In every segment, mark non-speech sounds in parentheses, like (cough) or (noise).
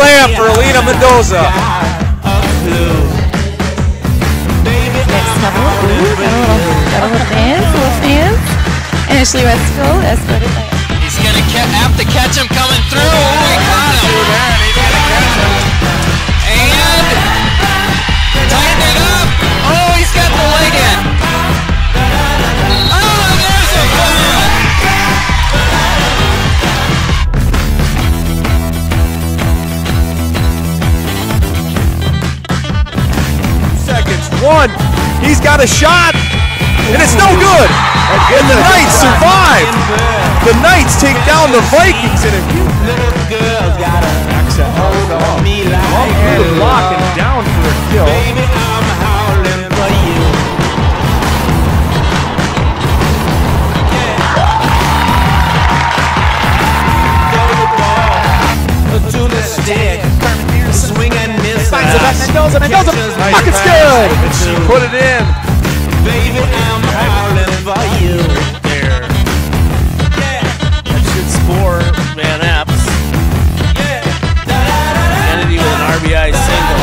slam for Alina Mendoza. Next couple. Ooh, got a little, got a little dance, a little dance. Ashley Westfield, escorted by He's gonna ca- have to catch him coming through. Oh, he caught him. One. He's got a shot. And it's no good. And the Knights survive. The Knights take down the Vikings in a accent. Through the block and down for a kill. finds it back Mendoza. Mendoza. Pocket's good. And she put it in. That should score Van Epps. Kennedy with an RBI single.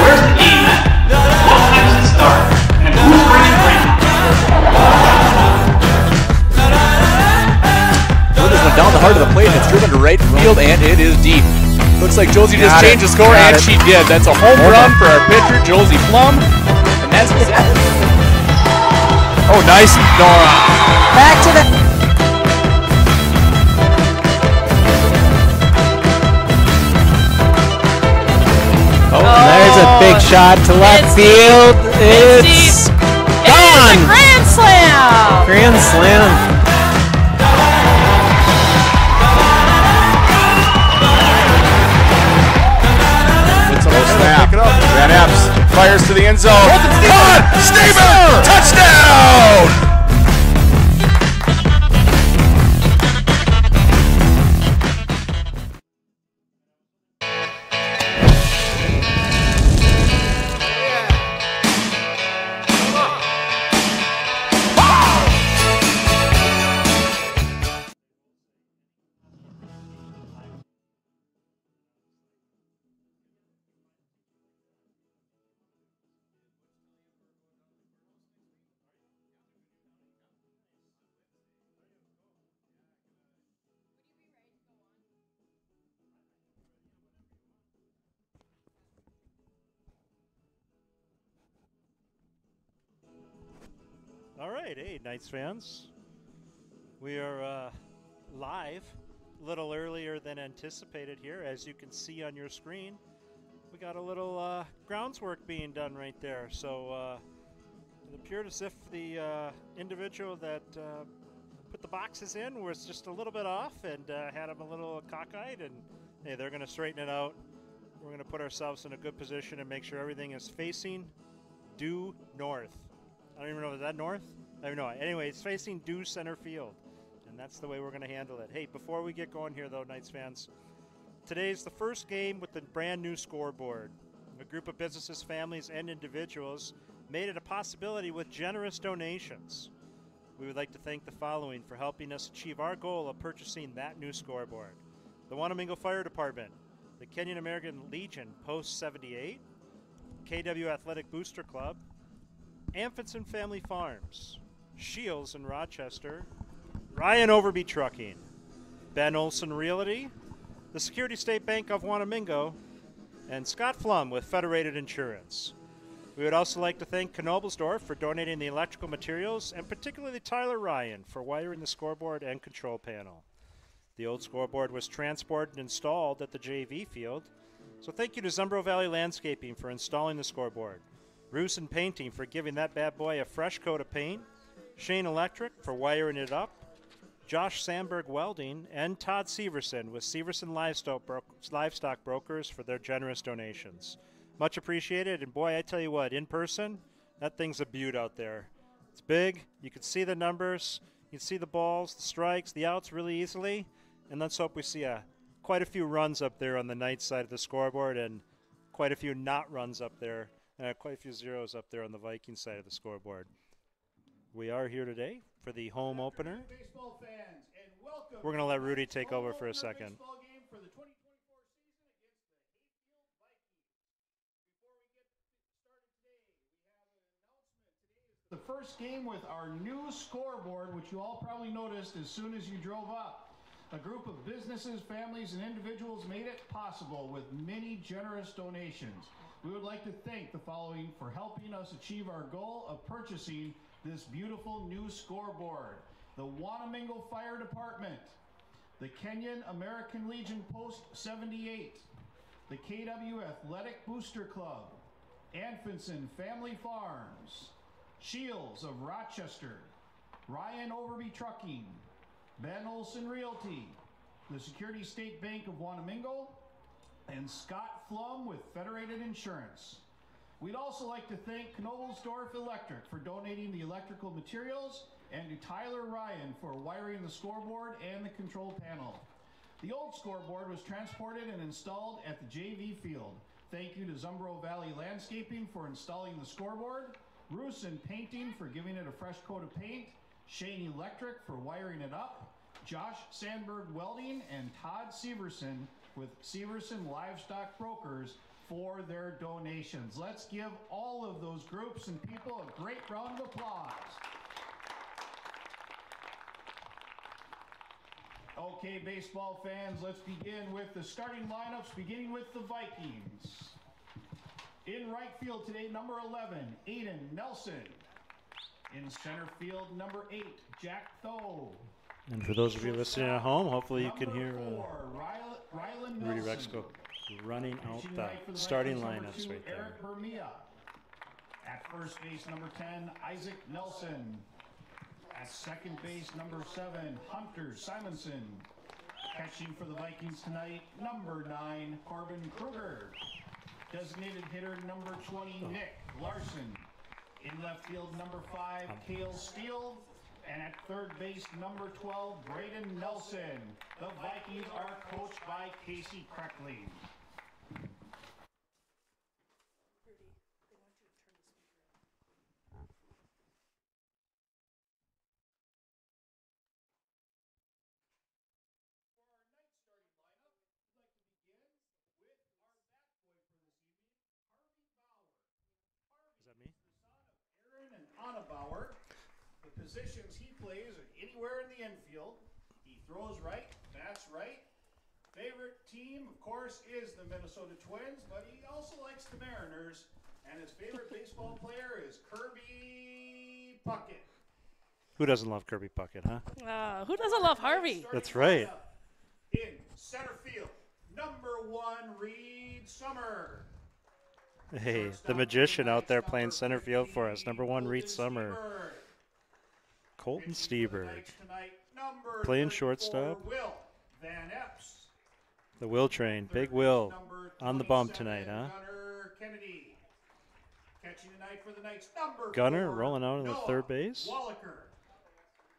Where's the game at? What time does it start? And who's bringing Brandon? This one down the heart of the plate and it's driven to right field and it is deep. Looks like Josie just Got it. changed the score Got and it. she did. That's a home run for our pitcher, Josie Plum. And that's Oh, nice, Nora. Back to the. Oh, there's a big oh. shot to left It's field. It's It's deep. gone. It's a grand slam. Grand slam. Fires to the end zone. Steven! Touchdown! Knights fans. We are uh, live a little earlier than anticipated here. As you can see on your screen, we got a little uh, grounds work being done right there. So uh, it appeared as if the uh, individual that uh, put the boxes in was just a little bit off and uh, had them a little cockeyed. And hey, they're going to straighten it out. We're going to put ourselves in a good position and make sure everything is facing due north. I don't even know is that north. I know. Anyway, it's facing due center field, and that's the way we're going to handle it. Hey, before we get going here, though, Knights fans, today's the first game with the brand new scoreboard. A group of businesses, families, and individuals made it a possibility with generous donations. We would like to thank the following for helping us achieve our goal of purchasing that new scoreboard: the Wanamingo Fire Department, the Kenyon American Legion Post 78, KW Athletic Booster Club, Anfinson Family Farms, Shields in Rochester, Ryan Overby Trucking, Ben Olson Realty, the Security State Bank of Wanamingo, and Scott Flum with Federated Insurance. We would also like to thank Knobelsdorf for donating the electrical materials, and particularly Tyler Ryan for wiring the scoreboard and control panel. The old scoreboard was transported and installed at the JV field, so thank you to Zumbro Valley Landscaping for installing the scoreboard. Roos and Painting for giving that bad boy a fresh coat of paint, Shane Electric for wiring it up, Josh Sandberg Welding, and Todd Severson with Severson Livestock, Bro- Livestock Brokers for their generous donations. Much appreciated, and boy, I tell you what, in person, that thing's a beaut out there. It's big, you can see the numbers, you can see the balls, the strikes, the outs really easily, and let's hope we see a, quite a few runs up there on the Knight side of the scoreboard, and quite a few not runs up there, and quite a few zeros up there on the Viking side of the scoreboard. We are here today for the home opener. Baseball fans, and welcome We're going to let Rudy take over for a second. baseball game for the 2024 season against the Hayfield Vikings. Before we get started today, we have an announcement. Today is the first game with our new scoreboard, which you all probably noticed as soon as you drove up. A group of businesses, families, and individuals made it possible with many generous donations. We would like to thank the following for helping us achieve our goal of purchasing this beautiful new scoreboard. The Wanamingo Fire Department, the Kenyon American Legion Post 78, the KW Athletic Booster Club, Anfinson Family Farms, Shields of Rochester, Ryan Overby Trucking, Ben Olson Realty, the Security State Bank of Wanamingo, and Scott Flum with Federated Insurance. We'd also like to thank Knobelsdorf Electric for donating the electrical materials and to Tyler Ryan for wiring the scoreboard and the control panel. The old scoreboard was transported and installed at the JV field. Thank you to Zumbro Valley Landscaping for installing the scoreboard, Rusin Painting for giving it a fresh coat of paint, Shane Electric for wiring it up, Josh Sandberg Welding, and Todd Severson with Severson Livestock Brokers for their donations. Let's give all of those groups and people a great round of applause. Okay, baseball fans, let's begin with the starting lineups, beginning with the Vikings. In right field today, number 11, Aiden Nelson. In center field, number 8, Jack Tho. And for those of you listening at home, hopefully you can hear uh, Rudy. Rexco running out the starting lineups two, right there. Eric Hermia. At first base, number 10, Isaac Nelson. At second base, number 7, Hunter Simonson. Catching for the Vikings tonight, number 9, Corbin Kruger. Designated hitter, number 20, Nick Larson. In left field, number 5, um. Kale Steele. And at third base, number 12, Braden Nelson. The Vikings are coached by Casey Creckley. Is that me? Aaron and Anna Bauer. The positions he plays are anywhere in the infield. He throws right, bats right. Favorite team, of course, is the Minnesota Twins, but he also likes the Mariners. And his favorite (laughs) baseball player is Kirby Puckett. Who doesn't love Kirby Puckett, huh? Uh, who doesn't love Harvey? That's right. In center field, number one, Reed Summer. Hey, the magician out there playing center field for us. Number one, Reed Summer. Colton Steberg. Playing shortstop. Will Van Epps. The Will train. Big Will on the bump tonight, huh? Gunnar Kennedy. Catching tonight for the Knights, number Gunnar four, rolling out in the third base. Wallaker.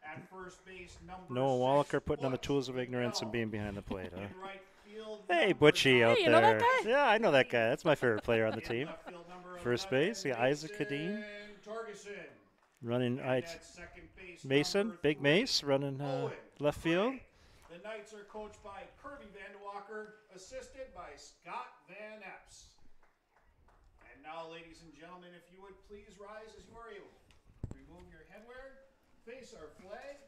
At first base, number Noah six, Wallaker putting on the tools of ignorance and being behind the plate, (laughs) huh? Right field, Hey, number Butchie out Hey, you know there. that guy? Yeah, I know that guy. That's my favorite player on the team. left field, number First base, yeah, Isaac Kadeen. Mason Torgerson. Running right. at second base, Mason, Big Mace, running uh, left field. The Knights are coached by Kirby Vanderwalker, assisted by Scott Van Epps. And now, ladies and gentlemen, if you would please rise as you are able. Remove your headwear, face our flag,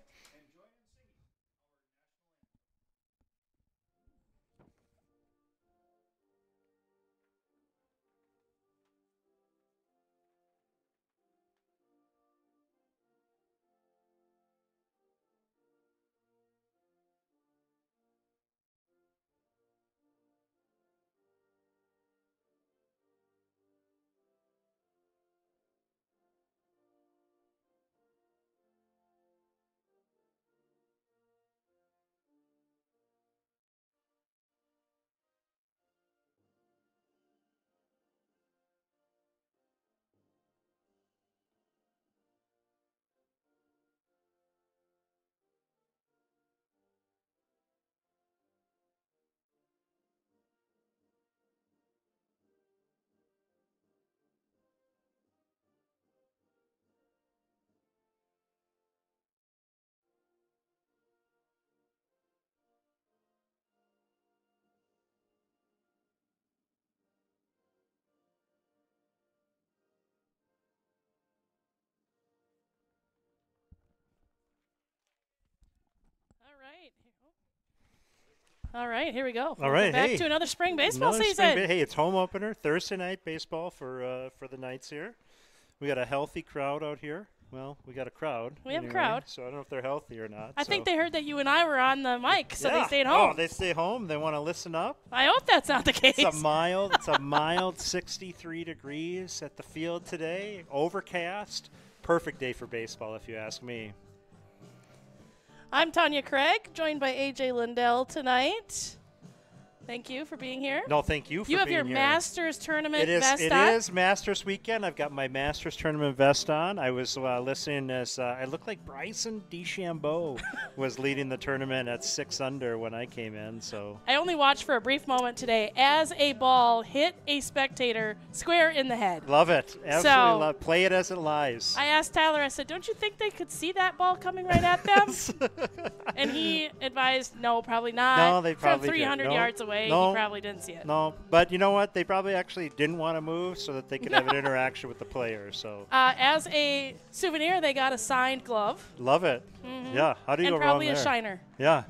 All right, here we go. All right, back hey. to another spring baseball Another season. spring ba- hey, it's home opener Thursday night baseball for uh, for the Knights here. We got a healthy crowd out here. Well, we got a crowd. We have a crowd. So I don't know if they're healthy or not. I think they heard that you and I were on the mic, so Yeah. they stayed home. Oh, they stay home. They want to listen up. I hope that's not the case. It's a mild. (laughs) It's a mild 63 degrees at the field today. Overcast. Perfect day for baseball, if you ask me. I'm Tanya Craig, joined by AJ Lindell tonight. Thank you for being here. No, thank you for You have your here. Masters tournament It is. vest It on. is Masters weekend. I've got my Masters tournament vest on. I was uh, listening as uh, I looked like Bryson DeChambeau (laughs) was leading the tournament at six under when I came in. So I only watched for a brief moment today as a ball hit a spectator square in the head. love it. Absolutely So- love. Play it as it lies. I asked Tyler, I said, Don't you think they could see that ball coming right at them? (laughs) and he advised, No, probably not. No, they From probably did. 300 No. yards away, No. he probably didn't see it. no, but you know what? They probably actually didn't want to move so that they could have an (laughs) interaction with the players. So Uh, as a souvenir, they got a signed glove love it. Yeah. How do you and go probably a shiner. Yeah.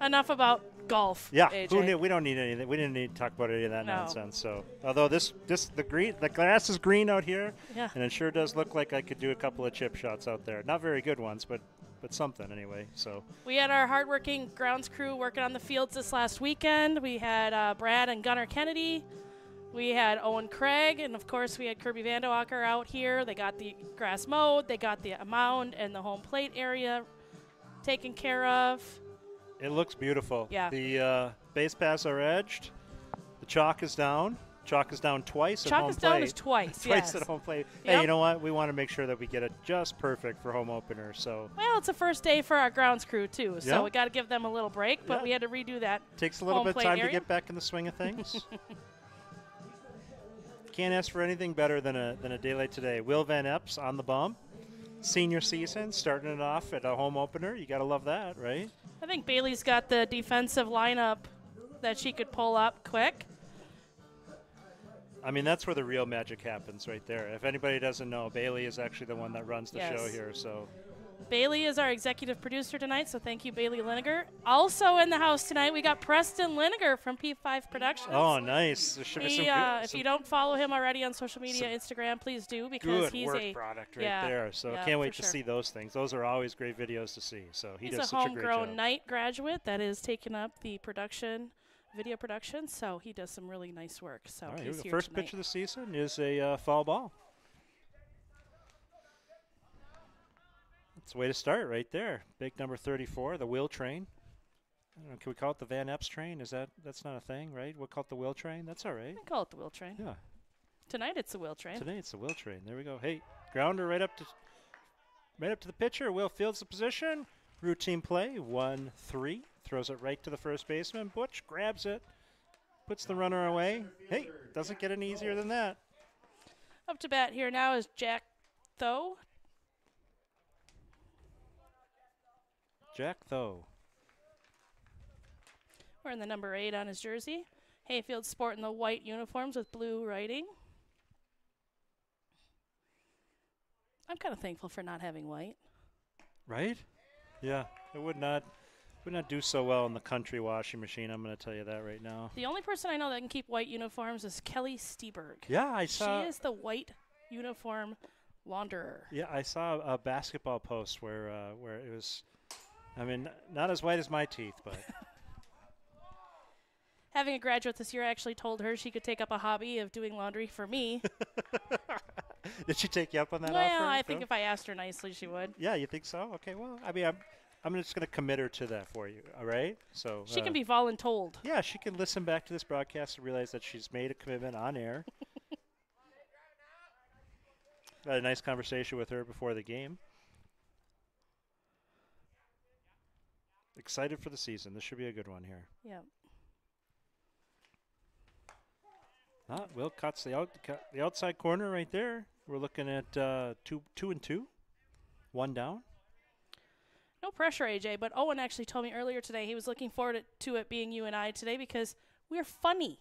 Enough about golf. Yeah, AJ. who need, we don't need anything. We didn't need to talk about any of that No. nonsense. So, although this, this, the green, the grass is green out here, Yeah. and it sure does look like I could do a couple of chip shots out there. Not very good ones, but, but something anyway. So, We had our hardworking grounds crew working on the fields this last weekend. We had uh, Brad and Gunnar Kennedy. We had Owen Craig, and of course we had Kirby Vandewakker out here. They got the grass mowed, they got the mound and the home plate area taken care of. It looks beautiful. Yeah. The uh, base paths are edged. The chalk is down. Chalk is down twice at home plate. Chalk is down is twice, (laughs) twice yes. at home plate. Hey, you know what? We want to make sure that we get it just perfect for home opener. So Well, it's the first day for our grounds crew too, so Yeah. we got to give them a little break. But Yeah. we had to redo that. takes a little bit of time to get back in the swing of things. (laughs) Can't ask for anything better than a than a day like today. Will Van Epps on the bump. Senior season, starting it off at a home opener. You got to love that, right? I think Bailey's got the defensive lineup that she could pull up quick. I mean, that's where the real magic happens, right there. If anybody doesn't know, Bailey is actually the one that runs the show here. So Bailey is our executive producer tonight, so thank you, Bailey Liniger. Also in the house tonight, we got Preston Liniger from P5 Productions. Oh, nice. There should be He, uh, if you don't follow him already on social media, Instagram, please do because good he's work a product right yeah, there. So yeah, can't wait to sure. see those things. Those are always great videos to see. So he He's does a such a great homegrown job. Knight graduate that is taking up the production, video production. So he does some really nice work. So right, here we he's go. here first tonight. pitch of the season is a uh, foul ball. That's the way to start right there. Big number 34, the wheel train. I don't know, can we call it the Van Epps train? Is that that's not a thing, right? We'll call it the wheel train. That's all right. I call it the wheel train. Yeah. Tonight it's the wheel train. Today it's the wheel train. There we go. Hey, grounder right up to right up to the pitcher. Will fields the position. Routine play. One three. Throws it right to the first baseman. Butch grabs it. Puts the runner away. Hey, doesn't get any easier than that. Up to bat here now is Jack Thoe. Jack though. Wearing the number eight on his jersey. Hayfield sporting the white uniforms with blue writing. I'm kind of thankful for not having white. Right? Yeah, it would not would not do so well in the country washing machine. I'm going to tell you that right now. The only person I know that can keep white uniforms is Kelly Steberg. Yeah, I saw. She is the white uniform launderer. Yeah, I saw a basketball post where uh, where it was. I mean, not as white as my teeth, but (laughs) Having a graduate this year, I actually told her she could take up a hobby of doing laundry for me. (laughs) did she take you up on that well, offer? I think Phil? if I asked her nicely, she would. Yeah, you think so? Okay, well, I mean, I'm, I'm just going to commit her to that for you. All right. So She uh, can be voluntold. Yeah, she can listen back to this broadcast and realize that she's made a commitment on air. (laughs) Had a nice conversation with her before the game. Excited for the season. This should be a good one here. Yep. Ah, Will cuts the out the outside corner right there. We're looking at uh, two two and two, one down. No pressure, AJ, but Owen actually told me earlier today he was looking forward to- to it being you and I today because we're funny.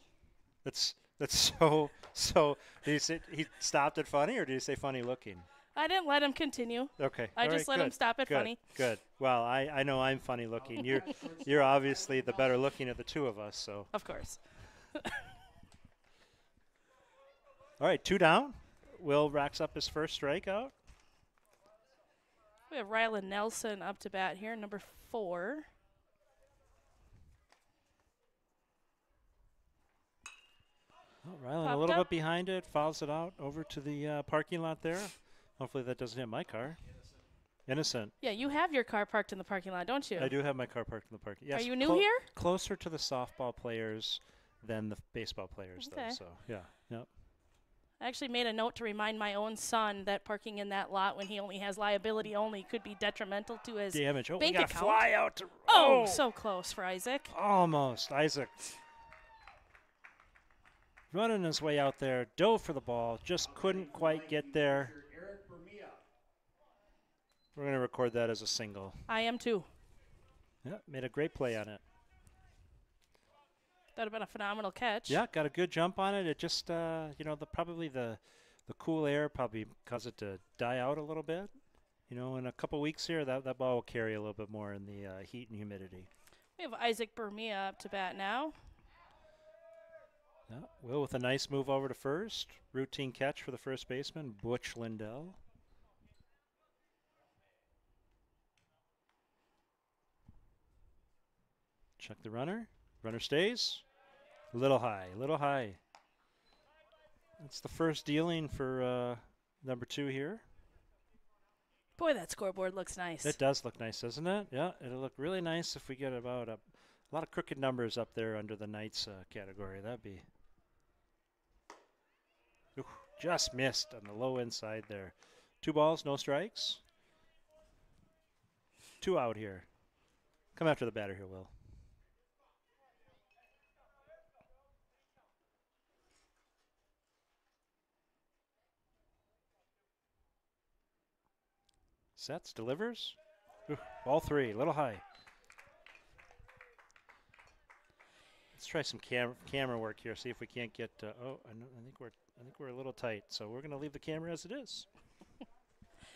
That's that's (laughs) so so. Did he say he stopped at funny or did he say funny looking? I didn't let him continue. Okay. I all just right, let him stop it good, funny. Good. Well, I, I know I'm funny looking. You're you're obviously the better looking of the two of us. So Of course. (laughs) all right, two down. Will racks up his first strikeout. We have Rylan Nelson up to bat here, number four. Oh, Rylan a little up. bit behind it, fouls it out over to the uh, parking lot there. Hopefully that doesn't hit my car. Innocent. Yeah, you have your car parked in the parking lot, don't you? I do have my car parked in the parking. Yes, Are you new clo- here? Closer to the softball players than the f- baseball players, Okay. though. So yeah, yep. I actually made a note to remind my own son that parking in that lot when he only has liability only could be detrimental to his Damage. Oh, we bank got account. fly out to. Oh, so close for Isaac. Almost. Isaac running his way out there, dove for the ball, just couldn't quite get there. We're going to record that as a single. I am too. Yeah, made a great play on it. That would have been a phenomenal catch. Yeah, got a good jump on it. It just, uh, you know, the probably the the cool air probably caused it to die out a little bit. You know, in a couple weeks here, that, that ball will carry a little bit more in the uh, heat and humidity. We have Isaac Bermia up to bat now. Yeah, Will with a nice move over to first. Routine catch for the first baseman, Butch Lindell. Check the runner. Runner stays. A little high, a little high. That's the first dealing for uh, number two here. Boy, that scoreboard looks nice. It does look nice, doesn't it? Yeah, it'll look really nice if we get about a, a lot of crooked numbers up there under the Knights uh, category. That'd be Ooh, just missed on the low inside there. Two balls, no strikes. Two out here. Come after the batter here, Will. Sets, delivers. Ooh, ball three, a little high. Let's try some cam- camera work here. See if we can't get. Uh, oh, I, know, I think we're. I think we're a little tight. So we're going to leave the camera as it is. (laughs)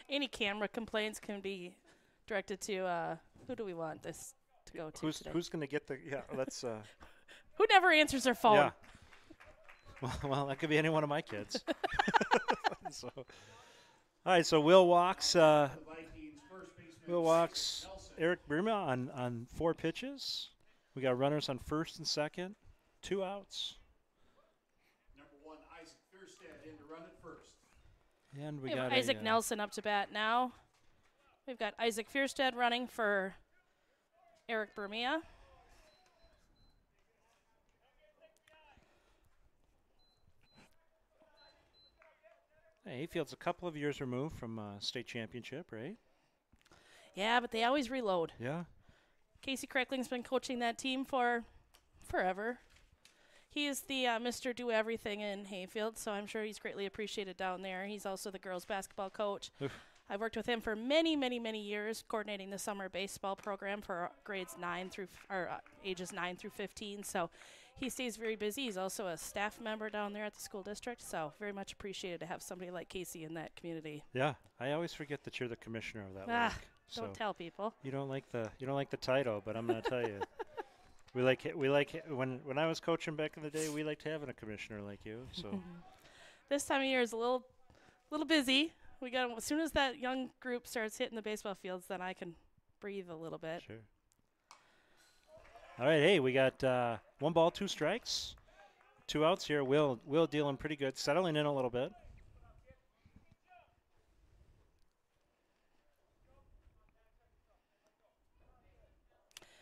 Any camera complaints can be directed to uh, who do we want this to go to Who's today? Who's going to get the? Yeah, let's. Uh, (laughs) who never answers their phone? yeah. (laughs) Well, well, that could be any one of my kids. so, all right. So Will walks. Uh, Will walks. Eric Bermia on on four pitches. We got runners on first and second. Two outs. Number one, Isaac Fierstead in to run it first. And we, We have got Isaac a, uh, Nelson up to bat now. We've got Isaac Fierstead running for Eric Bermia. Hey, Hayfield's a couple of years removed from uh, state championship, right? Yeah, but they always reload. Yeah. Casey Creckling's been coaching that team for forever. He is the uh, Mr. Do Everything in Hayfield, so I'm sure he's greatly appreciated down there. He's also the girls' basketball coach. Oof. I've worked with him for many, many, many years, coordinating the summer baseball program for grades nine through f- or uh, ages nine through 15. So he stays very busy. He's also a staff member down there at the school district. So very much appreciated to have somebody like Casey in that community. Yeah. I always forget that you're the commissioner of that Ah, league. So Don't tell people. you don't like the you don't like the title, but I'm going to tell you. (laughs) We like it- we like when when I was coaching back in the day, we liked having a commissioner like you. So (laughs) this time of year is a little little busy. We got as soon as that young group starts hitting the baseball fields, then I can breathe a little bit. sure. All right, hey, we got uh, one ball, two strikes, two outs here. Will Will dealing pretty good, settling in a little bit.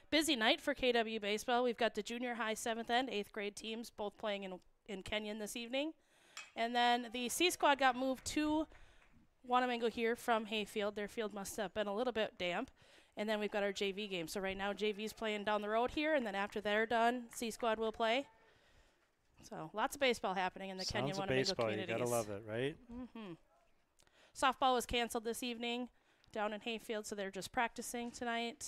Busy night for KW baseball. We've got the junior high seventh and eighth grade teams both playing in in Kenyon this evening, and then the C squad got moved to Wanamingo here from Hayfield. Their field must have been a little bit damp. And then we've got our JV game. So right now JV's playing down the road here, and then after they're done, C squad will play. So lots of baseball happening in the Kenyon Sounds of Wanamingo baseball. You communities. gotta love it, right? hmm Softball was canceled this evening down in Hayfield, so they're just practicing tonight.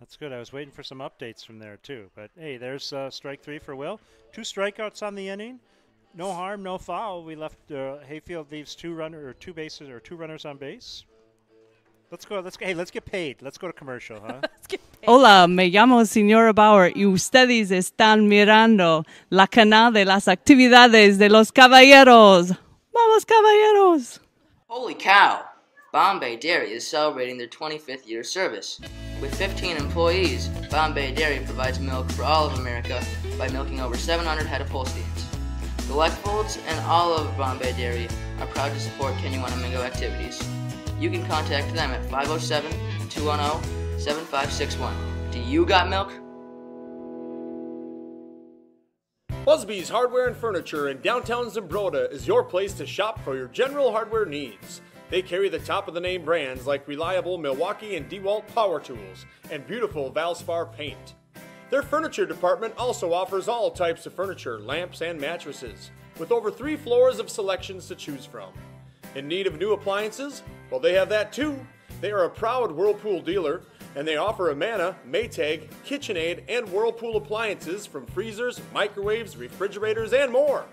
That's good. I was waiting for some updates from there too. But hey, there's uh, strike three for Will. Two strikeouts on the inning. no harm, no foul. We left uh, Hayfield leaves two runner or two bases or two runners on base. Let's go. Let's go. Hey, let's get paid. Let's go to commercial, huh? (laughs) Hola, me llamo Señora Bauer y ustedes están mirando la canal de las actividades de los caballeros. Vamos, caballeros! Holy cow! Bombay Dairy is celebrating their 25th year of service. With 15 employees, Bombay Dairy provides milk for all of America by milking over 700 head of Holsteins. The Leckfolds and all of Bombay Dairy are proud to support Kenyon-Wanamingo activities. You can contact them at 507 210 7561. Do you got milk? Busby's Hardware and Furniture in downtown Zumbrota is your place to shop for your general hardware needs. They carry the top of the name brands like reliable Milwaukee and DeWalt power tools and beautiful Valspar paint. Their furniture department also offers all types of furniture, lamps, and mattresses, with over three floors of selections to choose from. In need of new appliances? Well, they have that too. They are a proud Whirlpool dealer, and they offer Amana, Maytag, KitchenAid, and Whirlpool appliances from freezers, microwaves, refrigerators, and more.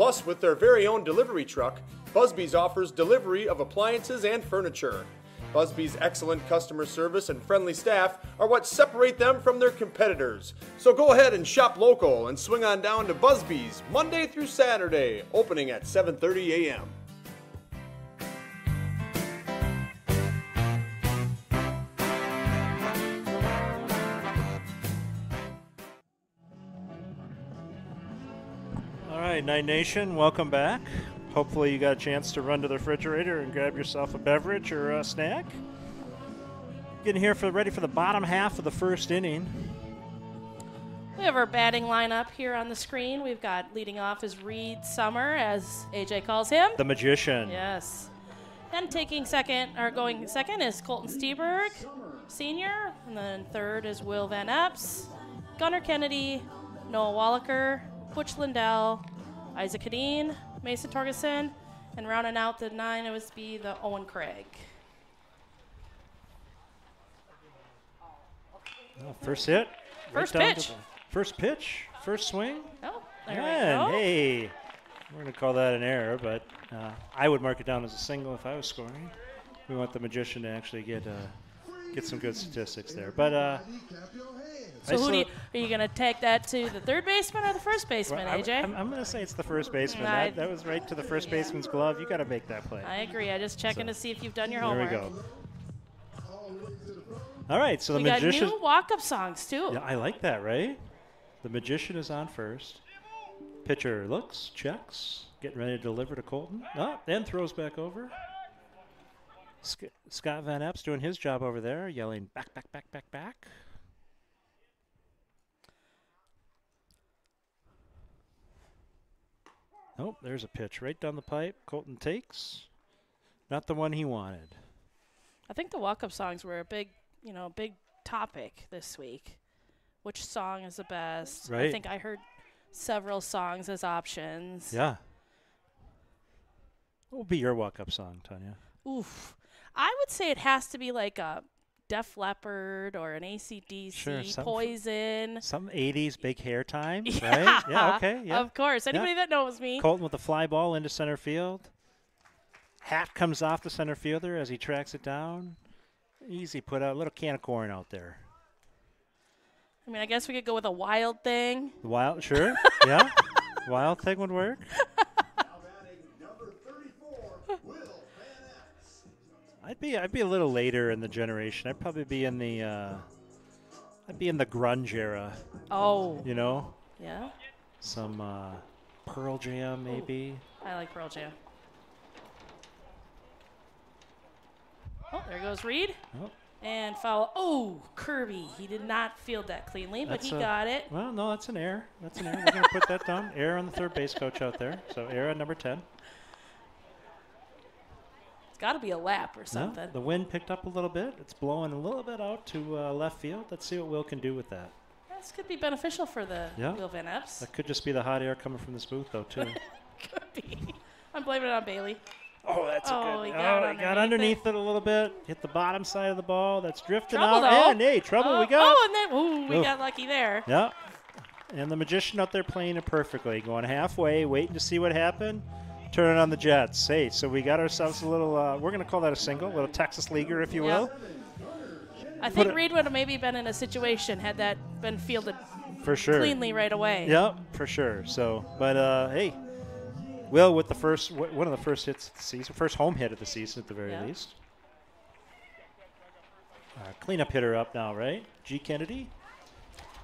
Plus, with their very own delivery truck, Busby's offers delivery of appliances and furniture. Busby's excellent customer service and friendly staff are what separate them from their competitors. So go ahead and shop local and swing on down to Busby's Monday through Saturday, opening at 7:30 a.m. right, Knight Nation, welcome back. Hopefully, you got a chance to run to the refrigerator and grab yourself a beverage or a snack. Getting here for ready for the bottom half of the first inning. We have our batting lineup here on the screen. We've got leading off is Reed Summer, as AJ calls him. The magician. Yes. And taking second, or going second, is Colton Steberg, senior. And then third is Will Van Epps, Gunnar Kennedy, Noah Wallaker, Butch Lindell, Isaac Kadeen, Mason Torgeson, and rounding out the nine, it was be the Owen Craig. First hit. First to pitch. First pitch. First swing. Oh, there And we go. hey, we're going to call that an error, but uh, I would mark it down as a single if I was scoring. We want the magician to actually get uh, get some good statistics there. But uh, So I who do you, are you going to take that to the third baseman or the first baseman, Well, AJ? I'm, I'm going to say it's the first baseman. I- That, that was right to the first baseman's glove. You got to make that play. I agree. I just checking to see if you've done your homework. there we go. All right, so the we got magician. new walk-up songs too. Yeah, I like that, right? The magician is on first. Pitcher looks, checks, getting ready to deliver to Colton. Oh, then throws back over. Sc- Scott Van Epps doing his job over there, yelling back, back, back, back, back. Oh, there's a pitch right down the pipe. Colton takes. Not the one he wanted. I think the walk-up songs were a big, you know, big topic this week. Which song is the best? I think I heard several songs as options. Yeah. What would be your walk-up song, Tanya? Oof. I would say it has to be like a Def Leppard or an ACDC, Sure, something- Poison. Some 80s big hair time, (laughs) Yeah, right? Yeah, okay. Yeah. Of course. Yeah. Anybody that knows me. Colton with the fly ball into center field. Hat comes off the center fielder as he tracks it down. Easy put out, a little can of corn out there. I mean, I guess we could go with a wild thing. Wild, sure, (laughs) yeah. Wild thing would work. (laughs) I'd be, I'd be a little later in the generation. I'd probably be in the, uh, I'd be in the grunge era. Oh. You know, Yeah. some uh, Pearl Jam maybe. I like Pearl Jam. Oh, there goes Reed. Oh. And foul. Oh, Kirby. He did not field that cleanly, but That's he a- got it. Well, no, that's an error. That's an error. We're going to put that down. Error on the third base coach out there. So error on number 10. Got to be a lap or No, something. the wind picked up a little bit. It's blowing a little bit out to uh, left field. Let's see what Will can do with that. This could be beneficial for the Yeah. Will Van Epps. That could just be the hot air coming from this booth, though, too. (laughs) could be. I'm blaming it on Bailey. Oh, that's oh, a good. He oh, got, he got underneath it. a little bit. Hit the bottom side of the ball. That's drifting Trouble, out. though. And hey, trouble oh, we got. Oh, and then ooh, we Oof. got lucky there. Yeah. And the magician out there playing it perfectly, going halfway, waiting to see what happened, turning on the Jets. Hey, so we got ourselves a little, uh, we're going to call that a single, a little Texas Leaguer, if you Yeah. will. I Put think Reed would have maybe been in a situation had that been fielded For sure. cleanly right away. Yep, for sure. So, but uh, hey, Will with the first, one of the first hits of the season, first home hit of the season at the very Yeah. least. Uh, cleanup hitter up now, right? G. Kennedy.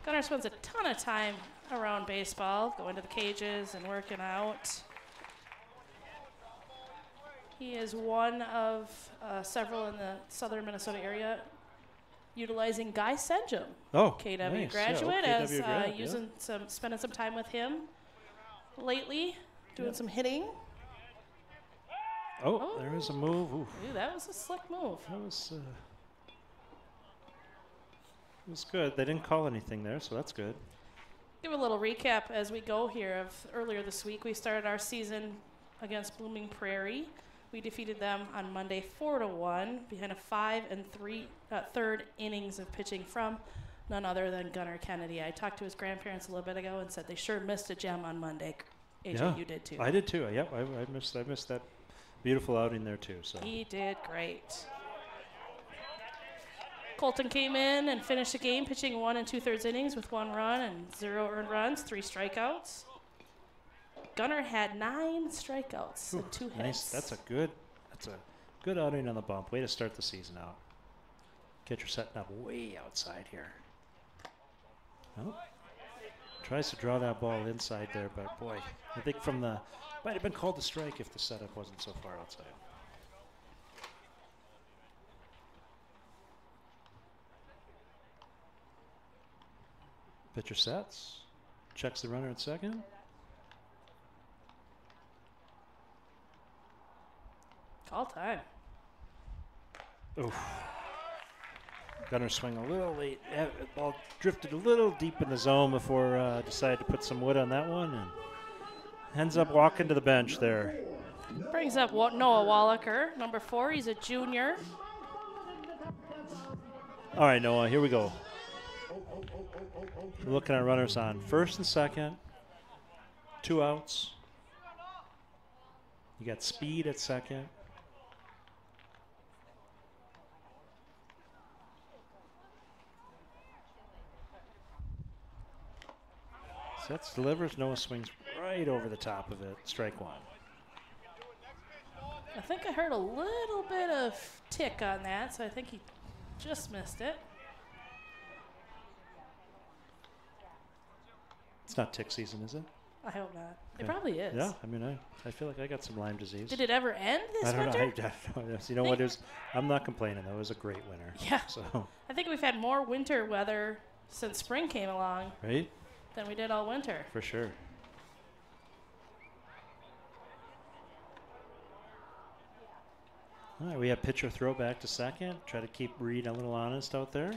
Gunnar spends a ton of time around baseball, going to the cages and working out. He is one of uh, several in the southern Minnesota area utilizing Guy Senjum, Oh, KW nice. Yeah, graduate, oh, as uh, grad, yeah. using some, spending some time with him lately, doing some hitting. Oh, there was a move. Ooh, that was a slick move. That was. Uh, it was good. They didn't call anything there, so that's good. Give a little recap as we go here of earlier this week. We started our season against Blooming Prairie. We defeated them on Monday four to one behind a five and three uh, third innings of pitching from none other than Gunnar Kennedy. I talked to his grandparents a little bit ago and said they sure missed a gem on Monday. AJ, yeah, you did too. I did too. Yep, I, I missed. I missed that beautiful outing there too. So. He did great. Colton came in and finished the game pitching one and two thirds innings with one run and zero earned runs, three strikeouts. Gunnar had nine strikeouts and two hits. Nice. That's a good. That's a good outing on the bump. Way to start the season out. Catcher setting up way outside here. Oh. Tries to draw that ball inside there, but boy, I think from the might have been called a strike if the setup wasn't so far outside. Pitcher sets, checks the runner at second. Call time. Oof. Gunnar swing a little late. Eh, Ball drifted a little deep in the zone before uh, decided to put some wood on that one and ends up walking to the bench there. Brings up Noah Wallaker, number four. He's a junior. All right, Noah, here we go. We're looking at runners on first and second, two outs. You got speed at second. Sets, delivers, Noah swings right over the top of it. Strike one. I think I heard a little bit of tick on that, so I think he just missed it. It's not tick season, is it? I hope not. It probably is. Yeah, I mean, I, I feel like I got some Lyme disease. Did it ever end this I don't winter? know. I, (laughs) I don't know. You know what? It was, I'm not complaining, though. It was a great winter. Yeah. So, I think we've had more winter weather since spring came along right? Than we did all winter. For sure. All right, we have pitcher throw back to second. Try to keep Reed a little honest out there.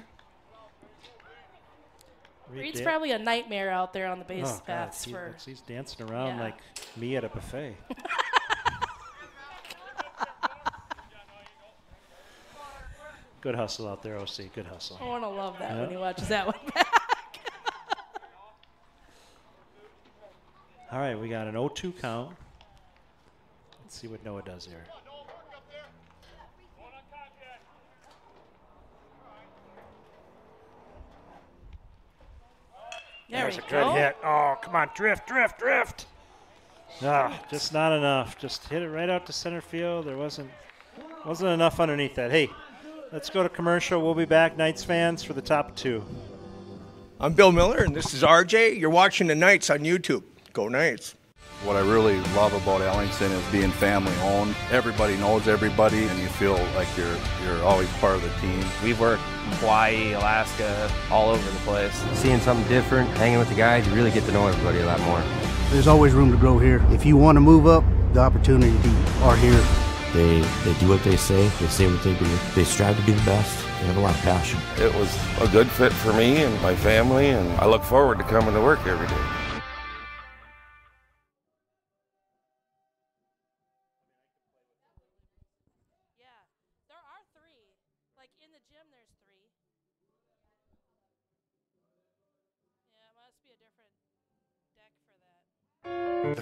Reed Reed's probably a nightmare out there on the base Oh, God, paths he for. he's dancing around Yeah. like me at a buffet. (laughs) Good hustle out there, OC. Good hustle. I want to love that Yeah. when he watches that one back. All right, we got an 0-2 count. Let's see what Noah does here. There There's we a good go. hit. Oh, come on, drift, drift, drift. Ah, just not enough. Just hit it right out to center field. There wasn't wasn't enough underneath that. Hey, let's go to commercial. We'll be back, Knights fans, for the top two. I'm Bill Miller, and this is RJ. You're watching the Knights on YouTube. Go Knights. What I really love about Ellingson is being family owned. Everybody knows everybody, and you feel like you're you're always part of the team. We've worked Hawaii, Alaska, all over the place. Seeing something different, hanging with the guys, you really get to know everybody a lot more. There's always room to grow here. If you want to move up, the opportunities are here. They they do what they say. They say what they do. They strive to be the best. They have a lot of passion. It was a good fit for me and my family, and I look forward to coming to work every day.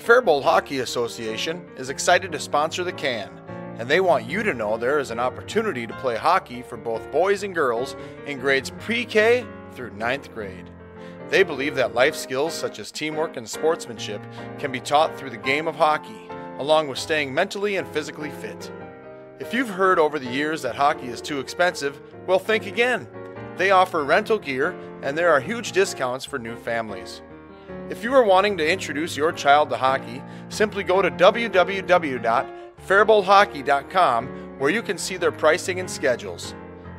Faribault Hockey Association is excited to sponsor the can, and they want you to know there is an opportunity to play hockey for both boys and girls in grades pre K through ninth grade. They believe that life skills such as teamwork and sportsmanship can be taught through the game of hockey, along with staying mentally and physically fit. If you've heard over the years that hockey is too expensive, well, think again. They offer rental gear, and there are huge discounts for new families. If you are wanting to introduce your child to hockey, simply go to www.faribaulthockey.com where you can see their pricing and schedules.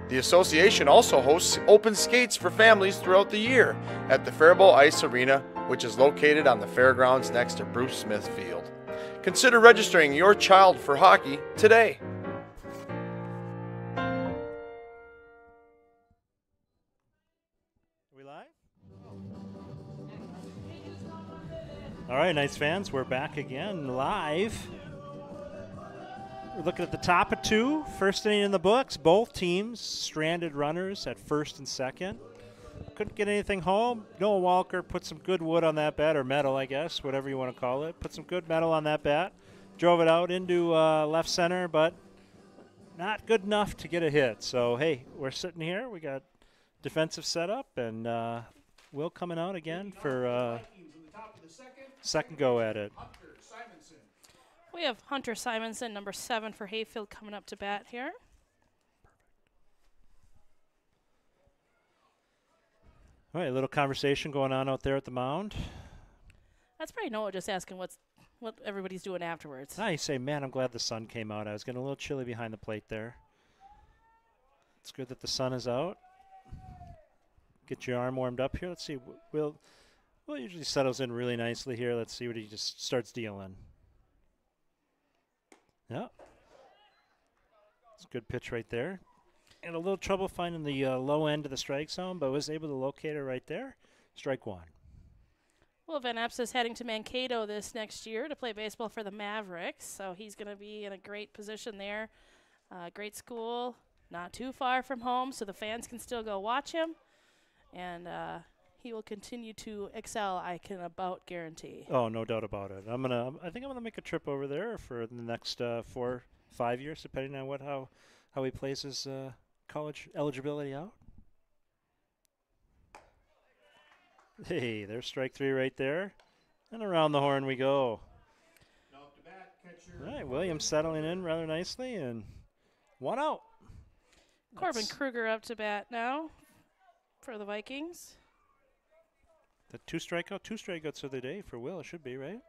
The association also hosts open skates for families throughout the year at the Faribault Ice Arena, which is located on the fairgrounds next to Bruce Smith Field. Consider registering your child for hockey today. All right, nice fans. We're back again live. We're looking at the top of two. First inning in the books. Both teams stranded runners at first and second. Couldn't get anything home. Noah Walker put some good wood on that bat, or metal, I guess, whatever you want to call it. Put some good metal on that bat. Drove it out into uh, left center, but not good enough to get a hit. So, hey, we're sitting here. We got defensive setup, and uh, Will coming out again for uh, second go at it. We have Hunter Simonson, number seven for Hayfield, coming up to bat here. All right, a little conversation going on out there at the mound. That's probably Noah just asking what's what everybody's doing afterwards. Now you say, man, I'm glad the sun came out. I was getting a little chilly behind the plate there. It's good that the sun is out. Get your arm warmed up here. Let's see. Will Will usually settles in really nicely here. Let's see what he just starts dealing. Yeah. It's a good pitch right there. And a little trouble finding the uh, low end of the strike zone, but was able to locate it right there. Strike one. Well, Van Epps is heading to Mankato this next year to play baseball for the Mavericks, so he's going to be in a great position there. Uh, great school, not too far from home, so the fans can still go watch him, and uh, he will continue to excel. I can about guarantee. Oh, no doubt about it. I'm gonna. I think I'm gonna make a trip over there for the next uh, four, five years, depending on what how how he plays his uh, college eligibility out. Hey, there's strike three right there, and around the horn we go. All right, Williams settling in rather nicely, and one out. Corbin Kruger up to bat now for the Vikings. The two strikeout, two strikeouts of the day for Will. It should be right.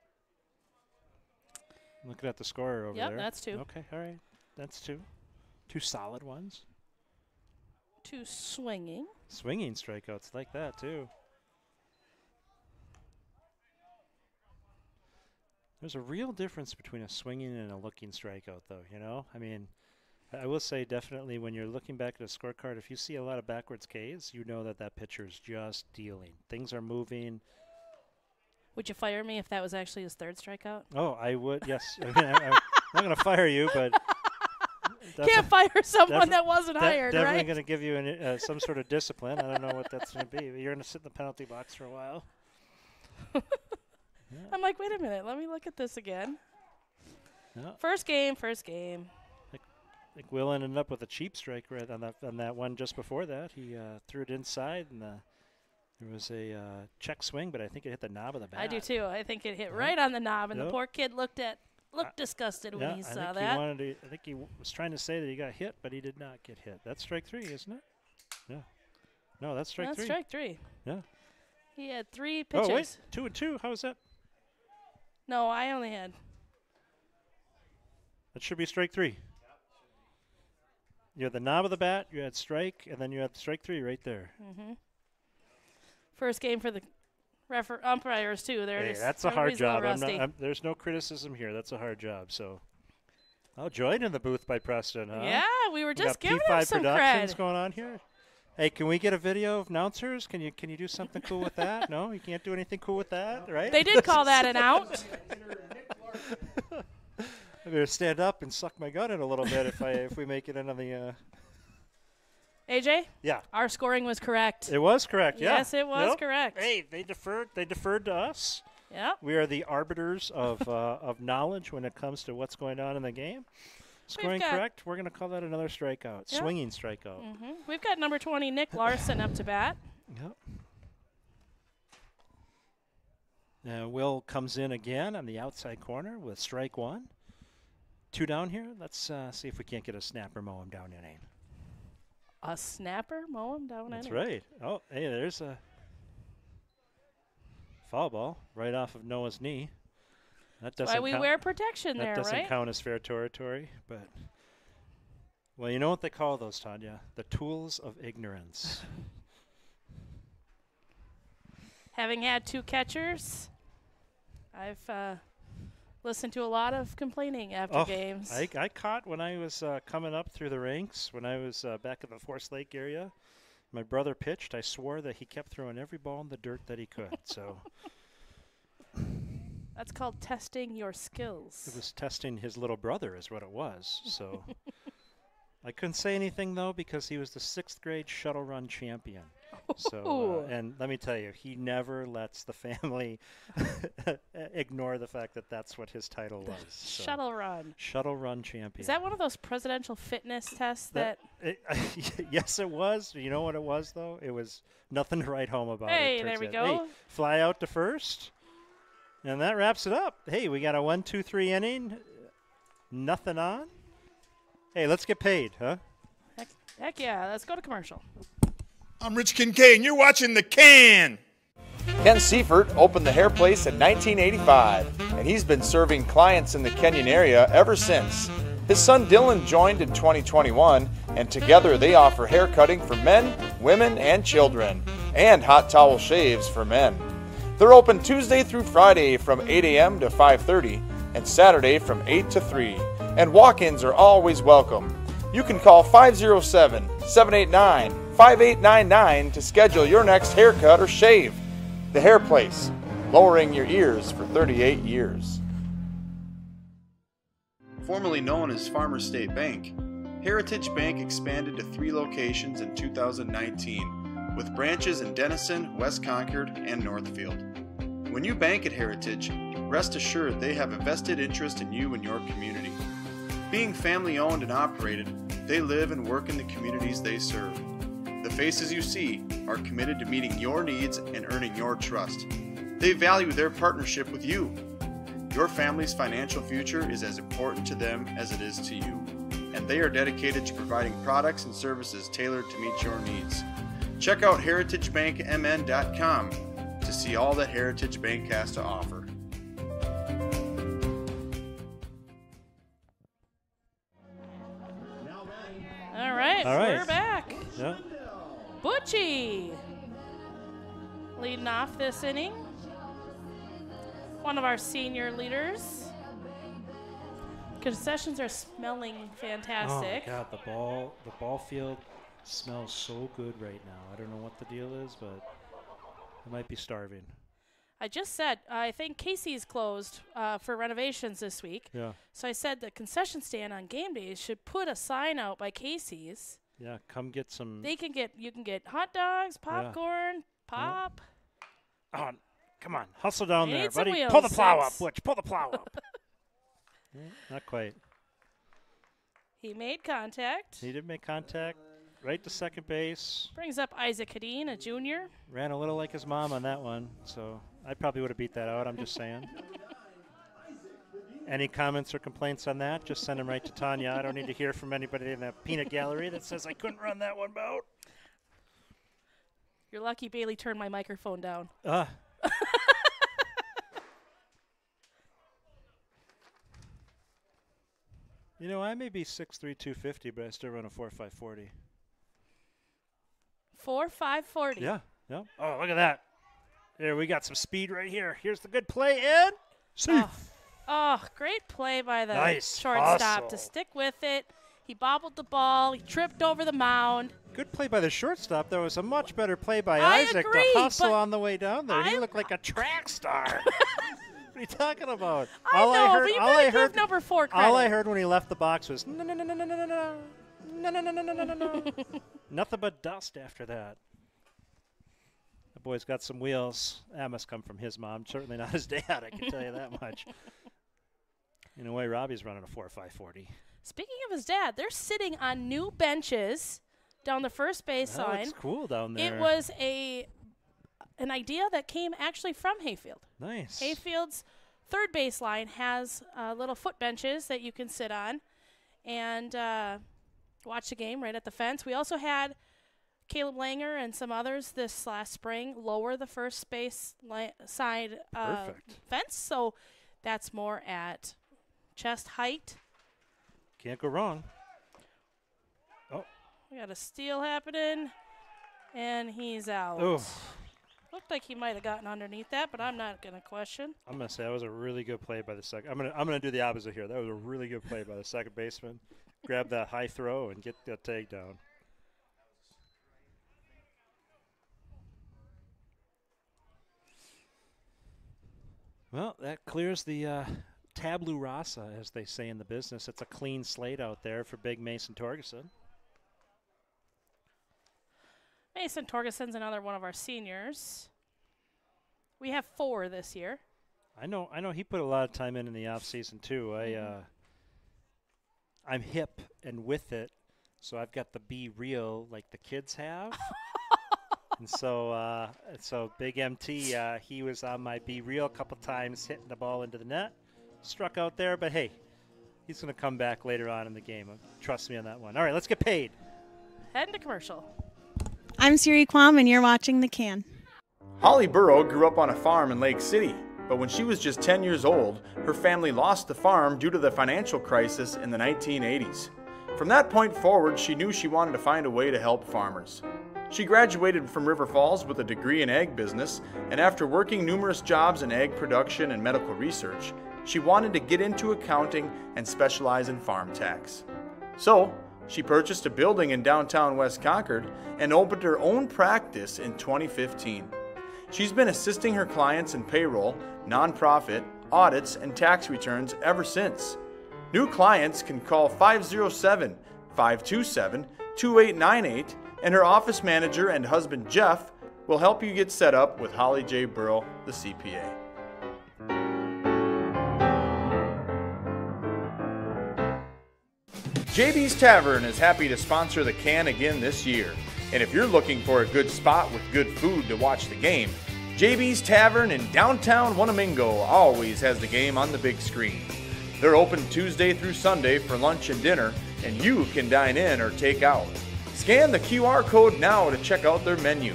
Looking at the scorer over Yep, there. that's two. Okay, all right, that's two. Two solid ones. Two swinging. Swinging strikeouts like that too. There's a real difference between a swinging and a looking strikeout, though. You know, I mean, I will say definitely when you're looking back at a scorecard, if you see a lot of backwards Ks, you know that that pitcher is just dealing. Things are moving. Would you fire me if that was actually his third strikeout? Oh, I would. Yes, I mean, I, I'm not going to fire you, but (laughs) Can't fire someone that wasn't de- hired, Definitely right? going to give you an, uh, some sort of discipline. I don't know what that's going to be. but You're going to sit in the penalty box for a while. (laughs) I'm like, wait a minute, let me look at this again. Yeah. First game, first game. I think Will ended up with a cheap strike right on that on that one just before that. He uh, threw it inside, and uh, there was a uh, check swing, but I think it hit the knob of the bat. I do too. I think it hit right on the knob, and the poor kid looked at looked disgusted when yeah, he I saw think that. He wanted to, I think he w- was trying to say that he got hit, but he did not get hit. That's strike three, isn't it? Yeah. No, that's strike That's three. strike three. Yeah. He had three pitches. Oh wait, two and two. How is that? No, I only had. That should be strike three. You had the knob of the bat, you had strike, and then you had strike three right there. hmm First game for the refer- umpires too. There it Hey, that's a hard job. I'm not. I'm, there's no criticism here. That's a hard job. So, oh, joined in the booth by Preston, huh? Yeah, we were just got giving him P5 some Productions cred. going on here. Hey, can we get a video of announcers? Can you can you do something cool with that? (laughs) no, you can't do anything cool with that, right? They did call that an (laughs) out. (laughs) I'm gonna stand up and suck my gut in a little bit if I if we make it into the. Uh, AJ? Yeah. Our scoring was correct. It was correct. Yeah. Yes, it was Yep. correct. Hey, they deferred. They deferred to us. Yeah. We are the arbiters of uh, of knowledge when it comes to what's going on in the game. Scoring correct. We're going to call that another strikeout. Yeah. Swinging strikeout. hmm We've got number 20, Nick Larson, up to bat. Yep. Uh, Will comes in again on the outside corner with strike one. Two down here. Let's uh, see if we can't get a snapper mow him down inning. A snapper, mow him down. That's inning. right. Oh, hey, there's a foul ball right off of Noah's knee. That doesn't why we count. wear protection that there, doesn't right? count as fair territory, but well, you know what they call those, Tanya? The tools of ignorance. (laughs) Having had two catchers, I've uh, listened to a lot of complaining after Oh, games. I, I caught when I was uh, coming up through the ranks when I was uh, back in the Forest Lake area. My brother pitched. I swore that he kept throwing every ball in the dirt that he could. So That's called testing your skills. it was testing his little brother, is what it was. So (laughs) I couldn't say anything though because he was the sixth grade shuttle run champion. So uh, and let me tell you, he never lets the family (laughs) ignore the fact that that's what his title was. so. Shuttle run. Shuttle run champion. Is that one of those presidential fitness tests that? It, (laughs) yes, it was. You know what it was though? It was nothing to write home about. Hey, there we out. go. Hey, fly out to first, and that wraps it up. Hey, we got a one, two, three inning. Nothing on. Hey, let's get paid, huh? Heck, heck yeah! Let's go to commercial. I'm Rich Kincaid, and you're watching The Can. Ken Seifert opened the hair place in 1985, and he's been serving clients in the Kenyon area ever since. His son Dylan joined in 2021, and together they offer hair cutting for men, women, and children, and hot towel shaves for men. They're open Tuesday through Friday from 8 a.m. to 5:30, and Saturday from 8 to 3. And walk-ins are always welcome. You can call 507 789 5899 to schedule your next haircut or shave. The Hair Place, lowering your ears for 38 years. Formerly known as Farmer State Bank, Heritage Bank expanded to three locations in 2019, with branches in Dennison, West Concord, and Northfield. When you bank at Heritage, rest assured they have a vested interest in you and your community. Being family owned and operated, they live and work in the communities they serve. The faces you see are committed to meeting your needs and earning your trust. They value their partnership with you. Your family's financial future is as important to them as it is to you, and they are dedicated to providing products and services tailored to meet your needs. Check out heritagebankmn.com to see all that Heritage Bank has to offer. Leading off this inning. One of our senior leaders. Concessions are smelling fantastic. Oh God, the ball, the ball field smells so good right now. I don't know what the deal is, but I might be starving. I just said I think Casey's closed uh, for renovations this week. Yeah. So I said the concession stand on game days should put a sign out by Casey's. Yeah, come get some. They can get you can get hot dogs, popcorn, pop. Oh, come on, hustle down there, buddy. wheels, Pull the plow Six. up, Butch. Pull the plow up. (laughs) Not quite. He made contact. He did make contact. Right to second base. Brings up Isaac Hadeen, a junior. Ran a little like his mom on that one, so I probably would have beat that out. I'm just saying. (laughs) Any comments or complaints on that? Just send them right to Tanya. I don't need to hear from anybody in the peanut gallery that says I couldn't run that one bout. You're lucky Bailey turned my microphone down. Ah. (laughs) you know, I may be 6'3", 250, but I still run a 4.5 40. Four five forty. Yeah, yeah. Oh, look at that. Here, we got some speed right here. Here's the good play, in. Safe. Oh, great play by the Nice shortstop hustle. to stick with it. He bobbled the ball. He tripped over the mound. Good play by the shortstop. There was a much better play by I Isaac agree, to hustle on the way down there. he looked like a track star. what are you talking about? I all know, I heard, but you all I heard, number four all I heard when he left the box was no, no, no, no, no, no, no, no, No, no, no, no, no, no, no, no. Nothing but dust after that. The boy's got some wheels. That must come from his mom. Certainly not his dad, I can tell you that much. In a way, Robbie's running a 4 or 540. Speaking of his dad, they're sitting on new benches down the first base That line. looks cool down there. It was a an idea that came actually from Hayfield. Nice. Hayfield's third base line has uh, little foot benches that you can sit on and uh, watch the game right at the fence. We also had Caleb Langer and some others this last spring lower the first base li- side uh, fence, so that's more at chest height. Can't go wrong. Oh, We got a steal happening, and he's out. oh. Looked like he might have gotten underneath that, but I'm not gonna question. I'm gonna say that was a really good play by the second. I'm gonna I'm gonna do the opposite here. That was a really good play by the second baseman. Grab that high throw and get that tag down. Well, that clears the uh, tabula rasa, as they say in the business. It's a clean slate out there for Big Mason Torgeson. Mason Torgeson's another one of our seniors. We have four this year. I know. I know. He put a lot of time in in the off season too. I, Mm-hmm. uh, I'm hip and with it, so I've got the BeReal like the kids have. (laughs) and so, uh, so Big MT, uh, he was on my BeReal a couple times, hitting the ball into the net, struck out there. But hey, he's going to come back later on in the game. Trust me on that one. All right, let's get paid. Heading to commercial. I'm Siri Quam, and you're watching The Can. Holly Burrow grew up on a farm in Lake City, but when she was just 10 years old, her family lost the farm due to the financial crisis in the 1980s. From that point forward, she knew she wanted to find a way to help farmers. She graduated from River Falls with a degree in ag business, and after working numerous jobs in ag production and medical research, she wanted to get into accounting and specialize in farm tax. So, she purchased a building in downtown West Concord and opened her own practice in 2015. She's been assisting her clients in payroll, nonprofit, audits, and tax returns ever since. New clients can call 507 527 2898, and her office manager and husband Jeff will help you get set up with Holly J. Burrow, the CPA. JB's Tavern is happy to sponsor the can again this year. And if you're looking for a good spot with good food to watch the game, JB's Tavern in downtown Wanamingo always has the game on the big screen. They're open Tuesday through Sunday for lunch and dinner, and you can dine in or take out. Scan the QR code now to check out their menu.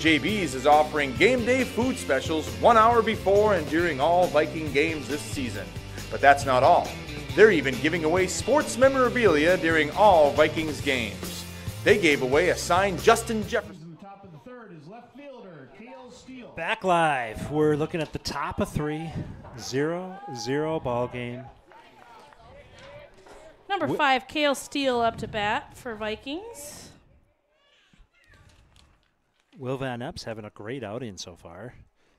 JB's is offering game day food specials one hour before and during all Viking games this season. But that's not all. They're even giving away sports memorabilia during all Vikings games. They gave away a signed Justin Jefferson. Top of the third is left fielder Kale Steele. Back live. We're looking at the top of three, zero zero ball game. Number five, Kale Steele up to bat for Vikings. Will Van Epps having a great outing so far.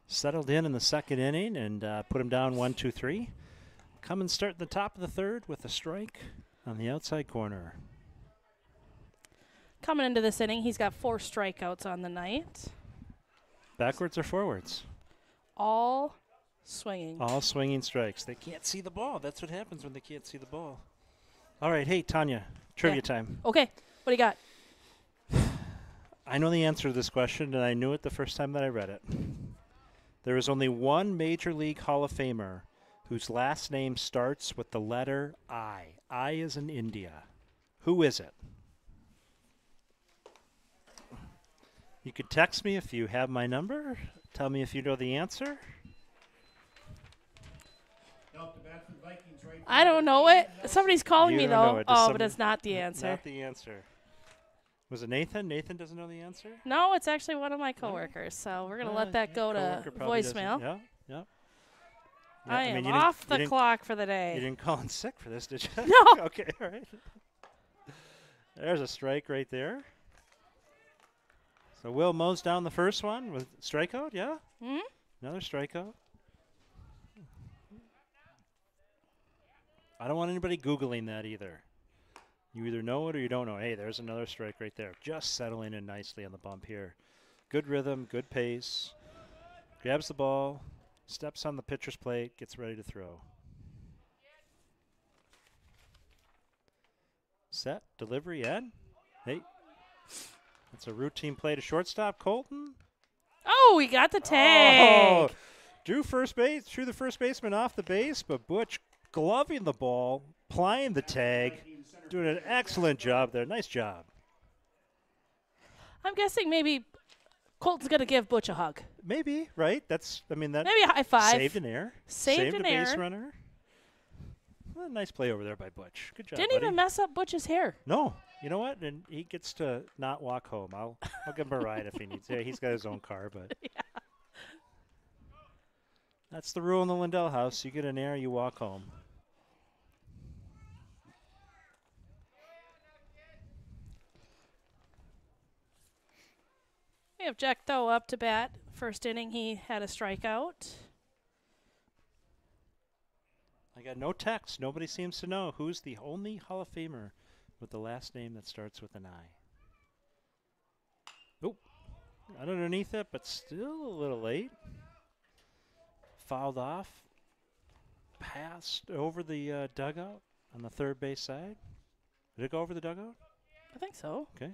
Settled in in the second inning and uh, put him down one, two, three. Come and start the top of the third with a strike on the outside corner. Coming into this inning, he's got four strikeouts on the night, Backwards or forwards? all swinging. All swinging strikes. They can't see the ball. That's what happens when they can't see the ball. All right, hey Tanya, trivia Yeah. time. Okay, what do you got? (sighs) I know the answer to this question, and I knew it the first time that I read it. There is only one Major League Hall of Famer whose last name starts with the letter I. I is in India. Who is it? You could text me if you have my number. Tell me if you know the answer. I don't know it. Somebody's calling You me though. Oh, but it's not the answer. Not the answer. Was it Nathan? Nathan doesn't know the answer? No, it's actually one of my coworkers. So we're gonna let ah, that go to voicemail. Yeah. I am mean, didn't- off the clock for the day. You didn't call in sick for this, did you? (laughs) No. (laughs) okay, all right. There's a strike right there. So Will mows down the first one with strikeout, yeah? Hmm? Another strikeout. I don't want anybody Googling that either. You either know it or you don't know. Hey, there's another strike right there. Just settling in nicely on the bump here. Good rhythm, good pace. Grabs the ball, steps on the pitcher's plate, gets ready to throw. Set, delivery, and hey, that's a routine play to shortstop, Colton. Oh, we got the oh, tag. Oh, drew first base, threw the first baseman off the base, but Butch gloving the ball, plying the tag, doing an excellent job there. Nice job. I'm guessing maybe Colton's gonna give Butch a hug. Maybe right. That's I mean that Maybe a high five. saved an air, Saved an a base runner. Well, nice play over there by Butch. Good job. Didn't buddy. even mess up Butch's hair. No, you know what? And he gets to not walk home. I'll I'll give him a (laughs) ride if he needs. Yeah, he's got his own car, but (laughs) Yeah. that's the rule in the Lindell house. You get an air, you walk home. We have Jack Doe up to bat. First inning, he had a strikeout. I got no text. Nobody seems to know who's the only Hall of Famer with the last name that starts with an I. Nope. Got underneath it, but still a little late. Fouled off. Passed over the uh, dugout on the third base side. Did it go over the dugout? I think so. Okay.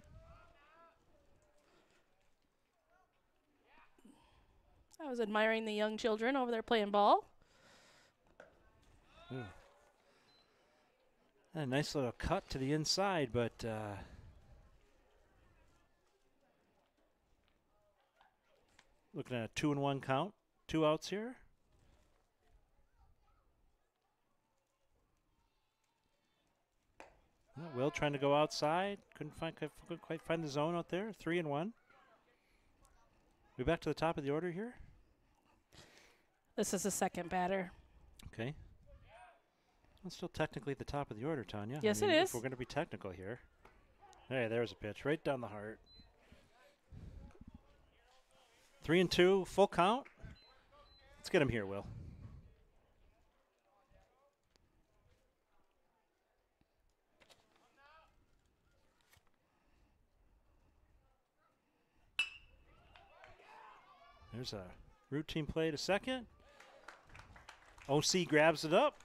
I was admiring the young children over there playing ball. Ooh. A nice little cut to the inside, but uh, looking at a two and one count, two outs here. Will trying to go outside, couldn't find couldn't quite find the zone out there. Three and one. We back to the top of the order here. This is the second batter. Okay. Well, still technically the top of the order, Tanya. Yes, I mean, is. If we're going to be technical here. Hey, there's a pitch right down the heart. Three and two, full count. Let's get him here, Will. There's a routine play to second. OC grabs it up,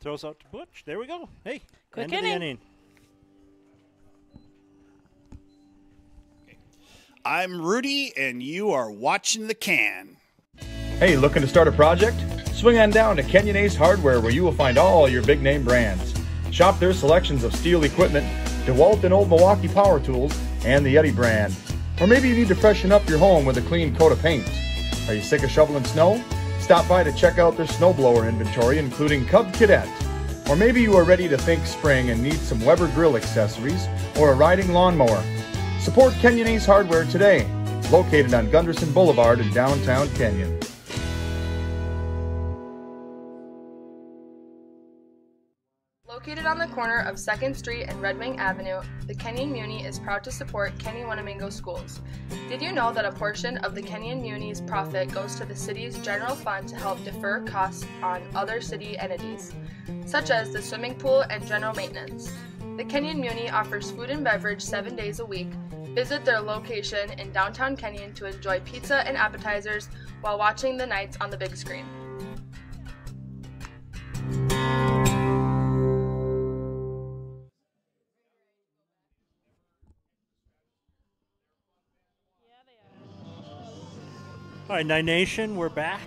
throws out to Butch. There we go. Hey, Quick end of the inning. inning. I'm Rudy, and you are watching the can. Hey, looking to start a project? Swing on down to Kenyon Ace Hardware where you will find all your big name brands. Shop their selections of steel equipment, DeWalt and Old Milwaukee Power Tools, and the Yeti brand. Or maybe you need to freshen up your home with a clean coat of paint. Are you sick of shoveling snow? Stop by to check out their snowblower inventory, including Cub Cadet. Or maybe you are ready to think spring and need some Weber grill accessories or a riding lawnmower. Support Kenyon Ace Hardware today, located on Gunderson Boulevard in downtown Kenyon. Located on the corner of 2nd Street and Red Wing Avenue, the Kenyon Muni is proud to support Kenyon Wanamingo schools. Did you know that a portion of the Kenyon Muni's profit goes to the city's general fund to help defer costs on other city entities, such as the swimming pool and general maintenance? The Kenyon Muni offers food and beverage seven days a week. Visit their location in downtown Kenyon to enjoy pizza and appetizers while watching the Knights on the big screen. All right, Knight Nation, we're back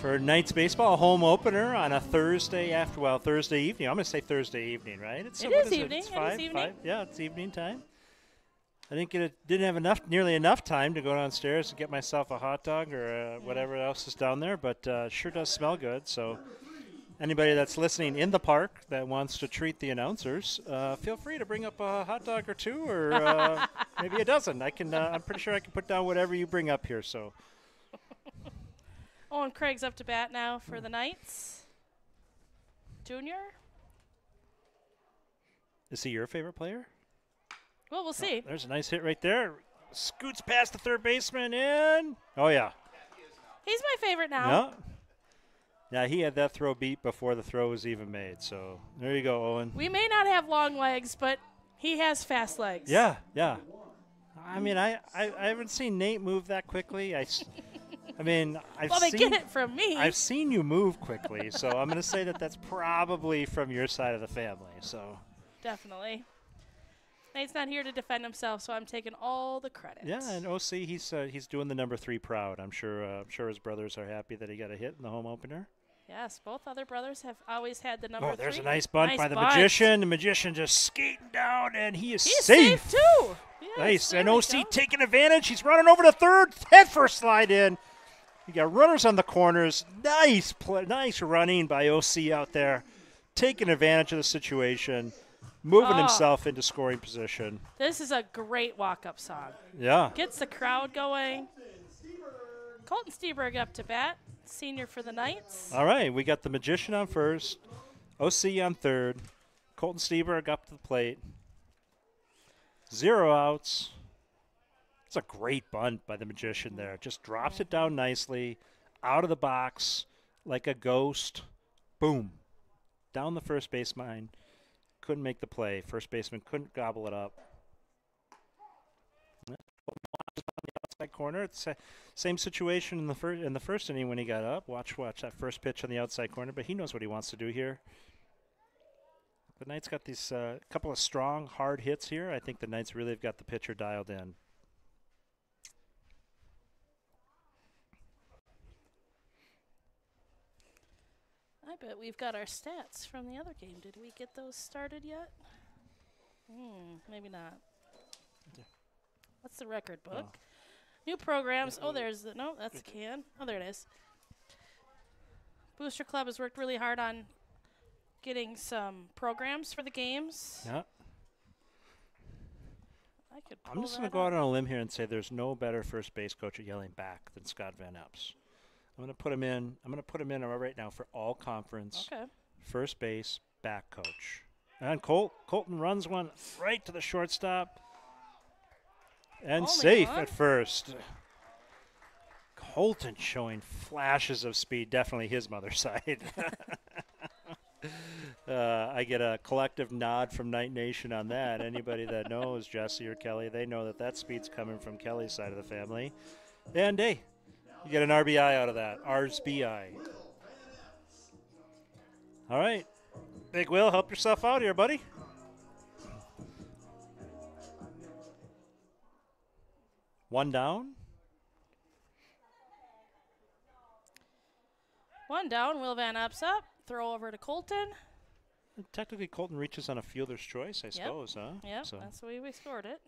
for Knights baseball home opener on a Thursday after well Thursday evening. I'm going to say Thursday evening, right? It's It is evening. It's It is five, evening. five- Yeah, it's evening time. I didn't get a, didn't have enough nearly enough time to go downstairs and get myself a hot dog or uh, whatever else is down there, but uh, sure does smell good. So anybody that's listening in the park that wants to treat the announcers, uh, feel free to bring up a hot dog or two, or uh, (laughs) maybe a dozen. I can. Uh, I'm pretty sure I can put down whatever you bring up here. So (laughs) Oh, and Craig's up to bat now for the Knights. Junior? is he your favorite player? Well, we'll see. There's a nice hit right there. Scoots past the third baseman in. Oh yeah. He's my favorite now. Yeah. Yeah, he had that throw beat before the throw was even made. So there you go, Owen. We may not have long legs, but he has fast legs. Yeah, yeah. I mean, I, I, I haven't seen Nate move that quickly. I, (laughs) I mean, I've Well, they seen, get it from me. I've seen you move quickly, so I'm going to say that that's probably from your side of the family. So Definitely. Nate's not here to defend himself, so I'm taking all the credit. yeah, and OC he's uh, he's doing the number three proud. I'm sure uh, I'm sure his brothers are happy that he got a hit in the home opener. Yes, both other brothers have always had the number Oh, there's three. a nice bunt Nice by the bunt. magician. The magician just skating down, and he is safe. He's safe. safe, too. Yes, nice. And OC go. taking advantage. He's running over to third. Head first slide in. You got runners on the corners. Nice play, nice running by OC out there, taking advantage of the situation, moving Oh. himself into scoring position. This is a great walk-up song. Yeah. Gets the crowd going. Colton Steberg up to bat, senior for the Knights. All right, we got the magician on first, OC on third, Colton Steberg up to the plate. Zero outs. It's a great bunt by the magician there. Just drops it down nicely, out of the box like a ghost. Boom. Down the first base line. Couldn't make the play. First baseman couldn't gobble it up. Outside corner. It's same situation in the first in the first inning when he got up. Watch, watch that first pitch on the outside corner. But he knows what he wants to do here. The Knights got these uh, couple of strong, hard hits here. I think the Knights really have got the pitcher dialed in. I bet we've got our stats from the other game. Did we get those started yet? Hmm, maybe not. What's the record book? New programs. Oh, there's the no. That's a (laughs) can. Oh, there it is. Booster Club has worked really hard on getting some programs for the games. Yeah. I could. I'm just gonna go out on a limb here and say there's no better first base coach at yelling back than Scott Van Epps. I'm going to put him in. I'm going to put him in right now for all conference. Okay. First base back coach. And Colt Colton runs one right to the shortstop. And Only safe one? at first. Colton showing flashes of speed, definitely his mother's (laughs) side. (laughs) uh, I get a collective nod from Knight Nation on that. Anybody that knows Jesse or Kelly, they know that that speed's coming from Kelly's side of the family. And hey, you get an RBI out of that. RSBI. All right. Big Will, help yourself out here, buddy. One down. One down. Will Van Epps up. Throw over to Colton. Technically, Colton reaches on a fielder's choice, I suppose, huh? Yep, So that's the way we scored it.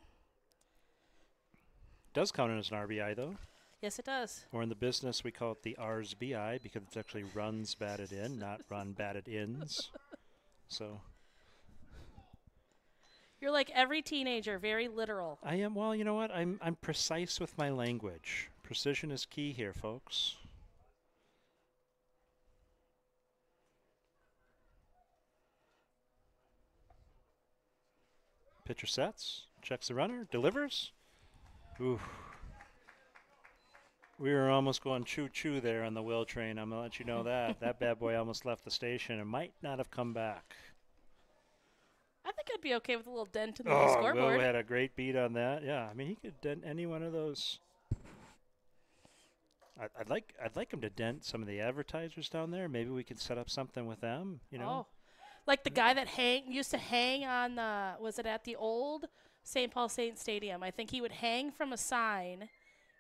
does count as an RBI though. Yes, it does. Or in the business, we call it the RSBI because it's actually runs batted in, not run batted ins. (laughs) So You're like every teenager, very literal. I am. Well, you know what? I'm I'm precise with my language. Precision is key here, folks. Pitcher sets, checks the runner, delivers. Ooh. We were almost going choo choo there on the Will train. I'm gonna let you know that. that bad boy almost left the station and might not have come back. I think I'd be okay with a little dent in the Oh, scoreboard. Will had a great beat on that. Yeah, I mean he could dent any one of those. I- I'd like I'd like him to dent some of the advertisers down there. Maybe we could set up something with them. You know, Oh, like the guy that hang used to hang on the was it at the old St. Paul Saint Stadium? I think he would hang from a sign,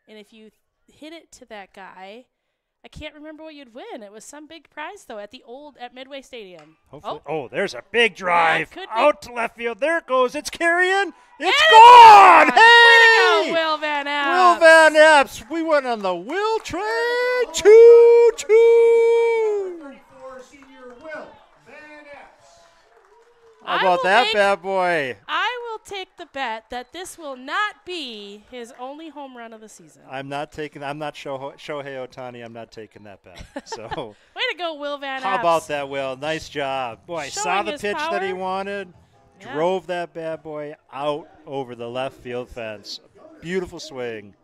and if you hit it to that guy, I can't remember what you'd win. It was some big prize though at the old at Midway Stadium. hopefully. Oh, oh there's a big drive could be. out to left field. There it goes. It's carrying. It's gone. Way to Hey, go, Will Van Will Van Epps. We went on the Will train. Choo choo. 34 senior Will Van Epps. How about will that bad boy? I will take the bet that this will not be his only home run of the season. I'm not taking. I'm not Shohei, Shohei Ohtani. I'm not taking that bet. (laughs) So. Way to go, Will Van How Epps. about that, Will? Nice job. Boy, saw the his pitch that he wanted, Yeah. drove that bad boy out over the left field fence. Beautiful swing.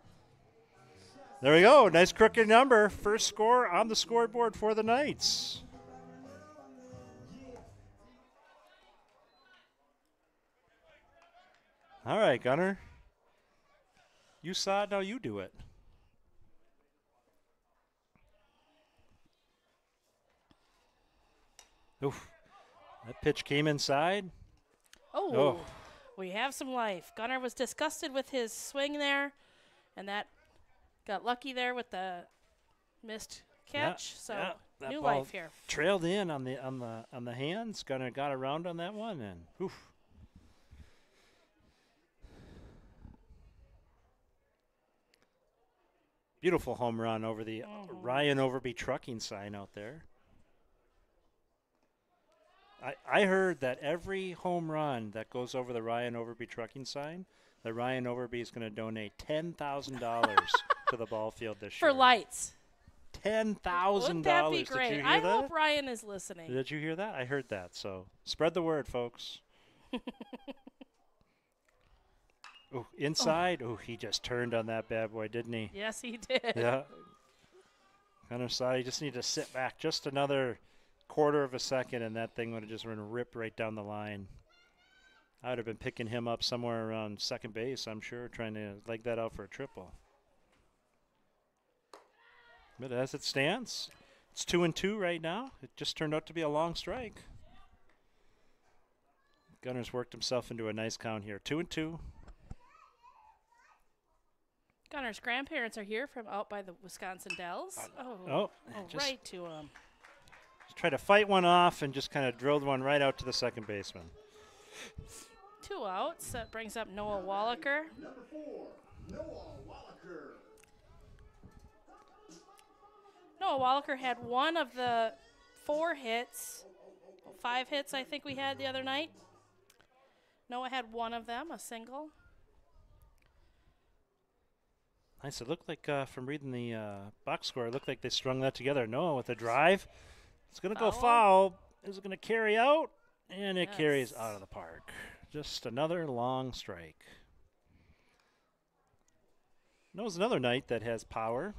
There we go. Nice crooked number. First score on the scoreboard for the Knights. All right, Gunnar. You saw it, now you do it. Oof. That pitch came inside. Oh, Oh. we have some life. Gunnar was disgusted with his swing there, and that got lucky there with the missed Yeah, catch. so yeah, that new life here. Trailed in on the on the on the hands. Gunnar got around on that one and oof. Beautiful home run over the Mhm. Ryan Overby trucking sign out there. I, I heard that every home run that goes over the Ryan Overby trucking sign, that Ryan Overby is going to donate ten thousand dollars (laughs) to the ball field this For year. For lights. Ten thousand Wouldn't that be dollars. great? Did you hear I that? hope Ryan is listening. Did you hear that? I heard that. So spread the word, folks. (laughs) Ooh, inside. Oh, he just turned on that bad boy, didn't he? Yes, he did. Yeah. Kind of saw he just need to sit back just another quarter of a second, and that thing would have just run ripped right down the line. I would have been picking him up somewhere around second base, I'm sure, trying to leg that out for a triple. But as it stands, it's two and two right now. It just turned out to be a long strike. Gunnar's worked himself into a nice count here. Two and two. Gunnar's grandparents are here from out by the Wisconsin Dells. Oh, oh, oh just- right to him. Just tried to fight one off and just kind of drilled one right out to the second baseman. Two outs. That brings up Noah Walker. Noah Walker had one of the four hits, five hits I think we had the other night. Noah had one of them, a single. Nice. It looked like uh, from reading the uh, box score, it looked like they strung that together. Noah with a drive. It's going to go foul. Is it going to carry out? And it carries out of the park. Just another long strike. Noah's another knight that has power.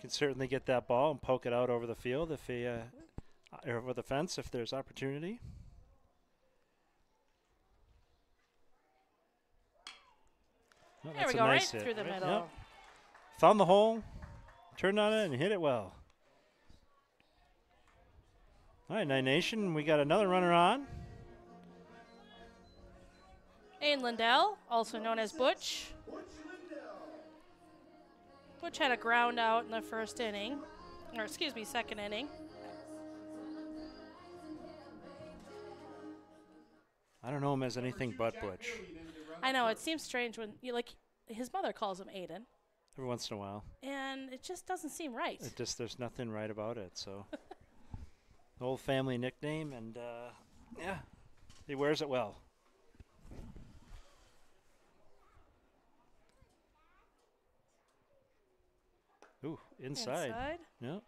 Can certainly get that ball and poke it out over the field if he, uh, or over the fence if there's opportunity. No, There we go, nice right hit. through the Right- middle. yep. Found the hole, turned on it, and hit it well. All right, Knight Nation, we got another runner on. Aiden Lindell, also known as Butch. Butch had a ground out in the first inning, or excuse me, second inning. I don't know him as anything but Butch. I know it seems strange when you like his mother calls him Aiden, Every once in a while, and it just doesn't seem right. it just there's nothing right about it. So, (laughs) the old family nickname, and uh, yeah, he wears it well. Ooh, inside. Inside. Yep.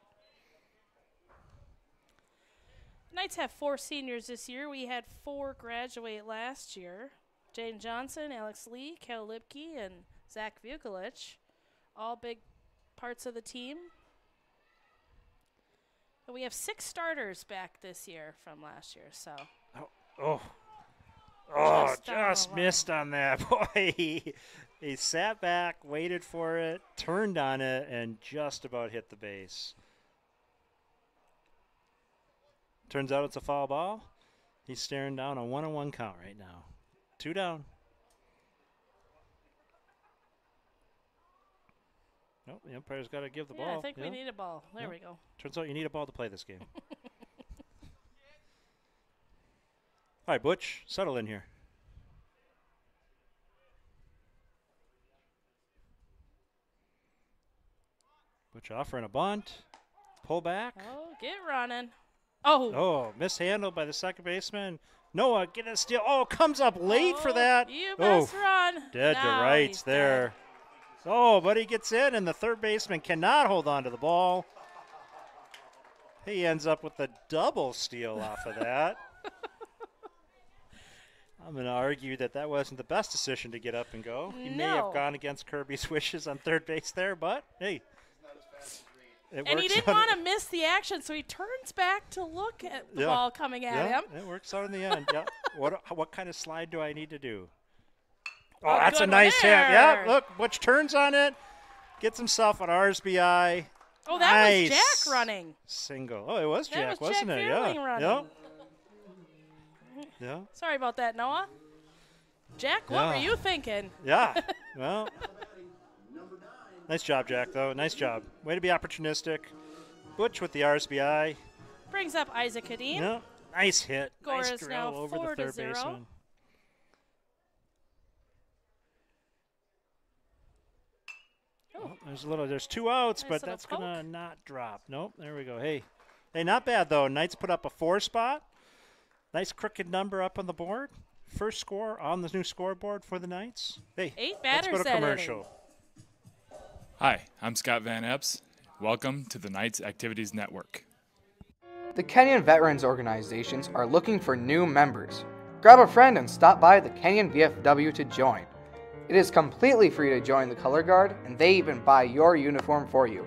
Knights have four seniors this year. We had four graduate last year. Jaden Johnson, Alex Lee, Kel Lipke, and Zach Vukolich. All big parts of the team. And we have six starters back this year from last year, so Oh. Oh, Just just missed on that. (laughs) Boy, he, he sat back, waited for it, turned on it, and just about hit the base. Turns out it's a foul ball. He's staring down a one on one count right now. Two down. Nope, the umpire's got to give the yeah, ball. I think we need a ball. There we go. Turns out you need a ball to play this game. (laughs) All right, Butch, settle in here. Butch offering a bunt. Pull back. Oh, get running. Oh, Oh, mishandled by the second baseman. Noah, get a steal. Oh, comes up late for Oh, that. you oh, run. Dead to rights there. Oh, but he gets in, and the third baseman cannot hold on to the ball. He ends up with a double steal off of that. (laughs) I'm going to argue that that wasn't the best decision to get up and go. He may have gone against Kirby's (laughs) wishes on third base there, but hey. It and he didn't want to miss the action, so he turns back to look at the Yeah. ball coming at yeah, him. It works out in the end. yeah. (laughs) What what kind of slide do I need to do? Oh, Oh, that's a nice hit. Yeah, look, Butch turns on it, gets himself an RSBI. Oh, that was Jack running. Single. Oh, it was That Jack, was wasn't Jack it? Fairling yeah. running. Yep. (laughs) Yeah. Sorry about that, Noah. Jack, what were you thinking? Yeah. (laughs) well. Nice job, Jack. Though. Nice job. Way to be opportunistic. Butch with the RSBI. Brings up Isaac Kadeen. Yeah. Nice hit. Score nice is now over four the to third zero. baseman. Oh, there's a little. There's two outs, Nice but that's gonna not drop. Nope. There we go. Hey, hey, not bad though. Knights put up a four spot. Nice crooked number up on the board. First score on the new scoreboard for the Knights. Hey, Eight let's batters go to commercial. Hi, I'm Scott Van Epps. Welcome to the Knights Activities Network. The Kenyon Veterans Organizations are looking for new members. Grab a friend and stop by the Kenyon VFW to join. It is completely free to join the Color Guard, and they even buy your uniform for you.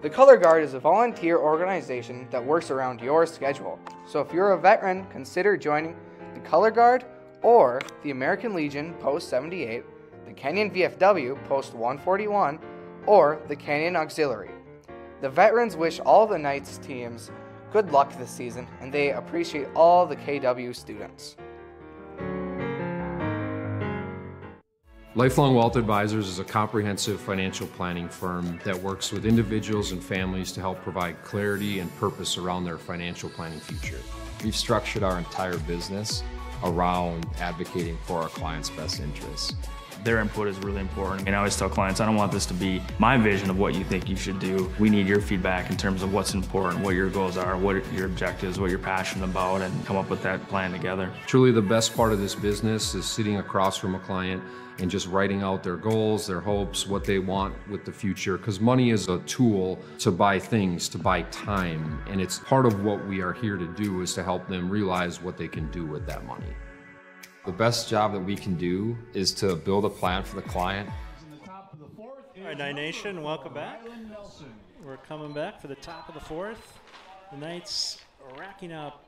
The Color Guard is a volunteer organization that works around your schedule. So if you're a veteran, consider joining the Color Guard or the American Legion Post 78, the Kenyon VFW Post 141, or the Kenyon Auxiliary. The veterans wish all the Knights teams good luck this season, and they appreciate all the KW students. Lifelong Wealth Advisors is a comprehensive financial planning firm that works with individuals and families to help provide clarity and purpose around their financial planning future. We've structured our entire business around advocating for our clients' best interests. Their input is really important. And I always tell clients, I don't want this to be my vision of what you think you should do. We need your feedback in terms of what's important, what your goals are, what your objectives, what you're passionate about, and come up with that plan together. Truly, the best part of this business is sitting across from a client and just writing out their goals, their hopes, what they want with the future. Because money is a tool to buy things, to buy time. And it's part of what we are here to do is to help them realize what they can do with that money. The best job that we can do is to build a plan for the client. All right, Knight Nation, welcome back. We're coming back for the top of the fourth. The Knights are racking up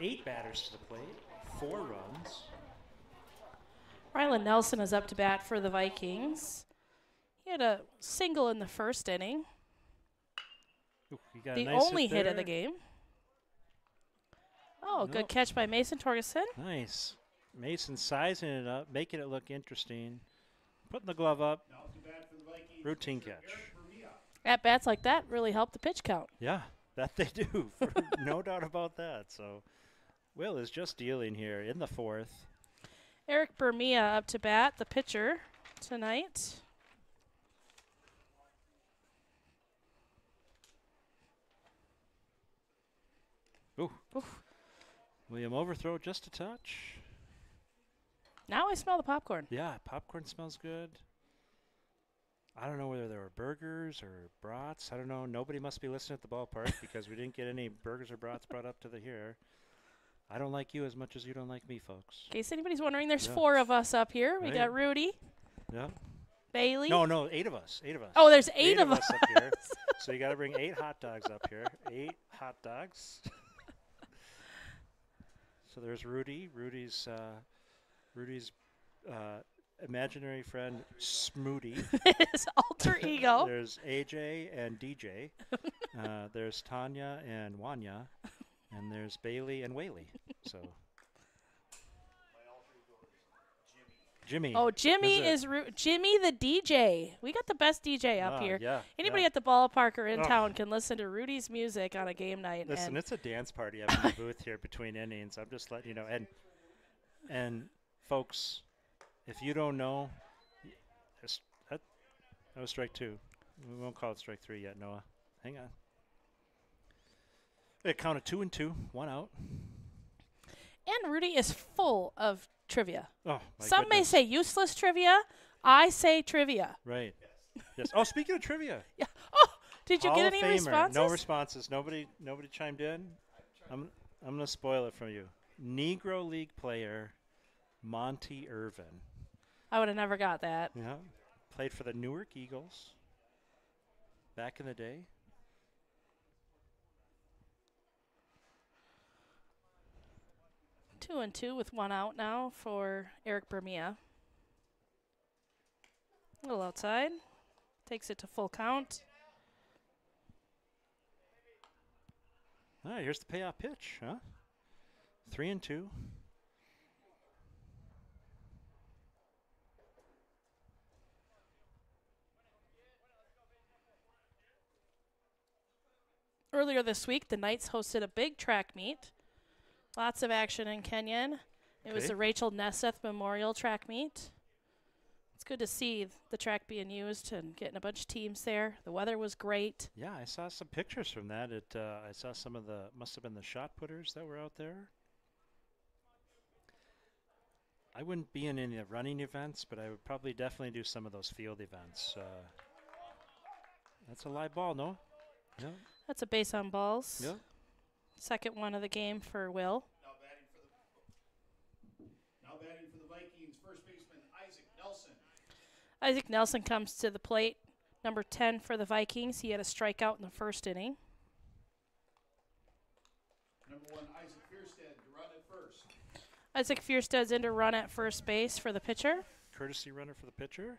eight batters to the plate, four runs. Rylan Nelson is up to bat for the Vikings. He had a single in the first inning. Ooh, you got a The nice only hit, there. of the game. Oh, Nope. good catch by Mason Torgerson. Nice. Mason sizing it up, making it look interesting, putting the glove up. Routine catch. At bats like that really help the pitch count. Yeah, that they do. (laughs) no doubt about that. So, Will is just dealing here in the fourth. Eric Bermia up to bat, the pitcher tonight. Ooh. William overthrow just a touch. Now I smell the popcorn. Yeah, popcorn smells good. I don't know whether there were burgers or brats. I don't know. Nobody must be listening at the ballpark (laughs) because we didn't get any burgers or brats brought up to the here. I don't like you as much as you don't like me, folks. In case anybody's wondering, there's Yeah. four of us up here. We Right. got Rudy, Yeah. Bailey. No, no, eight of us. Eight of us. Oh, there's eight of us up here. (laughs) So you got to bring eight hot dogs up here. Eight hot dogs. (laughs) so there's Rudy. Rudy's uh, Rudy's uh, imaginary friend Smoody. (laughs) His alter (laughs) ego. There's AJ and DJ. (laughs) uh, there's Tanya and Wanya, and there's Bailey and Whaley. So. My alter eagle would Jimmy. Oh, Jimmy is, is Ru- Jimmy the DJ. We got the best DJ up Ah, here. yeah, Anybody yeah. at the ballpark or in Oh. town can listen to Rudy's music on a game night. Listen, it's a dance party up in the booth here between innings. I'm just letting you know. And and folks, if you don't know, that, that was strike two. We won't call it strike three yet, Noah. Hang on. It counted two and two, one out. and Rudy is full of trivia. Oh, my Some may say useless trivia. I say trivia. Right. Yes. Oh, speaking of trivia. (laughs) Yeah. Oh, did you Hall get any Famer. responses? No responses. Nobody. Nobody chimed in. I'm. I'm gonna spoil it for you. Negro League player, Monte Irvin. I would have never got that. Yeah. Played for the Newark Eagles back in the day. Two and two with one out now for Eric Bermia. A little outside. Takes it to full count. All right, here's the payoff pitch, huh? Three and two. Earlier this week, the Knights hosted a big track meet. Lots of action in Kenyon. It was the Rachel Nesseth Memorial Track Meet. It's good to see the track being used and getting a bunch of teams there. The weather was great. Yeah, I saw some pictures from that. It uh, I saw some of the must have been the shot putters that were out there. I wouldn't be in any of the running events, but I would probably definitely do some of those field events. Uh, that's a live ball, no? Yeah. That's a base on balls. Yeah. Second one of the game for Will. Now batting for the now batting for the Vikings, first baseman Isaac Nelson. Isaac Nelson comes to the plate. Number 10 for the Vikings. He had a strikeout in the first inning. Number one Isaac Fierstead to run at first. Isaac Fiersted's in to run at first base for the pitcher. Courtesy runner for the pitcher.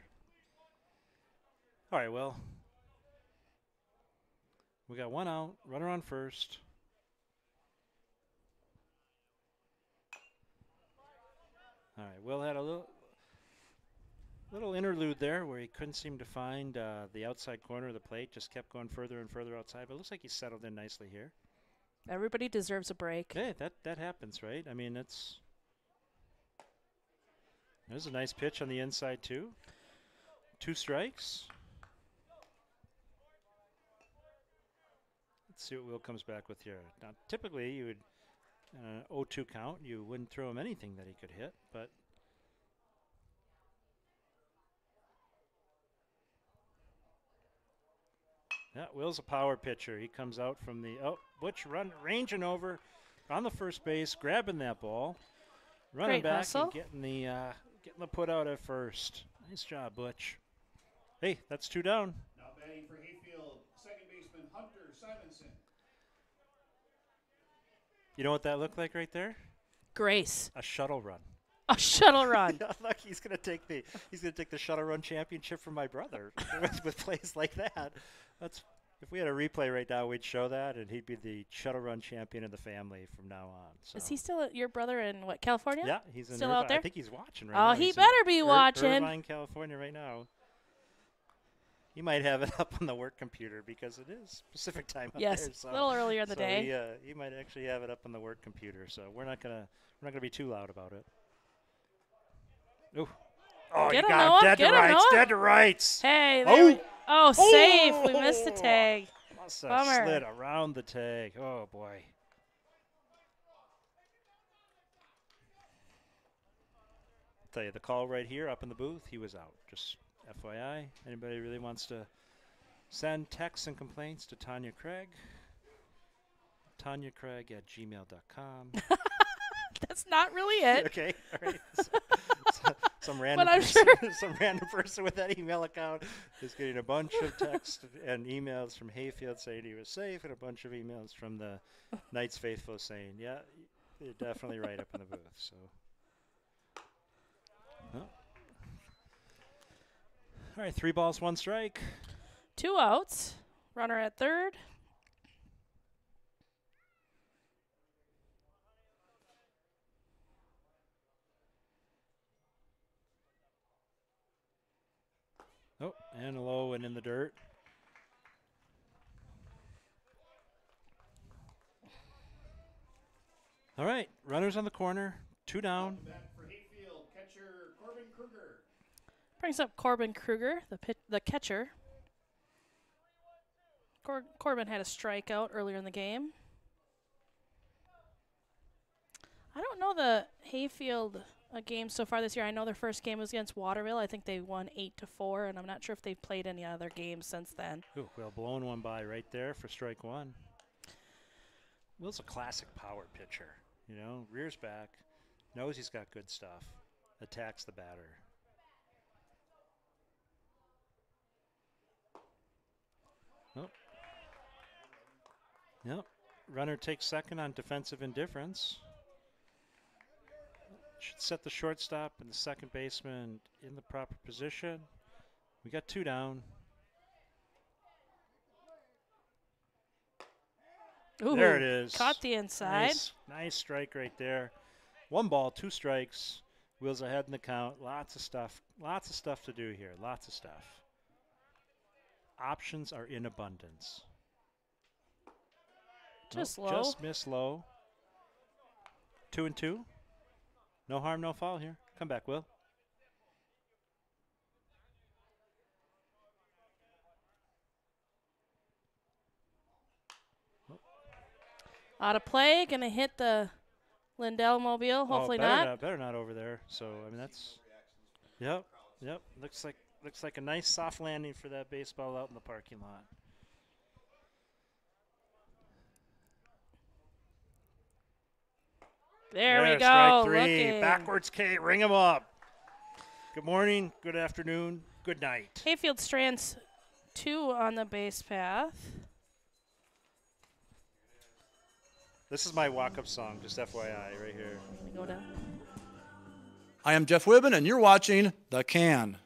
All right, well, we got one out, runner on first. All right, Will had a little little interlude there where he couldn't seem to find uh, the outside corner of the plate, just kept going further and further outside, but it looks like he settled in nicely here. Everybody deserves a break. Hey, that that happens, right? I mean, it's there's a nice pitch on the inside too. Two strikes. Let's see what Will comes back with here. Now, typically, you would in an 0-2 count. You wouldn't throw him anything that he could hit, but yeah, Will's a power pitcher. He comes out from the oh, Butch run ranging over on the first base, grabbing that ball, running Great back hustle. and getting the uh, getting the put out at first. Nice job, Butch. Hey, that's two down. Now batting for Hayfield, second baseman Hunter Simonson. You know what that looked like right there? Grace. A shuttle run. A shuttle run. (laughs) yeah, look, he's gonna take the he's gonna take the shuttle run championship from my brother (laughs) with, with plays like that. That's if we had a replay right now, we'd show that, and he'd be the shuttle run champion of the family from now on. So. Is he still at your brother in what, California? Yeah, he's in still Irvine. out there. I think he's watching right oh, now. Oh, he He's better be Ir- watching. Irvine, California, right now. He might have it (laughs) up on the work computer because it is Pacific time up Yes, there. So, a little earlier in the so day. He, uh, he might actually have it up on the work computer. So we're not gonna we're not gonna be too loud about it. Ooh. Oh, Get you got him dead Get to rights. Dead to rights. Hey, there Oh. we- oh, safe. We missed the tag. Must have Bummer. slid around the tag. Oh boy. Tell you the call right here up in the booth. He was out. Just FYI. Anybody really wants to send texts and complaints to Tanya Craig? Tanya Craig at gmail.com. (laughs) That's not really it. (laughs) okay. All right. (laughs) So- so- some random I'm person, sure- some random person with that email account is getting a bunch of texts and emails from Hayfield saying he was safe, and a bunch of emails from the Knights faithful saying, "Yeah, you're definitely right up in the booth." So, all right, three balls, one strike. Two outs. Runner at third. Oh, and a low and in the dirt. All right, runners on the corner, two down. Back for Hayfield, catcher Corbin Kruger. Brings up Corbin Kruger, the pit, the catcher. Cor- Corbin had a strikeout earlier in the game. I don't know the Hayfield game so far this year. I know their first game was against Waterville. I think they won eight to four, and I'm not sure if they've played any other games since then. Ooh, well, blown one by right there for strike one. Will's a classic power pitcher. You know, rears back, knows he's got good stuff. attacks the batter. Yep. Runner takes second on defensive indifference. Should set the shortstop and the second baseman in the proper position. We got two down. Ooh, there it is. Caught the inside. Nice, nice strike right there. One ball, two strikes. Will's ahead in the count. Lots of stuff. Lots of stuff to do here. Lots of stuff. Options are in abundance. Just Nope, low. Just miss low. Two and two. No harm, no foul here. Come back, Will. Out of play. Gonna hit the Lindell Mobile. Oh, Hopefully oh, better not. Better not over there. So I mean that's. Yep. Yep. Looks like looks like a nice soft landing for that baseball out in the parking lot. There, we go. Strike three. Looking. Backwards K. Ring him up. Good morning. Good afternoon. Good night. Hayfield Strands two on the base path. This is my walk-up song, just FYI, right here. Go down. I am Jeff Wibben, and you're watching The Can.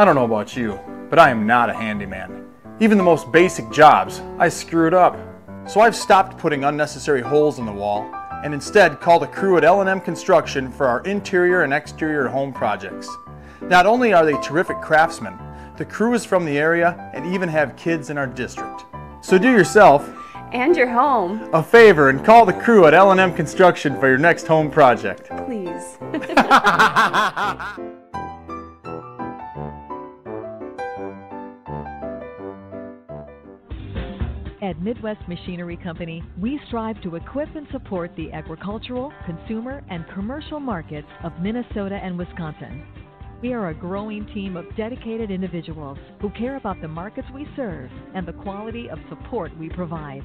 I don't know about you, but I am not a handyman. Even the most basic jobs, I screwed up. So I've stopped putting unnecessary holes in the wall and instead called a crew at L&M Construction for our interior and exterior home projects. Not only are they terrific craftsmen, the crew is from the area and even have kids in our district. So do yourself And your home, a favor and call the crew at L&M Construction for your next home project. please. (laughs) (laughs) At Midwest Machinery Company, we strive to equip and support the agricultural, consumer, and commercial markets of Minnesota and Wisconsin. We are a growing team of dedicated individuals who care about the markets we serve and the quality of support we provide.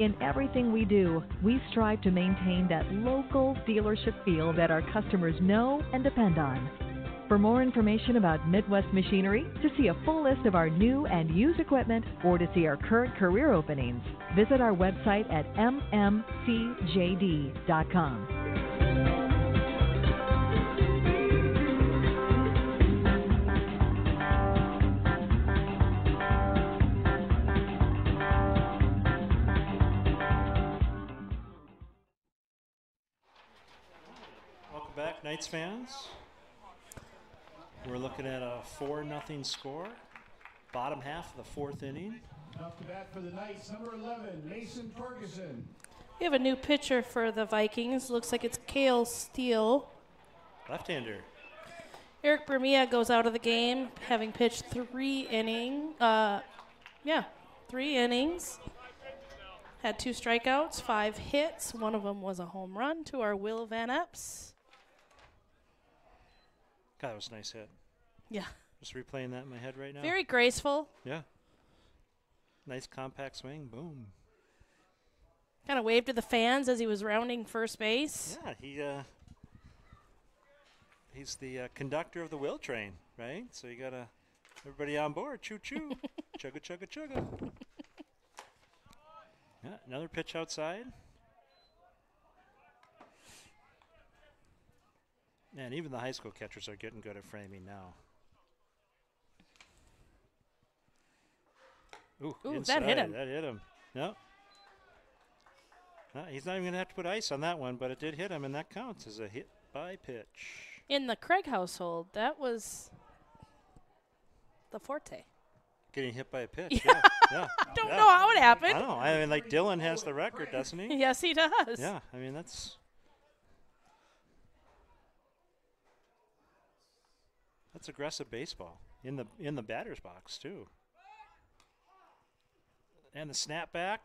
In everything we do, we strive to maintain that local dealership feel that our customers know and depend on. For more information about Midwest Machinery, to see a full list of our new and used equipment, or to see our current career openings, visit our website at mmcjd.com. Welcome back, Knights fans. We're looking at a 4 nothing score. Bottom half of the fourth inning. Off the bat for the Knights, number 11, Mason Ferguson. We have a new pitcher for the Vikings. Looks like it's Kale Steele. Left hander. Eric Bermia goes out of the game, having pitched three innings. Uh, yeah, three innings. Had two strikeouts, five hits. One of them was a home run to our Will Van Epps. God, that was a nice hit. Yeah. Just replaying that in my head right now. Very graceful. Yeah. Nice compact swing. Boom. Kind of waved to the fans as he was rounding first base. Yeah, he uh, he's the uh, conductor of the wheel train, right? So you gotta everybody on board. Choo choo. (laughs) chugga chugga chugga. Yeah, another pitch outside. Man, even the high school catchers are getting good at framing now. Ooh, Ooh, that hit him. That hit him. Yep. Uh, he's not even going to have to put ice on that one, but it did hit him, and that counts as a hit by pitch. In the Craig household, that was the forte. Getting hit by a pitch. (laughs) Yeah. Yeah. yeah. Don't yeah. know how it happened. I know. I mean, like Dylan has the record, doesn't he? Yes, he does. Yeah. I mean, that's. That's aggressive baseball in the in the batter's box too. And the snapback.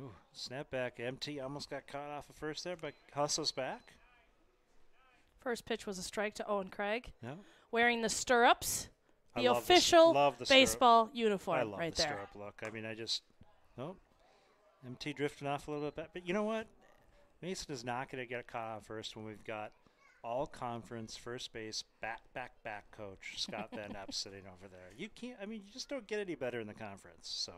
Ooh, snap back. MT almost got caught off at first there, but hustles back. First pitch was a strike to Owen Craig. Yeah. Wearing the stirrups, the love official the stirrup. baseball uniform I love right the there. stirrup look. I mean, I just nope. MT drifting off a little bit back, but you know what? Mason is not going to get caught off first when we've got all conference first base back back back coach Scott Van (laughs) Epp sitting over there. You can't. I mean, you just don't get any better in the conference. So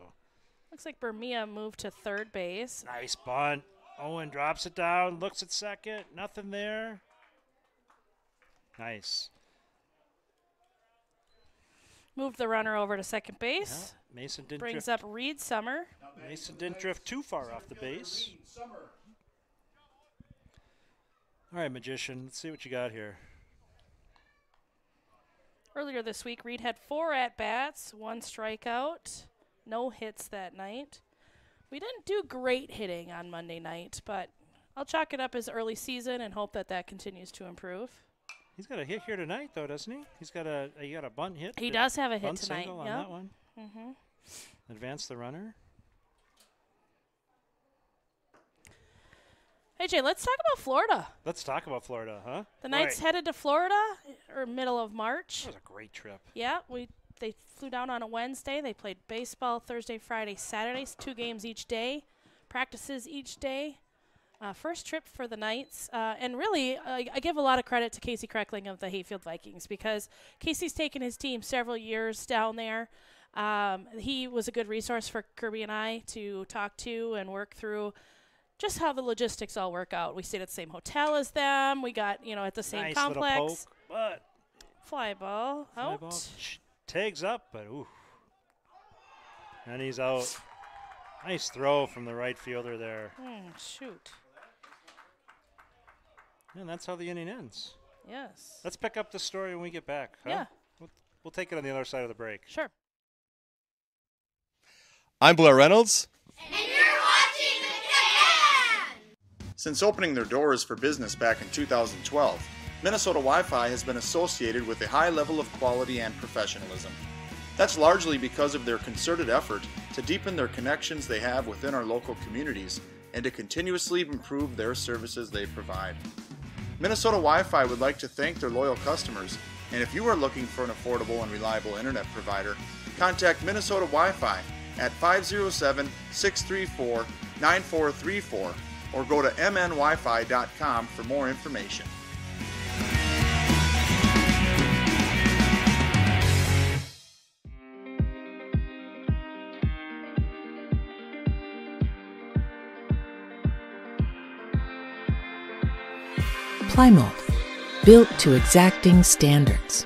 Looks like Bermia moved to third base. nice bunt. Owen drops it down, looks at second, nothing there. Nice. Moved the runner over to second base. Yeah, Mason didn't Brings drift. up Reed Summer. Mason didn't drift too far off the base. All right, magician. Let's see what you got here. Earlier this week, Reed had four at bats, one strikeout, no hits that night. We didn't do great hitting on Monday night, but I'll chalk it up as early season and hope that that continues to improve. He's got a hit here tonight, though, doesn't he? He's got a he got a bunt hit. He does have a hit tonight, single on that one. Mm-hmm. Advance the runner. Hey Jay, let's talk about Florida. Let's talk about Florida, huh? The Knights Boy, headed to Florida or middle of March. That was a great trip. Yeah, we they flew down on a Wednesday. They played baseball Thursday, Friday, Saturdays, two games each day, practices each day. Uh, first trip for the Knights, uh, and really, I I give a lot of credit to Casey Kreckling of the Hayfield Vikings because Casey's taken his team several years down there. Um, he was a good resource for Kirby and I to talk to and work through just how the logistics all work out. We stayed at the same hotel as them. We got you know at the same nice complex. little poke, but Fly ball fly out. ball tags up, but ooh, and he's out. Nice throw from the right fielder there, Hmm, shoot. and that's how the inning ends. Yes. Let's pick up the story when we get back. Huh? Yeah. We'll, we'll take it on the other side of the break. Sure. I'm Blair Reynolds. Since opening their doors for business back in 2012, Minnesota Wi Fi has been associated with a high level of quality and professionalism. That's largely because of their concerted effort to deepen their connections they have within our local communities and to continuously improve their services they provide. Minnesota Wi Fi would like to thank their loyal customers, and if you are looking for an affordable and reliable internet provider, contact Minnesota Wi Fi at 507 634 9434 or go to mnwifi.com for more information. Plymold, built to exacting standards,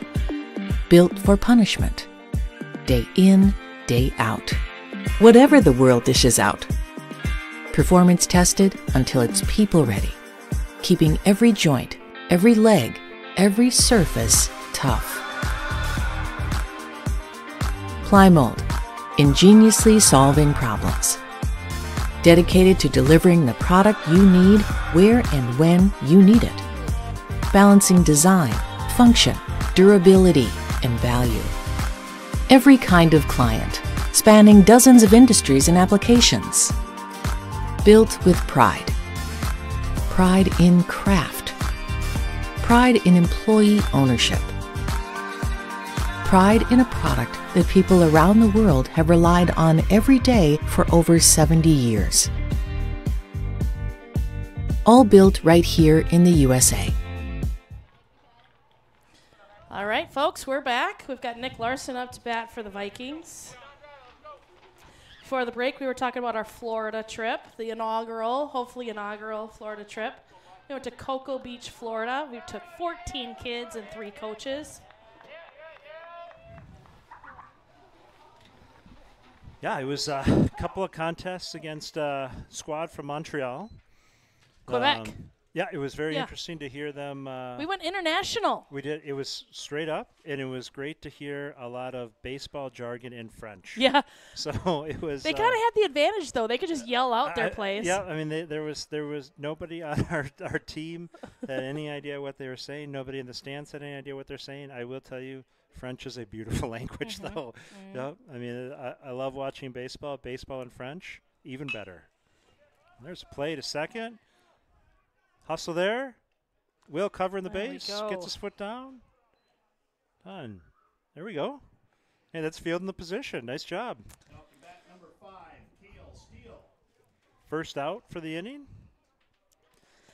built for punishment, day in, day out, whatever the world dishes out. Performance tested until it's people ready, keeping every joint, every leg, every surface tough. Plymold, ingeniously solving problems. Dedicated to delivering the product you need where and when you need it. Balancing design, function, durability, and value. Every kind of client, spanning dozens of industries and applications. Built with pride. Pride in craft. Pride in employee ownership. Pride in a product that people around the world have relied on every day for over 70 years. All built right here in the USA. All right, folks, we're back. We've got Nick Larson up to bat for the Vikings. Before the break, we were talking about our Florida trip, the inaugural, hopefully inaugural Florida trip. We went to Cocoa Beach, Florida. We took 14 kids and three coaches. Yeah, it was uh, a couple of contests against uh, squad from Montreal. Quebec. Yeah, it was very Yeah. interesting to hear them. Uh, we went international. We did. It was straight up, and it was great to hear a lot of baseball jargon in French. Yeah. (laughs) So (laughs) it was. They uh, kind of had the advantage, though. They could just yell out their I- plays. Yeah, I mean, they, there was there was nobody (laughs) on our our team had any idea what they were saying. Nobody in the stands had any idea what they're saying. I will tell you, French is a beautiful language, though. Mhm. Yep. I mean, I, I love watching baseball. Baseball in French, even better. There's a play to second. Hustle there. Will covering the There base. Gets his foot down. Done. There we go. Hey, that's fielding the position. Nice job. Number five, Keel Steele. First out for the inning.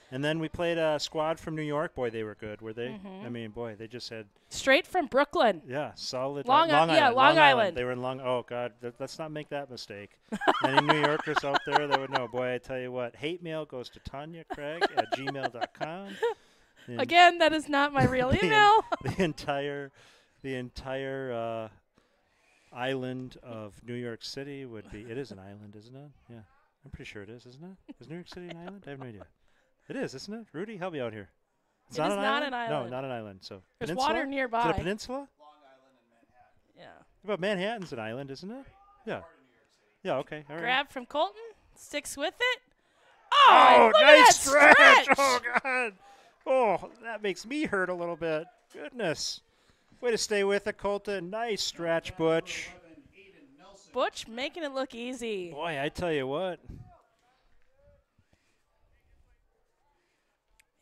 And then we played a squad from New York. Boy, they were good, were they? Mhm. I mean, boy, they just had Straight from Brooklyn. yeah, solid. Long Long I- yeah, Island. Long Island. They were in Long. Oh God, th- let's not make that mistake. (laughs) Any New Yorkers out there that would know, boy, I tell you what, hate mail goes to Tanya Craig at gmail.com. (laughs) Again, that is not my real (laughs) the en- email. the entire, the entire uh, island of New York City would be. It is an island, isn't it? Yeah, I'm pretty sure it is, isn't it? Is New York City an island? I have no idea. It is, isn't it? Rudy, help me out here. It's It not is an not island? an island. No, not an island. So There's peninsula? water Is nearby. it a peninsula? Long Island, Yeah. But Manhattan's an island, isn't it? Yeah. Yeah. Okay. All right. Grab from Colton. Sticks with it. Oh, Oh, look at nice that stretch. Oh God. Oh, that makes me hurt a little bit. Goodness. Way to stay with it, Colton. Nice stretch, Butch. Butch making it look easy. Boy, I tell you what.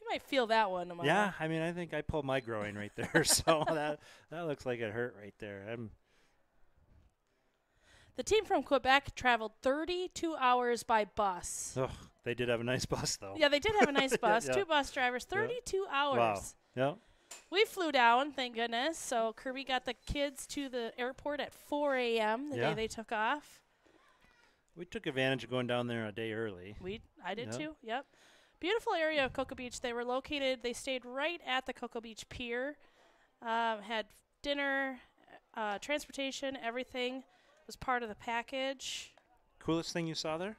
You might feel that one tomorrow. Yeah, I mean, I think I pulled my groin right there, (laughs) so that that looks like it hurt right there. I'm The team from Quebec traveled 32 hours by bus. Ugh, they did have a nice bus though. Yeah, they did have a nice (laughs) bus. Yeah. Two bus drivers, Yeah. 32 hours. Wow. Yeah. We flew down, thank goodness. So Kirby got the kids to the airport at 4 a.m. the Yeah. day they took off. We took advantage of going down there a day early. We, I did Yeah. too. Yep. Beautiful area of Cocoa Beach. They were located. They stayed right at the Cocoa Beach Pier. Um, had dinner, uh, transportation, everything was part of the package. Coolest thing you saw there?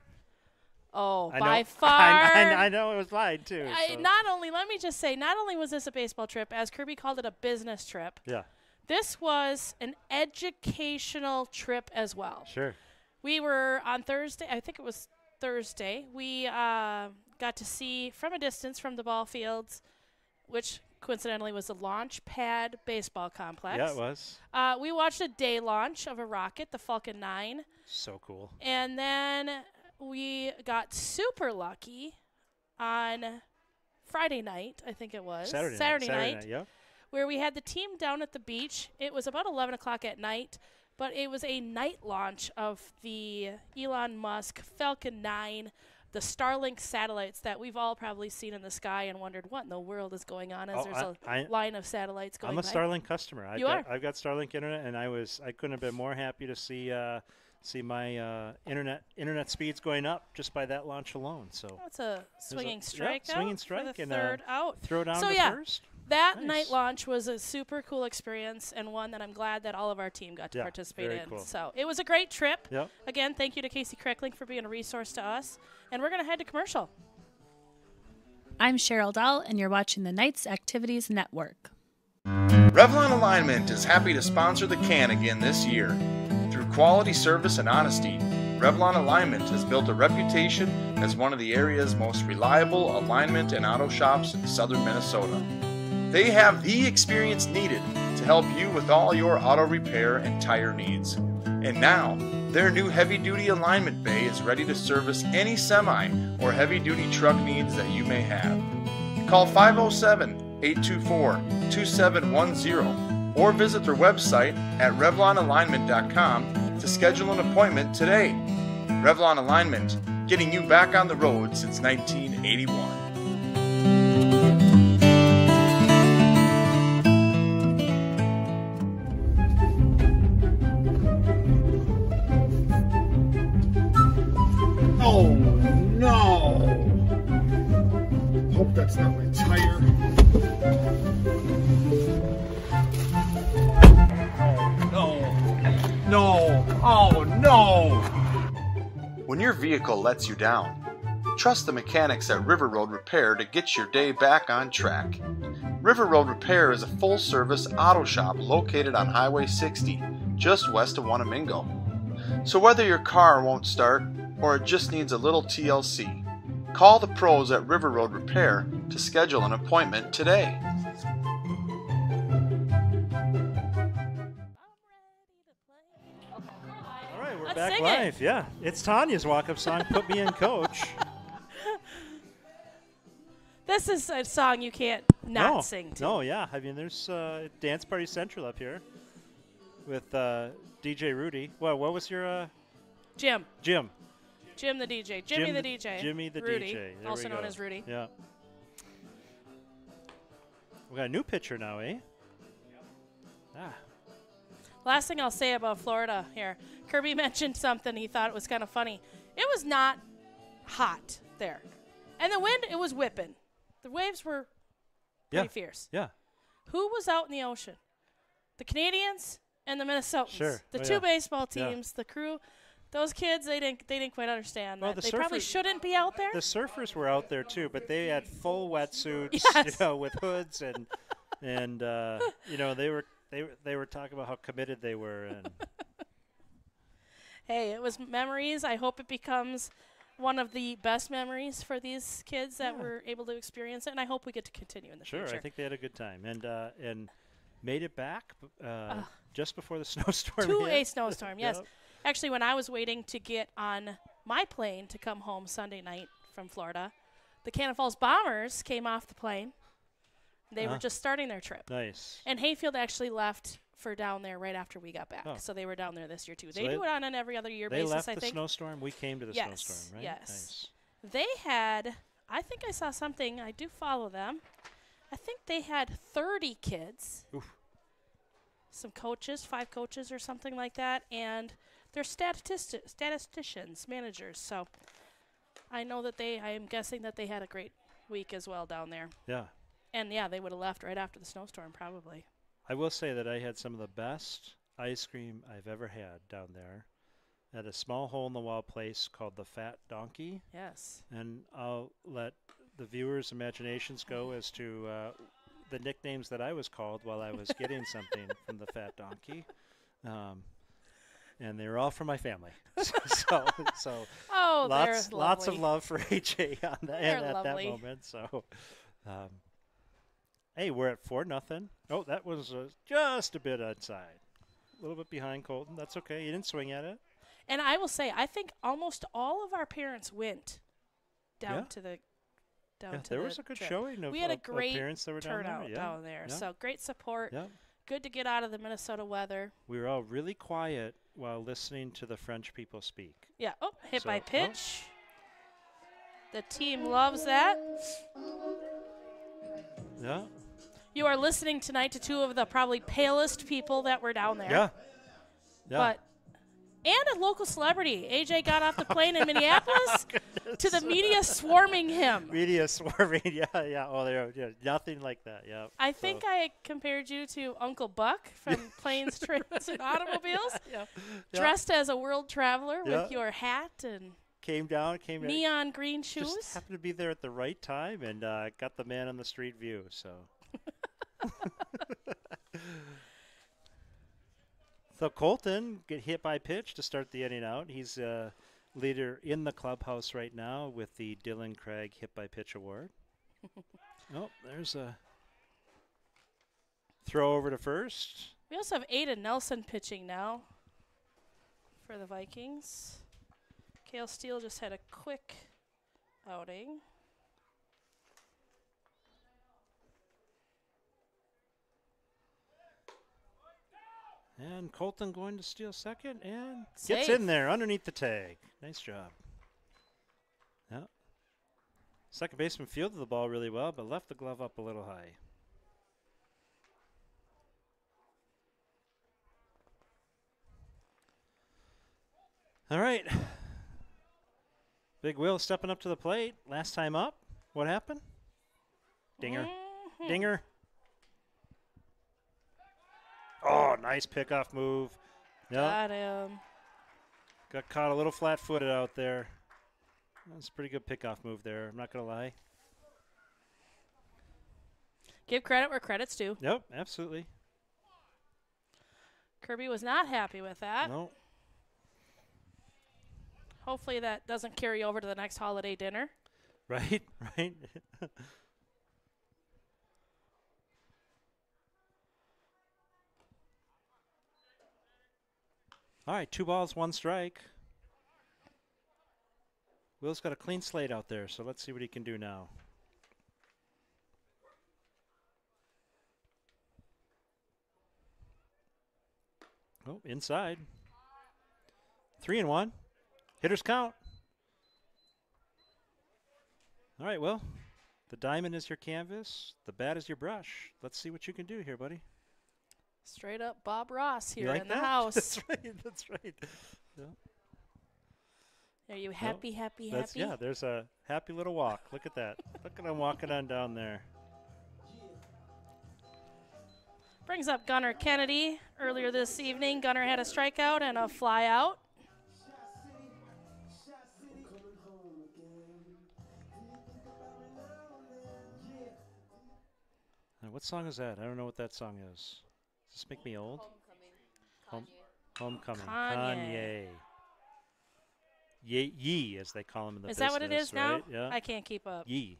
Oh, I by know, (laughs) far. I, I, I know it was mine too. I, so- not only, let me just say, not only was this a baseball trip, as Kirby called it, a business trip. Yeah. This was an educational trip as well. Sure. We were on Thursday, I think it was Thursday. We uh, got to see from a distance from the ball fields, which coincidentally was the launch pad baseball complex. Yeah, it was. Uh, we watched a day launch of a rocket, the Falcon 9. So cool. And then we got super lucky on Friday night, I think it was. Saturday night, Saturday Saturday night. night, yeah. Where we had the team down at the beach. It was about 11 o'clock at night, but it was a night launch of the Elon Musk Falcon 9, the Starlink satellites that we've all probably seen in the sky and wondered what in the world is going on as Oh, there's a I- I- line of satellites going I'm a by. Starlink customer. I've You got, are. I've got Starlink internet, and I was I couldn't have been more happy to see uh, see my uh, internet internet speeds going up just by that launch alone. So That's a swinging yeah, strike. swinging out strike and, uh, third out. throw down so yeah, first. That Nice. night launch was a super cool experience and one that I'm glad that all of our team got to Yeah, participate very in. cool. So it was a great trip. Yep. Again, thank you to Casey Crecklink for being a resource to us. And we're gonna head to commercial. I'm Cheryl Dahl, and you're watching the Knights Activities Network. Revlon Alignment is happy to sponsor the can again this year. Through quality service and honesty, Revlon Alignment has built a reputation as one of the area's most reliable alignment and auto shops in southern Minnesota. They have the experience needed to help you with all your auto repair and tire needs. And now, their new heavy duty alignment bay is ready to service any semi or heavy duty truck needs that you may have. Call 507 824 2710 or visit their website at RevlonAlignment.com to schedule an appointment today. Revlon Alignment, getting you back on the road since 1981. Vehicle lets you down, trust the mechanics at River Road Repair to get your day back on track. River Road Repair is a full service auto shop located on Highway 60, just west of Wanamingo. So whether your car won't start or it just needs a little TLC, call the pros at River Road Repair to schedule an appointment today. Back sing it. Yeah, it's Tanya's walk-up song. Put me in, coach. (laughs) this is a song you can't not no, sing to. No, yeah. I mean, there's uh, Dance Party Central up here with uh, DJ Rudy. Well, what was your uh, Jim. Jim? Jim the DJ. Jimmy Jim the DJ. Jimmy the Rudy, DJ. There also known as Rudy. Yeah. We got a new pitcher now, eh? Ah. Last thing I'll say about Florida here. Kirby (laughs) mentioned something he thought was kind of funny. It was not hot there. And the wind, it was whipping. The waves were Yeah. pretty fierce. Yeah. Who was out in the ocean? The Canadians and the Minnesotans. Sure. The Oh, two yeah. baseball Yeah. teams, the crew. Those kids, they didn't they didn't quite understand Well, that. the They probably shouldn't be out there. The surfers were out there too, but they had full wetsuits, (laughs) Yes. you know, with hoods and and uh, you know they were they were- they were talking about how committed they were and (laughs) hey, it was memories. I hope it becomes one of the best memories for these kids that Yeah. were able to experience it, and I hope we get to continue in the sure, future. I think they had a good time and uh, and made it back b- uh, just before the (laughs) snowstorm. to hit. a snowstorm. Yes, Yep. actually, when I was waiting to get on my plane to come home Sunday night from Florida, the Cannon Falls Bombers came off the plane. They were Uh-huh. just starting their trip. Nice. And Hayfield actually left for down there right after we got back, Oh. so they were down there this year too. So they, they- do it on an every other year They basis, left I the think. snowstorm. We came to the yes, snowstorm, right? Yes. They had, I think I saw something, I do follow them. I think they had 30 kids, Oof. some coaches, five coaches or something like that, and they're statisti- statisticians, managers. So I know that they, I am guessing that they had a great week as well down there. Yeah. And yeah, they would have left right after the snowstorm, probably. I will say that I had some of the best ice cream I've ever had down there at a small hole in the wall place called the Fat Donkey. Yes. And I'll let the viewers' imaginations go (laughs) as to uh, the nicknames that I was called while I was getting (laughs) something from the Fat Donkey. Um, and they were all from my family. (laughs) so, so Oh, lots, lots of love for AJ on They're at lovely. that moment. So, um, hey, we're at four nothing. Oh, that was uh, just a bit outside, a little bit behind Colton. That's okay. You didn't swing at it. And I will say, I think almost all of our parents went down Yeah. to the down Yeah, to there the was a good trip. showing of- we had a great parents that were down there, turnout yeah, down there. yeah. So great support. Yeah. Good to get out of the Minnesota weather. We were all really quiet while listening to the French people speak. Yeah. Oh, hit So- by oh. pitch. The team loves that. Yeah. You are listening tonight to two of the probably palest people that were down there. Yeah. Yeah. But and a local celebrity. AJ got off the plane in Minneapolis (laughs) to the media swarming him. Media swarming. (laughs) Yeah, yeah. Oh, there. Yeah, nothing like that. Yeah. I think I compared you to Uncle Buck from (laughs) Planes, Trains, and Automobiles, Yeah. dressed as a world traveler Yeah. with your hat and came down, came in- neon green Just shoes. happened to be there at the right time and uh, got the man on the street view. So. (laughs) so Colton get hit by pitch to start the inning out. He's uh, leader in the clubhouse right now with the Dylan Craig hit by pitch award. (laughs) oh, there's a throw over to first. We also have Aiden Nelson pitching now for the Vikings. Kale Steele just had a quick outing. And Colton going to steal second and gets in there underneath the tag. Nice job. Yeah. Second baseman fielded the ball really well, but left the glove up a little high. All right. Big Will stepping up to the plate. Last time up. What happened? Dinger. Mhm. Dinger. Oh, nice pickoff move. Yep. Got him. Got caught a little flat footed out there. That's a pretty good pickoff move there. I'm not going to lie. Give credit where credit's due. Yep, absolutely. Kirby was not happy with that. No. Hopefully that doesn't carry over to the next holiday dinner. Right, (laughs) right. (laughs) All right, two balls, one strike. Will's got a clean slate out there, so let's see what he can do now. Oh, inside. Three and one. Hitters count. All right, Will. The diamond is your canvas. The bat is your brush. Let's see what you can do here, buddy. Straight up Bob Ross here like in the (laughs) house. That's right. That's right. Yeah. Are you Nope. happy, happy, That's, happy? Yeah, there's a happy little walk. Look at that. (laughs) Look at him walking on down there. Brings up Gunnar Kennedy. Earlier this evening, Gunnar had a strikeout and a fly out. Uh, what song is that? I don't know what that song is. This make me old? Home, Homecoming. Kanye. Ye, Yee, as they call him in the Is that what it business, now? right? Yeah. I can't keep up. Yee.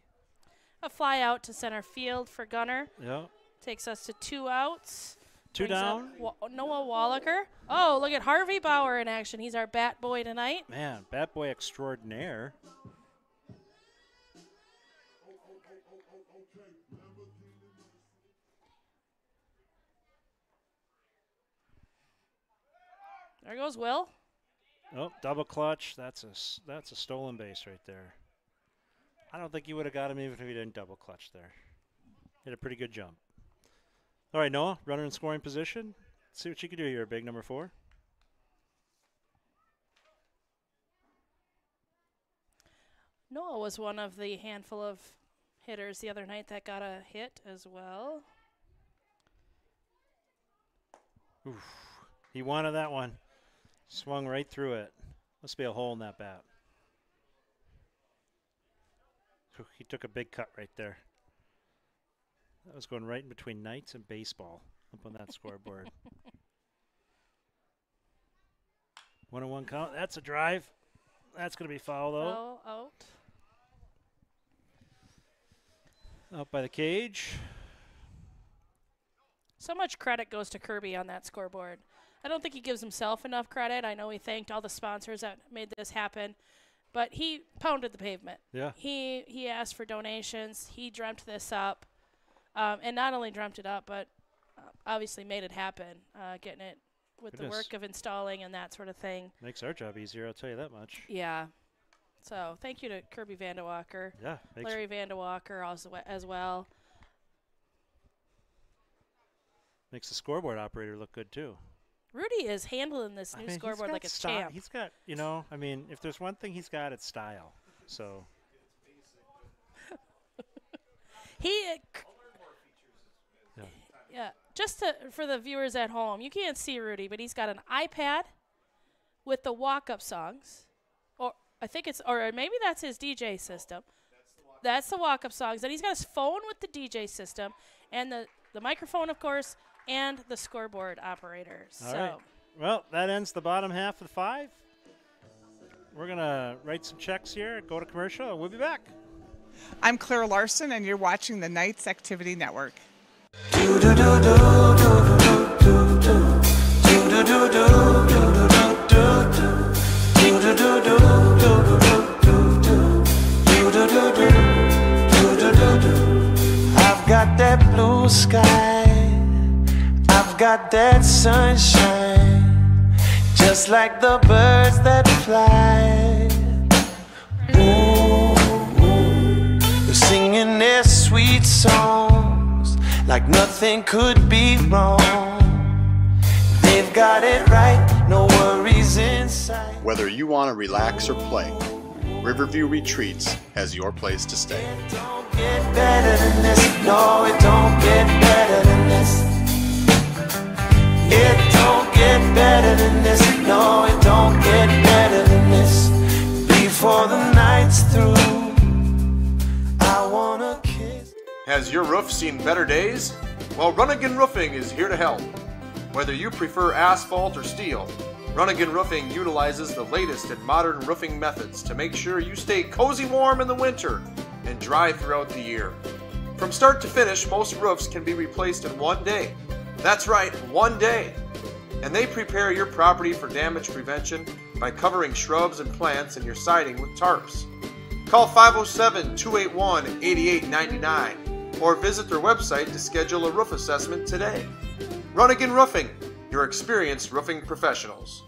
A fly out to center field for Gunnar. Yeah. Takes us to two outs. Two down. Wa- Noah Walker. Oh, look at Harvey Bauer in action. He's our bat boy tonight. Man, Bat Boy extraordinaire. There goes Will. Oh, double clutch. That's a that's a stolen base right there. I don't think you would have got him even if he didn't double clutch there. Hit a pretty good jump. All right, Noah, runner in scoring position. Let's see what you can do here, big number four. Noah was one of the handful of hitters the other night that got a hit as well. Oof. He wanted that one. Swung right through it. Must be a hole in that bat. He took a big cut right there. That was going right in between Knights and baseball up on that scoreboard. (laughs) One on one count. That's a drive. That's going to be foul though. Foul out. Out by the cage. So much credit goes to Kirby on that scoreboard. I don't think he gives himself enough credit. I know he thanked all the sponsors that made this happen, but he pounded the pavement. Yeah. He he asked for donations. He dreamt this up, um, and not only dreamt it up, but uh, obviously made it happen. Uh, getting it with the work of installing and that sort of thing. Makes our job easier, I'll tell you that much. Yeah. So thank you to Kirby Vandewalker. Yeah, Larry Vandewalker also as well. Makes the scoreboard operator look good too. Rudy is handling this I new mean, scoreboard like a champ. He's got, you know, I mean, if there's one thing he's got, it's style. So (laughs) He, uh, Yeah. yeah. Just to, for the viewers at home, you can't see Rudy, but he's got an iPad with the walk-up songs, or I think it's, or maybe that's his DJ system. That's the walk-up songs, and he's got his phone with the DJ system, and the the microphone, of course, and the scoreboard operator. All so. right. Well, that ends the bottom half of the five. We're gonna write some checks here, go to commercial, and we'll be back. I'm Claire Larson, and you're watching the Knights Activity Network. I've got that blue sky. I've got that sunshine. Just like the birds that fly. Ooh, ooh. They're singing their sweet songs like nothing could be wrong. They've got it right, no worries inside. Whether you want to relax or play, Riverview Retreats has your place to stay. It don't get better than this. No, it don't get better than this. Before the night's through, I wanna kiss. Has your roof seen better days? Well, Runnigan Roofing is here to help. Whether you prefer asphalt or steel, Runnigan Roofing utilizes the latest in modern roofing methods to make sure you stay cozy warm in the winter and dry throughout the year. From start to finish, most roofs can be replaced in one day. That's right, one day. And they prepare your property for damage prevention by covering shrubs and plants in your siding with tarps. Call 507 281 8899 or visit their website to schedule a roof assessment today. Runnigan Roofing, your experienced roofing professionals.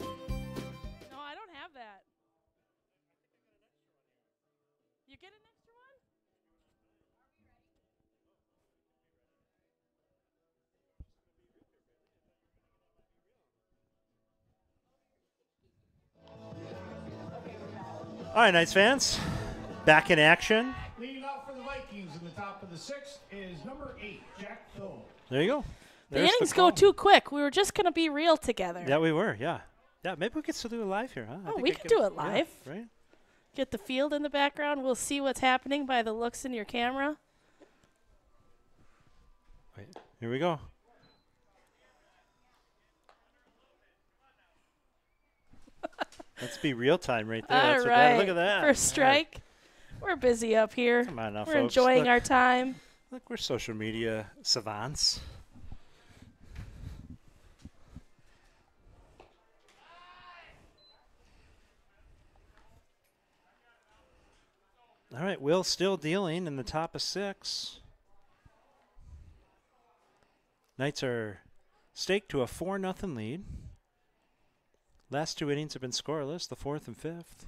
All right, Knights fans, back in action. Leading off for the Vikings in the top of the sixth is number eight, Jack Phil. There you go. The innings call. go too quick. We were just going to be real together. Yeah, we were. Yeah, yeah. Maybe we could still do it live here, huh? I Oh, think we I could do it yeah, live. right? Get the field in the background. We'll see what's happening by the looks in your camera. Wait, here we go. Let's be real time right there. All That's what right. that, look at that. First strike. We're busy up here. Come on now, We're folks. enjoying Look. our time. Look, we're social media savants. All right, Will still dealing in the top of six. Knights are staked to a 4 nothing lead. Last two innings have been scoreless, the fourth and fifth.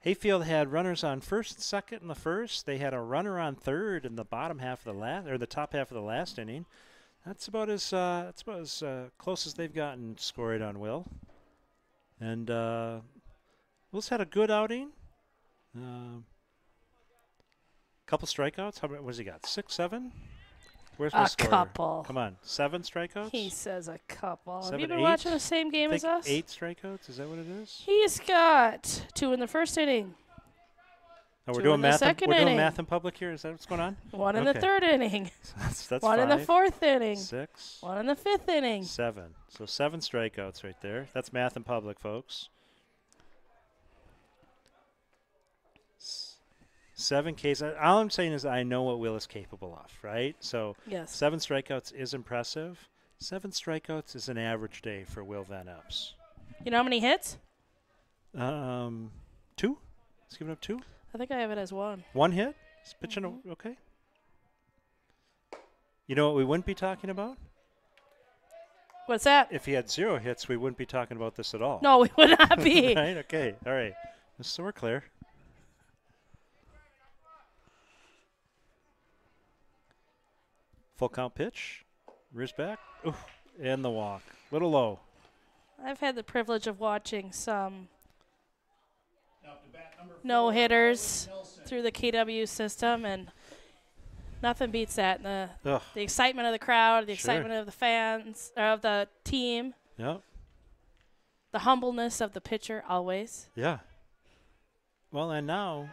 Hayfield had runners on first and second in the first. They had a runner on third in the bottom half of the last or the top half of the last inning. That's about as uh, that's about as uh, close as they've gotten scored on Will. And uh, Will's had a good outing. Um couple strikeouts. How many was he got? Six, seven. Where's my A scorer? couple. Come on, seven strikeouts. He says a couple. Seven, Have you been eight? watching the same game as us? Eight strikeouts. Is that what it is? He's got two in the first inning, Oh, we're doing math. We're doing inning. math in public here. Is that what's going on? one in the third inning, (laughs) That's, that's one in the fourth inning, Six. one in the fifth inning. Seven. So seven strikeouts right there. That's math in public, folks. Seven Ks. All I'm saying is I know what Will is capable of, right? So Yes. seven strikeouts is impressive. Seven strikeouts is an average day for Will Van Epps. You know how many hits? Um, two. He's giving up two. I think I have it as one. One hit. He's pitching. Mm-hmm. A, okay. You know what we wouldn't be talking about? What's that? If he had zero hits, we wouldn't be talking about this at all. No, we would not be. (laughs) right? Okay. All right. So we're clear. Full count pitch. Wrist back. Ooh, and the walk. Little low. I've had the privilege of watching some no hitters through the KW system, and nothing beats that. The Ugh. the excitement of the crowd, the Sure. excitement of the fans, or of the team, Yep. the humbleness of the pitcher always. Yeah. Well, and now,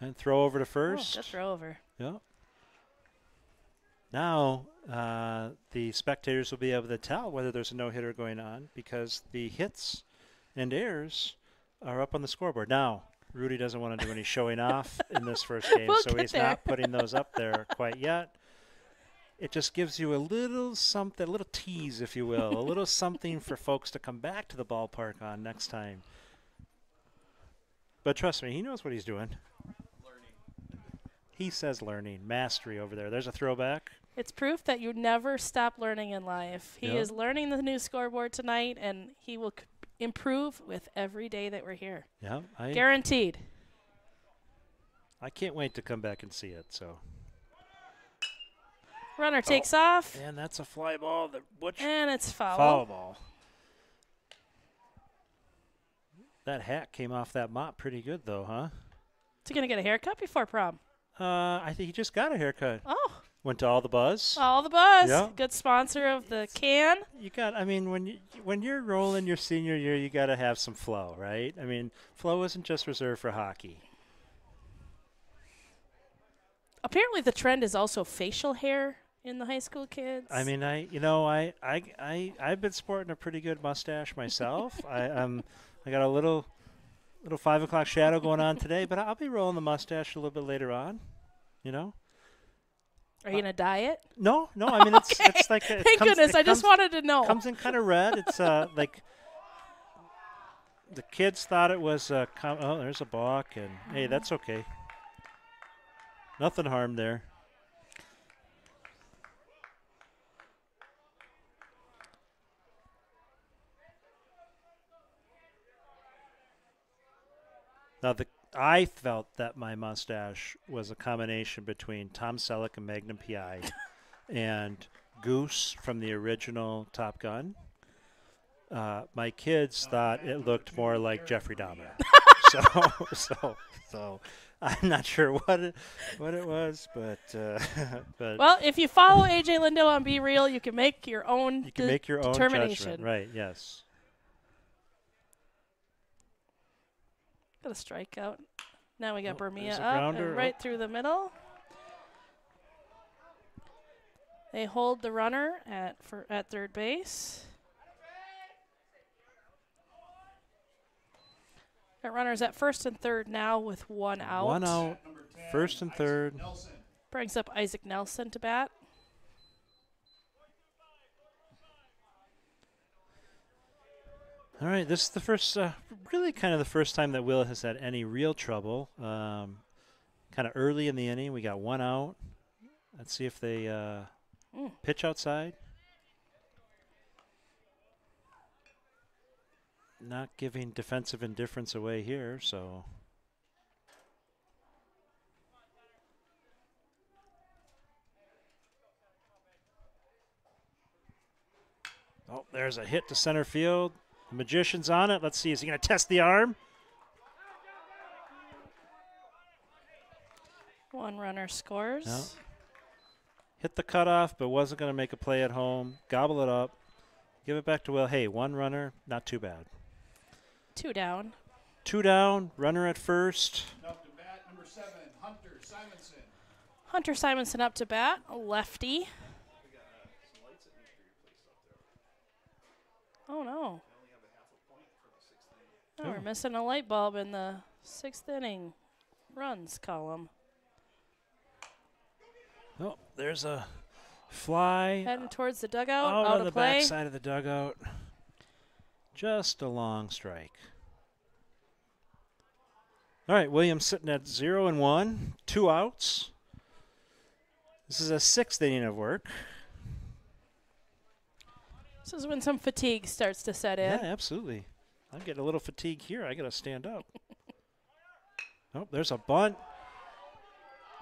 and throw over to Oh, first. just throw over. Yep. Now, uh, the spectators will be able to tell whether there's a no hitter going on because the hits and errors are up on the scoreboard. Now, Rudy doesn't want to do any showing off in this first (laughs) game, We'll so he's there. not putting those up there (laughs) quite yet. It just gives you a little something, a little tease, if you will, a little something for (laughs) folks to come back to the ballpark on next time. But trust me, he knows what he's doing. He says learning, mastery over there. There's a throwback. It's proof that you never stop learning in life. He Yeah. is learning the new scoreboard tonight, and he will c- improve with every day that we're here. Yeah, I Guaranteed. I can't wait to come back and see it. So, Runner oh, takes off, and that's a fly ball. That Butch and it's foul. foul ball. That hat came off that mop pretty good, though, huh? Is he gonna get a haircut before prom? Uh, I think he just got a haircut. Oh, Went to all the buzz. all the buzz. Yeah. Good sponsor of the can. You got. I mean, when you when you're rolling your senior year, you got to have some flow, right? I mean, flow isn't just reserved for hockey. Apparently, the trend is also facial hair in the high school kids. I mean, I you know I I I I've been sporting a pretty good mustache myself. (laughs) I um I got a little little five o'clock shadow going on today, but I'll be rolling the mustache a little bit later on. You know. Are you gonna dye it? No, no. I mean, it's Okay. it's like a, it Thank comes- goodness. I just wanted to know. Comes in kind of red. It's uh (laughs) like the kids thought it was uh com- oh there's a balk and hey that's okay. Nothing harmed there. Now, the I felt that my mustache was a combination between Tom Selleck and Magnum PI (laughs) and Goose from the original Top Gun. Uh, my kids thought it looked more like Jeffrey Dahmer. (laughs) so, so, so I'm not sure what it, what it was, but uh, (laughs) but Well, if you follow AJ Lindo on BeReal, you can make your own you can de- make your own determination. judgment, right? Yes. Got a strikeout. Now we got Oh, Bermia up grounder. and right oh. through the middle. They hold the runner at for at third base. Got runners at first and third now with one out. One out, first and third. Brings up Isaac Nelson to bat. All right, this is the first, uh, really kind of the first time that Will has had any real trouble. Um, kind of early in the inning, we got one out. Let's see if they uh, Mm. pitch outside. Not giving defensive indifference away here, so. Oh, there's a hit to center field. The magician's on it. Let's see. Is he going to test the arm? One runner scores. No. Hit the cutoff, but wasn't going to make a play at home. Gobble it up. Give it back to Will. Hey, one runner, not too bad. Two down. Two down, runner at first. Up to bat, number seven, Hunter Simonson. Hunter Simonson up to bat, lefty. Oh no. Oh, we're missing a light bulb in the sixth inning runs column. Oh, there's a fly Heading towards the dugout, out out of the play. back side of the dugout. Just a long strike. All right, Williams sitting at zero and one, two outs. This is a sixth inning of work. This is when some fatigue starts to set in. Yeah, absolutely. I'm getting a little fatigue here. I got to stand up. (laughs) oh, there's a bunt.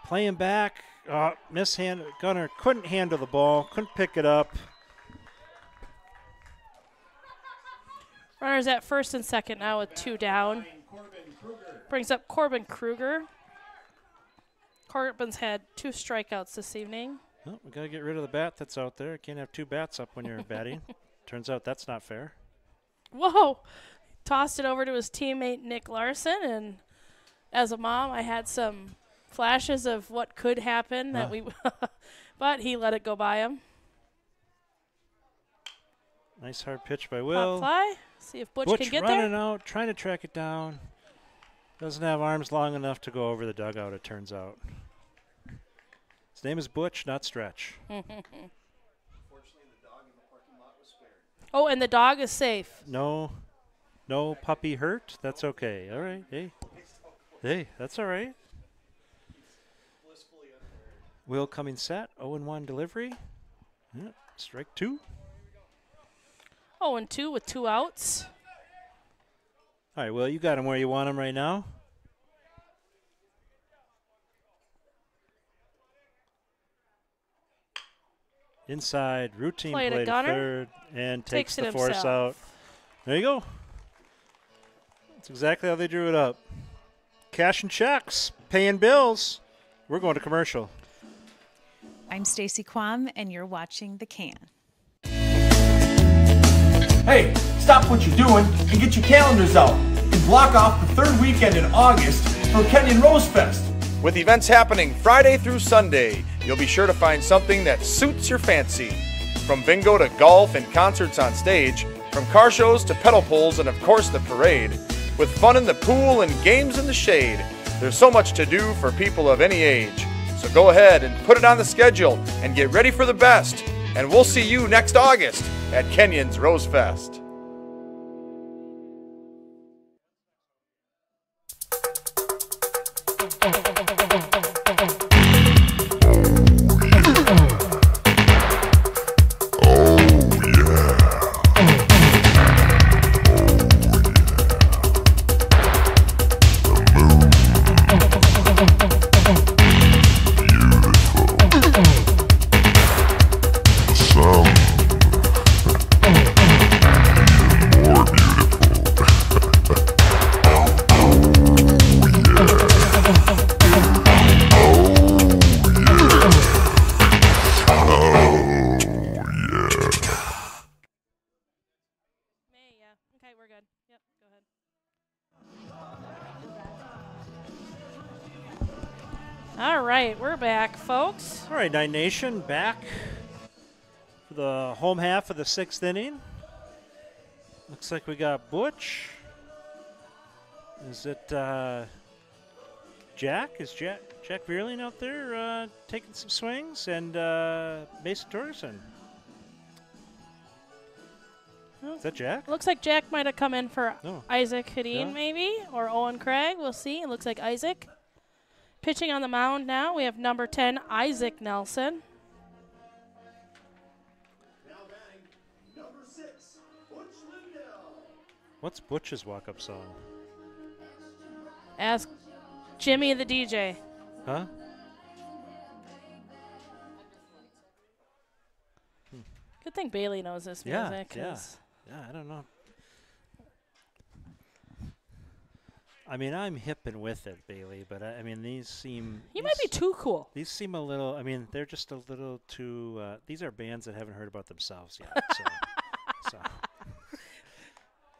Playing back. Uh, mishand. Gunnar couldn't handle the ball. Couldn't pick it up. Runners at first and second now with two down. Brings up Corbin Kruger. Corbin's had two strikeouts this evening. Oh, we got to get rid of the bat that's out there. You Can't have two bats up when you're (laughs) batting. Turns out that's not fair. Whoa! Tossed it over to his teammate Nick Larson, and as a mom, I had some flashes of what could happen that Huh. we, (laughs) but he let it go by him. Nice hard pitch by Will. Pop Will. fly. See if Butch, Butch can get running there. out, trying to track it down. Doesn't have arms long enough to go over the dugout, it turns out. His name is Butch, not Stretch. (laughs) oh, and the dog is safe. No, no puppy hurt. That's okay. All right. Hey, hey, that's all right. Will coming set. 0 and 1 delivery. Yeah, strike two. Oh, and two with two outs. All right, Will, you got him where you want him right now. Inside, routine Play to third, and Takes takes, the force out. There you go. That's exactly how they drew it up. Cash and checks, paying bills. We're going to commercial. I'm Stacy Quam, and you're watching The Can. Hey, stop what you're doing and get your calendars out and block off the third weekend in August for Kenyon Rose Fest. With events happening Friday through Sunday, you'll be sure to find something that suits your fancy. From bingo to golf and concerts on stage, from car shows to pedal pulls and of course the parade. With fun in the pool and games in the shade, there's so much to do for people of any age. So go ahead and put it on the schedule and get ready for the best. And we'll see you next August at Kenyon's Rose Fest. Right, Knight Nation back for the home half of the sixth inning. Looks like we got Butch. Is it uh, Jack? Is Jack Jack Veerling out there uh, taking some swings? And uh, Mason Torgerson. Is that Jack? Looks like Jack might have come in for Oh. Isaac Hedin, Yeah. maybe, or Owen Craig. We'll see. It looks like Isaac. Pitching on the mound now, we have number 10, Isaac Nelson. What's Butch's walk-up song? Ask Jimmy the DJ. Huh? Good thing Bailey knows this Yeah, music. yeah, yeah. I don't know. I mean, I'm hip and with it, Bailey, but I, I mean, these seem. You might be too cool. These seem a little. I mean, they're just a little too. Uh, these are bands that haven't heard about themselves yet. So, (laughs) so.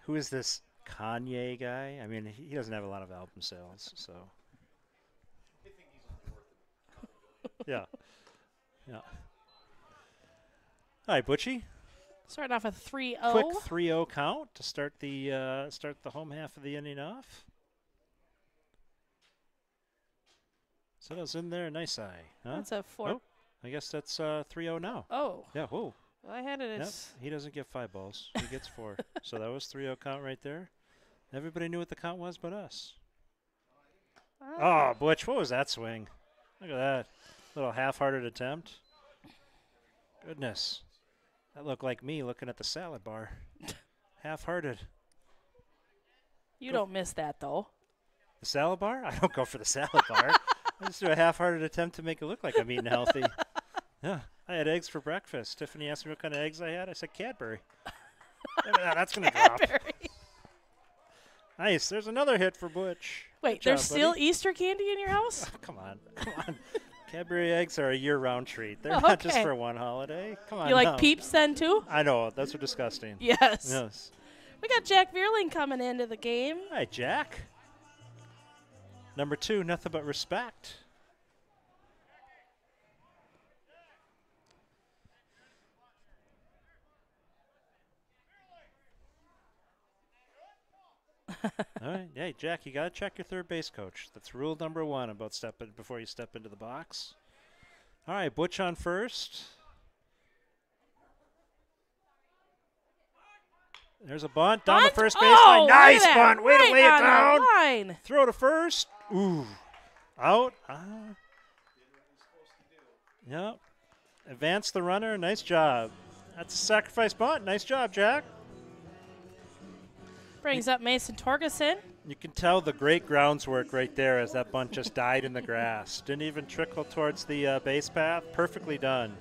who is this Kanye guy? I mean, he doesn't have a lot of album sales, so. (laughs) yeah, yeah. All right, Butchie. Starting off a 3 Quick 0. 3-0 count to start the uh, start the home half of the inning off. Settles in there, nice eye. Huh? That's a four- Oh, I guess that's uh, 3-0 now. Oh. Yeah, whoa. Well, I had it Yep, as. he doesn't get five balls. He gets four. (laughs) so that was 3-0 count right there. Everybody knew what the count was but us. Oh, Butch, what was that swing? Look at that. Little half-hearted attempt. Goodness. That looked like me looking at the salad bar. (laughs) Half-hearted. You don't miss that, though. The salad bar? I don't go for the salad bar. I just do a half-hearted attempt to make it look like I'm eating healthy. (laughs) Yeah, I had eggs for breakfast. Tiffany asked me what kind of eggs I had. I said Cadbury. Yeah, That's gonna drop. Nice. There's another hit for Butch. Wait, Good there's job, still buddy. Easter candy in your house? (laughs) Come on, come on. Cadbury eggs are a year-round treat. They're Oh, not just for one holiday. Come on. You like now. peeps then, too? I know. Those are disgusting. Yes. Yes. We got Jack Veerling coming into the game. Hi, Jack. Number two, nothing but respect. (laughs) All right, hey Jack, you gotta check your third base coach. That's rule number one about stepping before you step into the box. All right, Butch on first. There's a bunt down Bunt? the first Oh, baseline. at nice bunt. Way Right to lay it down. line. Throw to first. Ooh, out. Ah. Yep. Advance the runner. Nice job. That's a sacrifice bunt. Nice job, Jack. Brings up Mason Torgeson. You can tell the great grounds work right there as that bunt just died in the grass. Didn't even trickle towards the uh, base path. Perfectly done.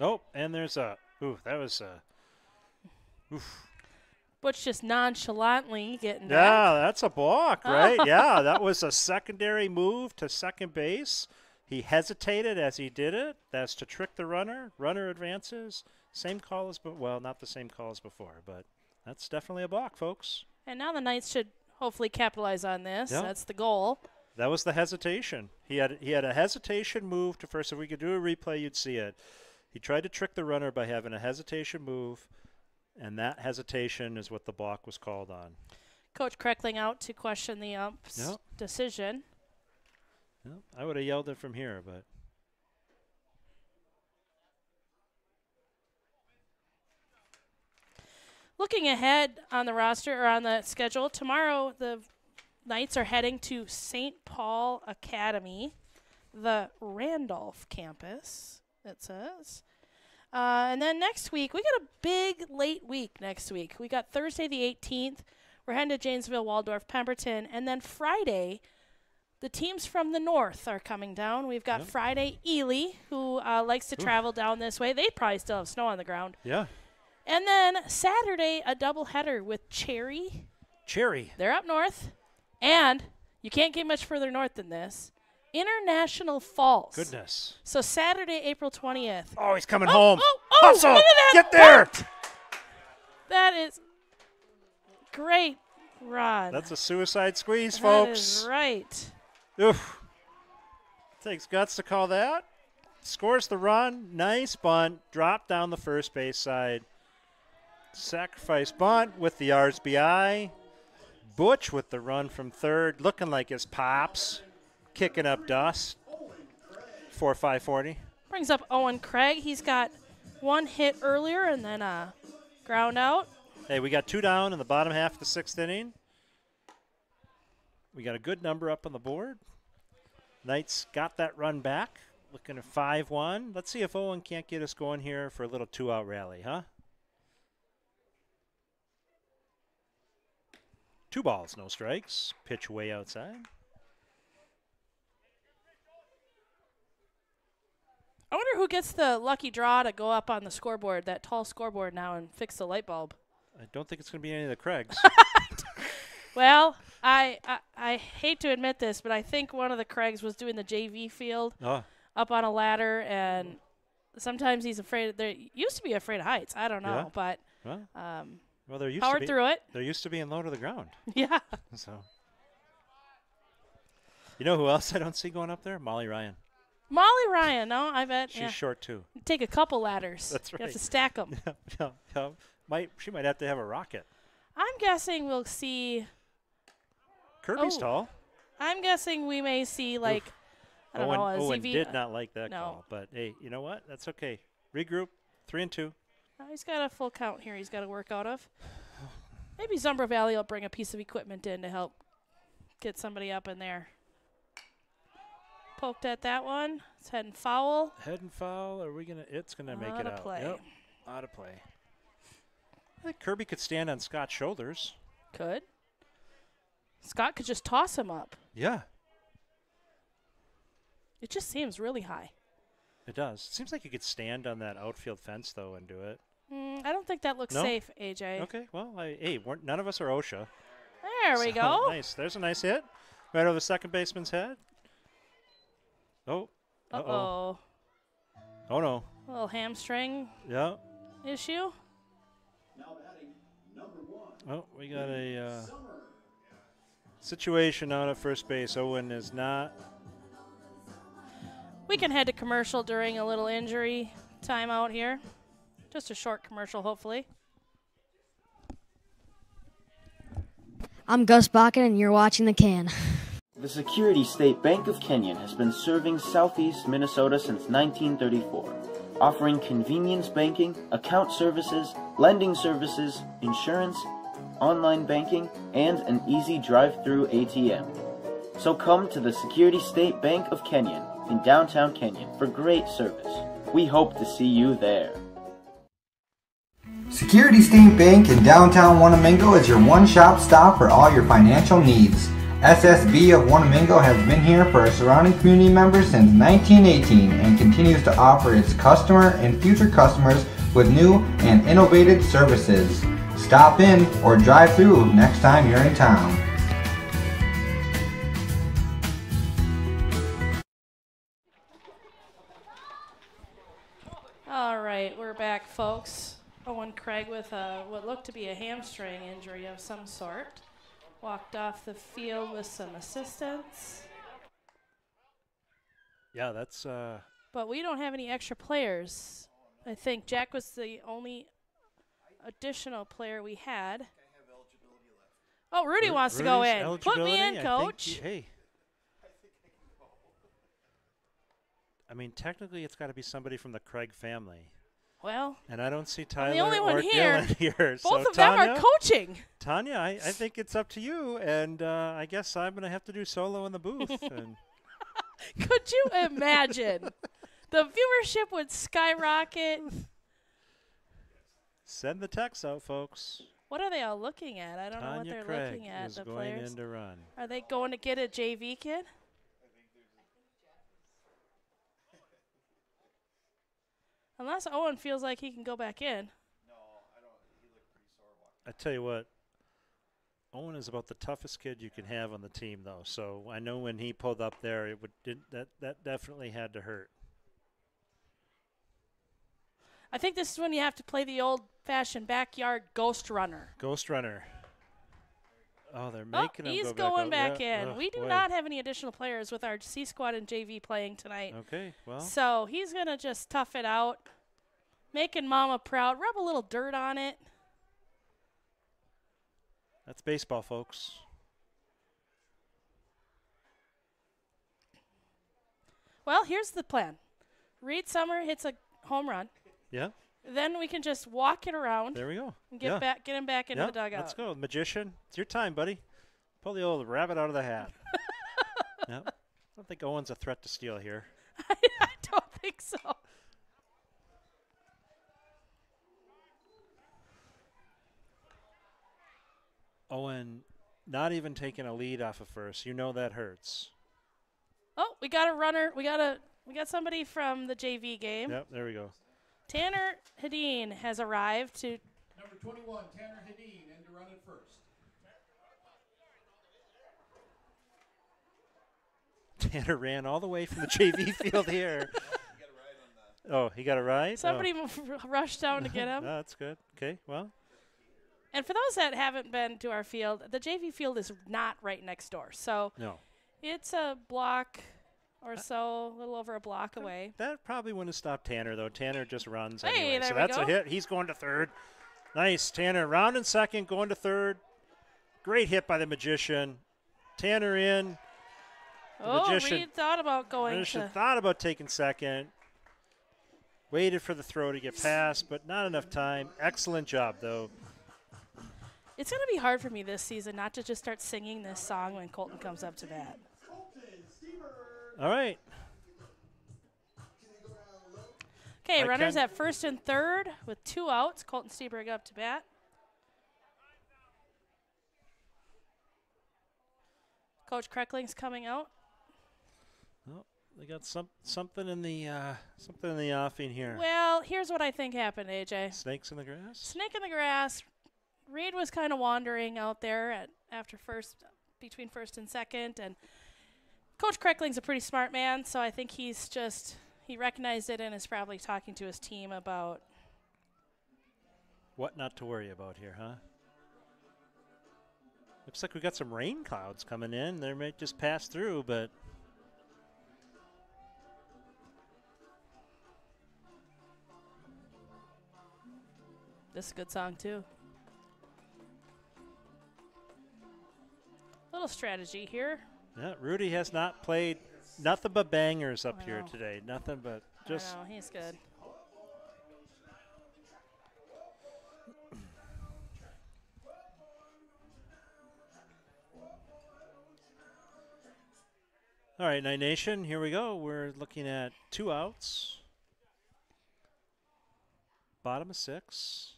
Nope. And there's a. Ooh, that was a. Oof. Butch just nonchalantly getting back. Yeah, that's a block, right? (laughs) yeah, that was a secondary move to second base. He hesitated as he did it. That's to trick the runner. Runner advances. Same call as, but well, not the same call as before, but that's definitely a block, folks. And now the Knights should hopefully capitalize on this. Yeah. That's the goal. That was the hesitation. He had he had a hesitation move to first. If we could do a replay, you'd see it. He tried to trick the runner by having a hesitation move, and that hesitation is what the balk was called on. Coach Kreckling out to question the ump's Yep. decision. Yep, I would have yelled it from here, but Looking ahead on the roster or on the schedule, tomorrow the Knights are heading to St. Paul Academy, the Randolph campus, it says. Uh, and then next week, we got a big late week next week. We got Thursday the 18th. We're heading to Janesville, Waldorf, Pemberton. And then Friday, the teams from the north are coming down. We've got Yep. Friday, Ely, who uh, likes to Ooh. travel down this way. They probably still have snow on the ground. yeah, And then Saturday, a doubleheader with Cherry. cherry. They're up north. And you can't get much further north than this. International Falls. Goodness. So Saturday, April 20th. Oh, he's coming Oh, home. oh, oh, Hustle. that Get there. bunt. That is great Rod. That's a suicide squeeze, That folks. is right. Oof. Takes guts to call that. Scores the run. Nice bunt. Drop down the first base side. Sacrifice bunt with the RSBI. Butch with the run from third, looking like his pops, kicking up dust. Four five forty. Brings up Owen Craig. He's got one hit earlier and then a ground out. Hey, we got two down in the bottom half of the sixth inning. We got a good number up on the board. Knights got that run back, looking at 5 1. Let's see if Owen can't get us going here for a little two out rally, huh? Two balls, no strikes. Pitch way outside. I wonder who gets the lucky draw to go up on the scoreboard, that tall scoreboard now, and fix the light bulb. I don't think it's going to be any of the Craigs. (laughs) Well, I, I I hate to admit this, but I think one of the Craigs was doing the JV field Oh. up on a ladder, and sometimes he's afraid. There used to be afraid of heights. I don't know, Yeah. but Well, um, well, there used powered to be, through it. There used to be in low to the ground. (laughs) Yeah. So, you know who else I don't see going up there? Molly Ryan. Molly Ryan, no, I bet She's yeah. short too. Take a couple ladders. (laughs) That's You right. have to stack them. Yeah, yeah. Might she might have to have a rocket. I'm guessing we'll see. Kirby's Oh, tall. I'm guessing we may see like I don't Owen, know a Owen ZV. did not like that no. call, but hey, you know what? That's okay. Regroup. Three and two. Uh, he's got a full count here. He's got to work out of. (sighs) Maybe Zumbro Valley will bring a piece of equipment in to help get somebody up in there. Poked at that one. It's heading foul. Head and foul. Are we gonna? It's gonna make Out it out. play. Yep. Out of play. I think Kirby could stand on Scott's shoulders. Could. Scott could just toss him up. Yeah, It just seems really high. it does. Seems like you could stand on that outfield fence though and do it. Mm, I don't think that looks No? safe, AJ. Okay. Well, I, hey, none of us are OSHA. There we So, go. (laughs) Nice. There's a nice hit. Right over the second baseman's head. Oh. Uh Uh-oh. oh. Oh no. A little hamstring Yeah. issue. Oh, we got a uh, situation out at first base. Owen is not. We can head to commercial during a little injury timeout here. Just a short commercial, hopefully. I'm Gus Bakken, and you're watching The Can. (laughs) The Security State Bank of Kenyon has been serving southeast Minnesota since 1934, offering convenience banking, account services, lending services, insurance, online banking, and an easy drive through ATM. So come to the Security State Bank of Kenyon in downtown Kenyon for great service. We hope to see you there. Security State Bank in downtown Wanamingo is your one-stop stop for all your financial needs. SSB of Wanamingo has been here for our surrounding community members since 1918 and continues to offer its customer and future customers with new and innovative services. Stop in or drive through next time you're in town. All right, we're back, folks. Owen Craig with a, what looked to be a hamstring injury of some sort. Walked off the field with some assistance. Yeah, that's. Uh, But we don't have any extra players. I think Jack was the only additional player we had. Oh, Rudy Ru- wants to go in. Put me in, I think coach. he- hey. I mean, technically, it's got to be somebody from the Craig family. Well, And I don't see I'm Tyler the only one or here. Dylan (laughs) here. Both so of them are coaching. Tanya, I, I think it's up to you, and uh, I guess I'm going to have to do solo in the booth. (laughs) and Could you imagine? (laughs) the viewership would skyrocket. send the text out, folks. What are they all looking at? I don't know what they're Craig looking at. The going players. in to run. Are they going to get a JV kid? Unless Owen feels like he can go back in. No, I don't. He looked pretty sore walking. I tell you what, Owen is about the toughest kid you can have on the team, though. So I know when he pulled up there, it would did, that that definitely had to hurt. I think this is when you have to play the old-fashioned backyard ghost runner. Ghost Runner. Oh, they're Oh, making him he's go going back, back. Yeah. in. Ugh, we do boy. not have any additional players with our C squad and JV playing tonight. Okay, well. So he's gonna just tough it out, making Mama proud. Rub a little dirt on it. That's baseball, folks. Well, here's the plan. Reed Summer hits a home run. Yeah. Then we can just walk it around. There we go. And get Yeah. back, get him back into Yeah, the dugout. Let's go, magician. It's your time, buddy. Pull the old rabbit out of the hat. (laughs) yep. I don't think Owen's a threat to steal here. (laughs) I don't think so. Owen, not even taking a lead off of first. You know that hurts. Oh, we got a runner. We got a we got somebody from the JV game. Yep. There we go. Tanner Hedin has arrived to Number 21, Tanner Hedin, and to run it first. (laughs) Tanner ran all the way from the JV (laughs) field here. Oh, he got a ride. Oh. somebody Oh. rushed down to get (laughs) him. No, that's good. Okay. Well, And for those that haven't been to our field, the JV field is not right next door. So no. it's a block or uh, so, a little over a block away. That probably wouldn't have stopped Tanner though. Tanner just runs Hey, anyway. so that's go. a hit. He's going to third. Nice. Tanner round and second, going to third. Great hit by the magician. Tanner in. The oh, magician, Reed thought about going magician thought about taking second. Waited for the throw to get past, but not enough time. Excellent job though. It's going to be hard for me this season not to just start singing this song when Colton comes up to bat. All right. Okay, runners at first and third with two outs. Colton Steberg up to bat. Coach Creckling's coming out. Oh, they got some something in the uh, something in the offing here. Well, here's what I think happened, AJ. Snakes in the grass. Snake in the grass. Reed was kind of wandering out there at after first, between first and second, and Coach Creckling's a pretty smart man, so I think he's just he recognized it and is probably talking to his team about What not to worry about here, huh? Looks like we got some rain clouds coming in. They may just pass through, but this is a good song too. Little strategy here. Yeah, Rudy has not played nothing but bangers up here today. Nothing but just know, he's good. All right, Knight Nation, here we go. We're looking at two outs. Bottom of six.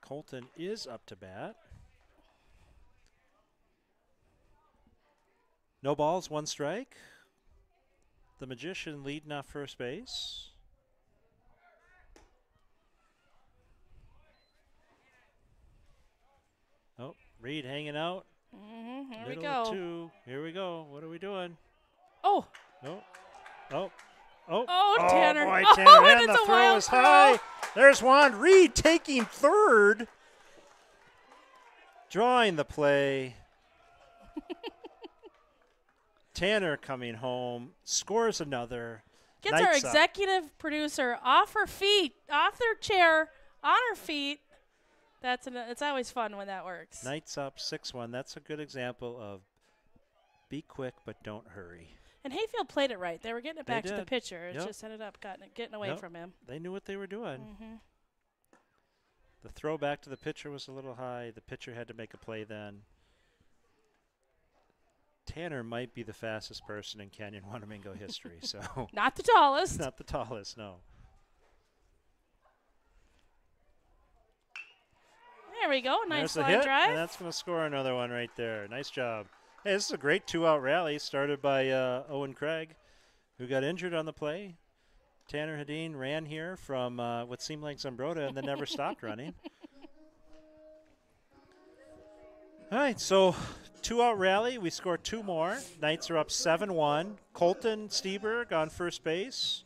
Colton is up to bat. No balls, one strike. The Magician leading off first base. Oh, Reed hanging out. hmm here Middle we go. two. Here we go. What are we doing? Oh, Oh, oh, oh. Oh, Tanner. boy, (laughs) Oh, Tanner and in. it's The throw is throw. high. There's Juan Reed taking third. Drawing the play. (laughs) Tanner coming home. Scores another. Gets our Knights up. executive producer off her feet, off their chair, on her feet. That's an, it's always fun when that works. Knights up 6 1. That's a good example of be quick but don't hurry. And Hayfield played it right. They were getting it back to the pitcher. It Yep. just ended up gotten, getting away Yep. from him. They knew what they were doing. hmm The throw back to the pitcher was a little high. The pitcher had to make a play then. Tanner might be the fastest person in Kenyon Wanamingo history, so (laughs) Not the tallest. not the tallest, no. There we go. Nice line hit, drive. and that's going to score another one right there. Nice job. Hey, this is a great two-out rally started by uh, Owen Craig, who got injured on the play. Tanner Hedin ran here from uh, what seemed like Zumbrota and then never (laughs) stopped running. All right, so two out rally. We score two more. Knights are up 7 1. Colton Steberg on first base.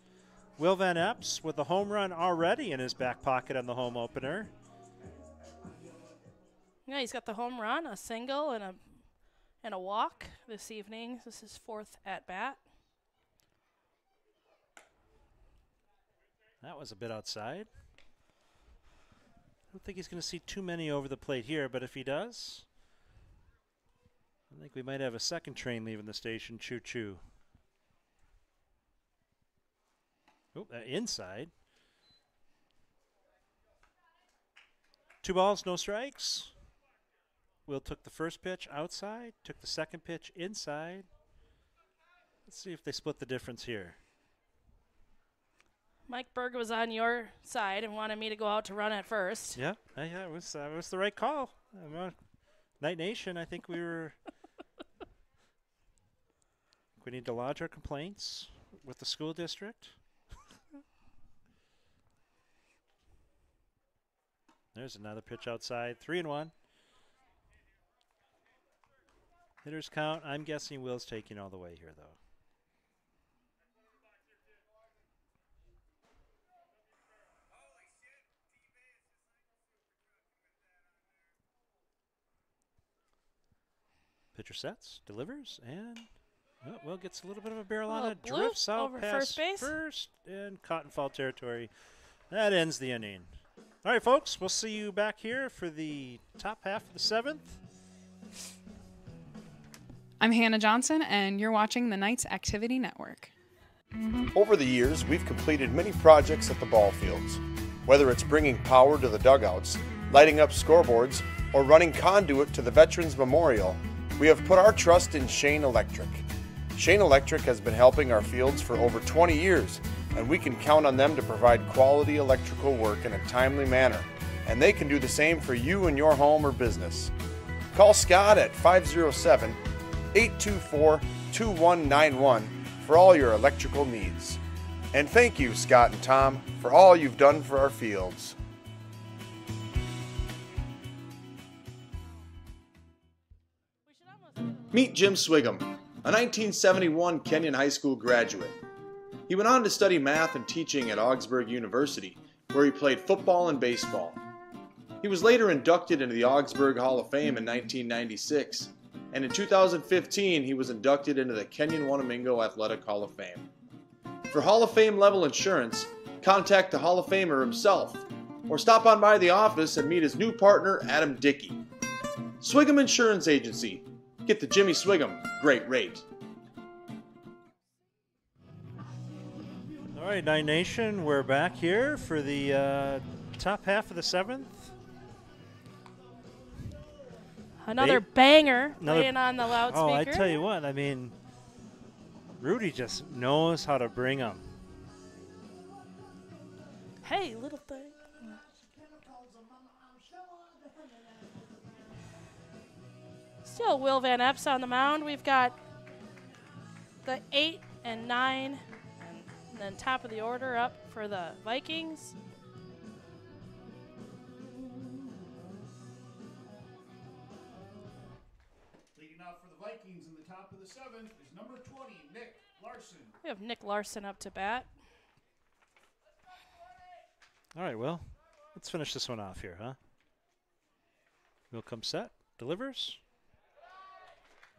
Will Van Epps with a home run already in his back pocket on the home opener. Yeah, he's got the home run, a single, and a and a walk this evening. This is fourth at bat. That was a bit outside. I don't think he's going to see too many over the plate here, but if he does, I think we might have a second train leaving the station. Choo choo. Oh, uh, inside. Two balls, no strikes. Will took the first pitch outside, took the second pitch inside. Let's see if they split the difference here. Mike Berg was on your side and wanted me to go out to run at first. Yeah, yeah, it was uh, it was the right call. Uh, Knight Nation, I think we were. (laughs) we need to lodge our complaints with the school district. (laughs) There's another pitch outside, three and one. Hitters count. I'm guessing Will's taking all the way here, though. Pitcher sets, delivers, and oh, well gets a little bit of a barrel on it. Drifts out over past first base. first and cotton foul territory. That ends the inning. All right, folks, we'll see you back here for the top half of the seventh. I'm Hannah Johnson, and you're watching the Knights Activity Network. Over the years, we've completed many projects at the ball fields. Whether it's bringing power to the dugouts, lighting up scoreboards, or running conduit to the Veterans Memorial, we have put our trust in Shane Electric. Shane Electric has been helping our fields for over 20 years, and we can count on them to provide quality electrical work in a timely manner. And they can do the same for you and your home or business. Call Scott at 507 824 2191 for all your electrical needs. And thank you, Scott and Tom, for all you've done for our fields. Meet Jim Swigum, a 1971 Kenyon High School graduate. He went on to study math and teaching at Augsburg University, where he played football and baseball. He was later inducted into the Augsburg Hall of Fame in 1996, and in 2015 he was inducted into the Kenyon Wanamingo Athletic Hall of Fame. For Hall of Fame level insurance, contact the Hall of Famer himself, or stop on by the office and meet his new partner, Adam Dickey. Swigum Insurance Agency. Get the Jimmy Swigum great rate. All right, Knight Nation, we're back here for the uh, top half of the seventh. Another Ba- banger another- playing on the loudspeaker. Oh, I tell you what, I mean, Rudy just knows how to bring them. Hey, little thing. Still Will Van Epps on the mound. We've got the eight and nine, and then top of the order up for the Vikings. Leading off for the Vikings in the top of the seventh is number 20, Nick Larson. We have Nick Larson up to bat. All right, well, let's finish this one off here, huh? Will come set, delivers.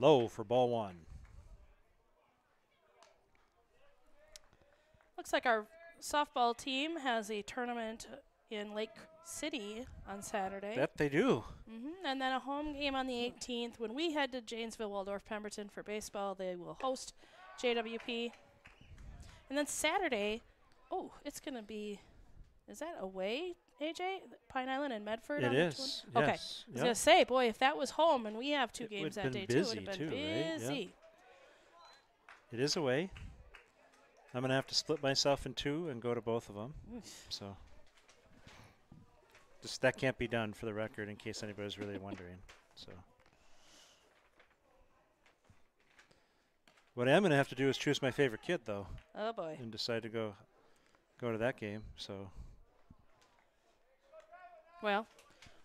Low for ball one. Looks like our softball team has a tournament in Lake City on Saturday. That they do. hmm And then a home game on the 18th. When we head to Janesville, Waldorf, Pemberton for baseball, they will host JWP. And then Saturday, oh, it's going to be, is that away, AJ? Pine Island and Medford? It on is, Okay. I was going to say, boy, if that was home and we have two It games that day too, it would have been too, right? Busy. It is away. I'm gonna have to split myself in two and go to both of them. Oof. So, just that can't be done for the record, in case anybody's really wondering. So, what I am gonna have to do is choose my favorite kid, though. Oh, boy. And decide to go go to that game. So, Well,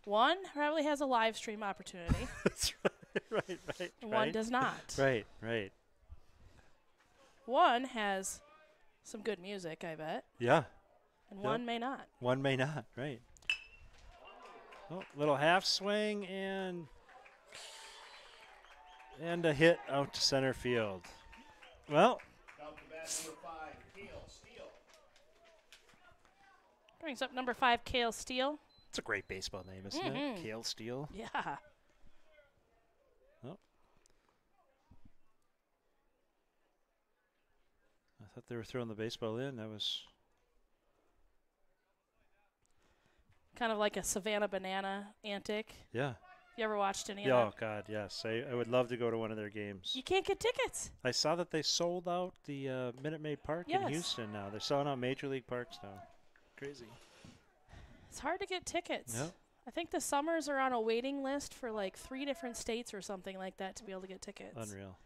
One probably has a live stream opportunity. (laughs) That's right, (laughs) right, right. One right. does not. Right, right. One has some good music, I bet, Yeah. and Yep. one may not. One may not, right. Oh, little half swing and and a hit out to center field. Well, Brings up number five, Kale Steele. It's a great baseball name, isn't Mhm. it? Kale Steele. Yeah. Oh. I thought they were throwing the baseball in. That was Kind of like a Savannah Banana antic. yeah. You ever watched any Yeah, of oh that? God, yes. I, I would love to go to one of their games. You can't get tickets. I saw that they sold out the uh, Minute Maid Park in Houston now. They're selling out major league parks now. Crazy. It's hard to get tickets. Yep. I think the Summers are on a waiting list for like three different states or something like that to be able to get tickets. Unreal.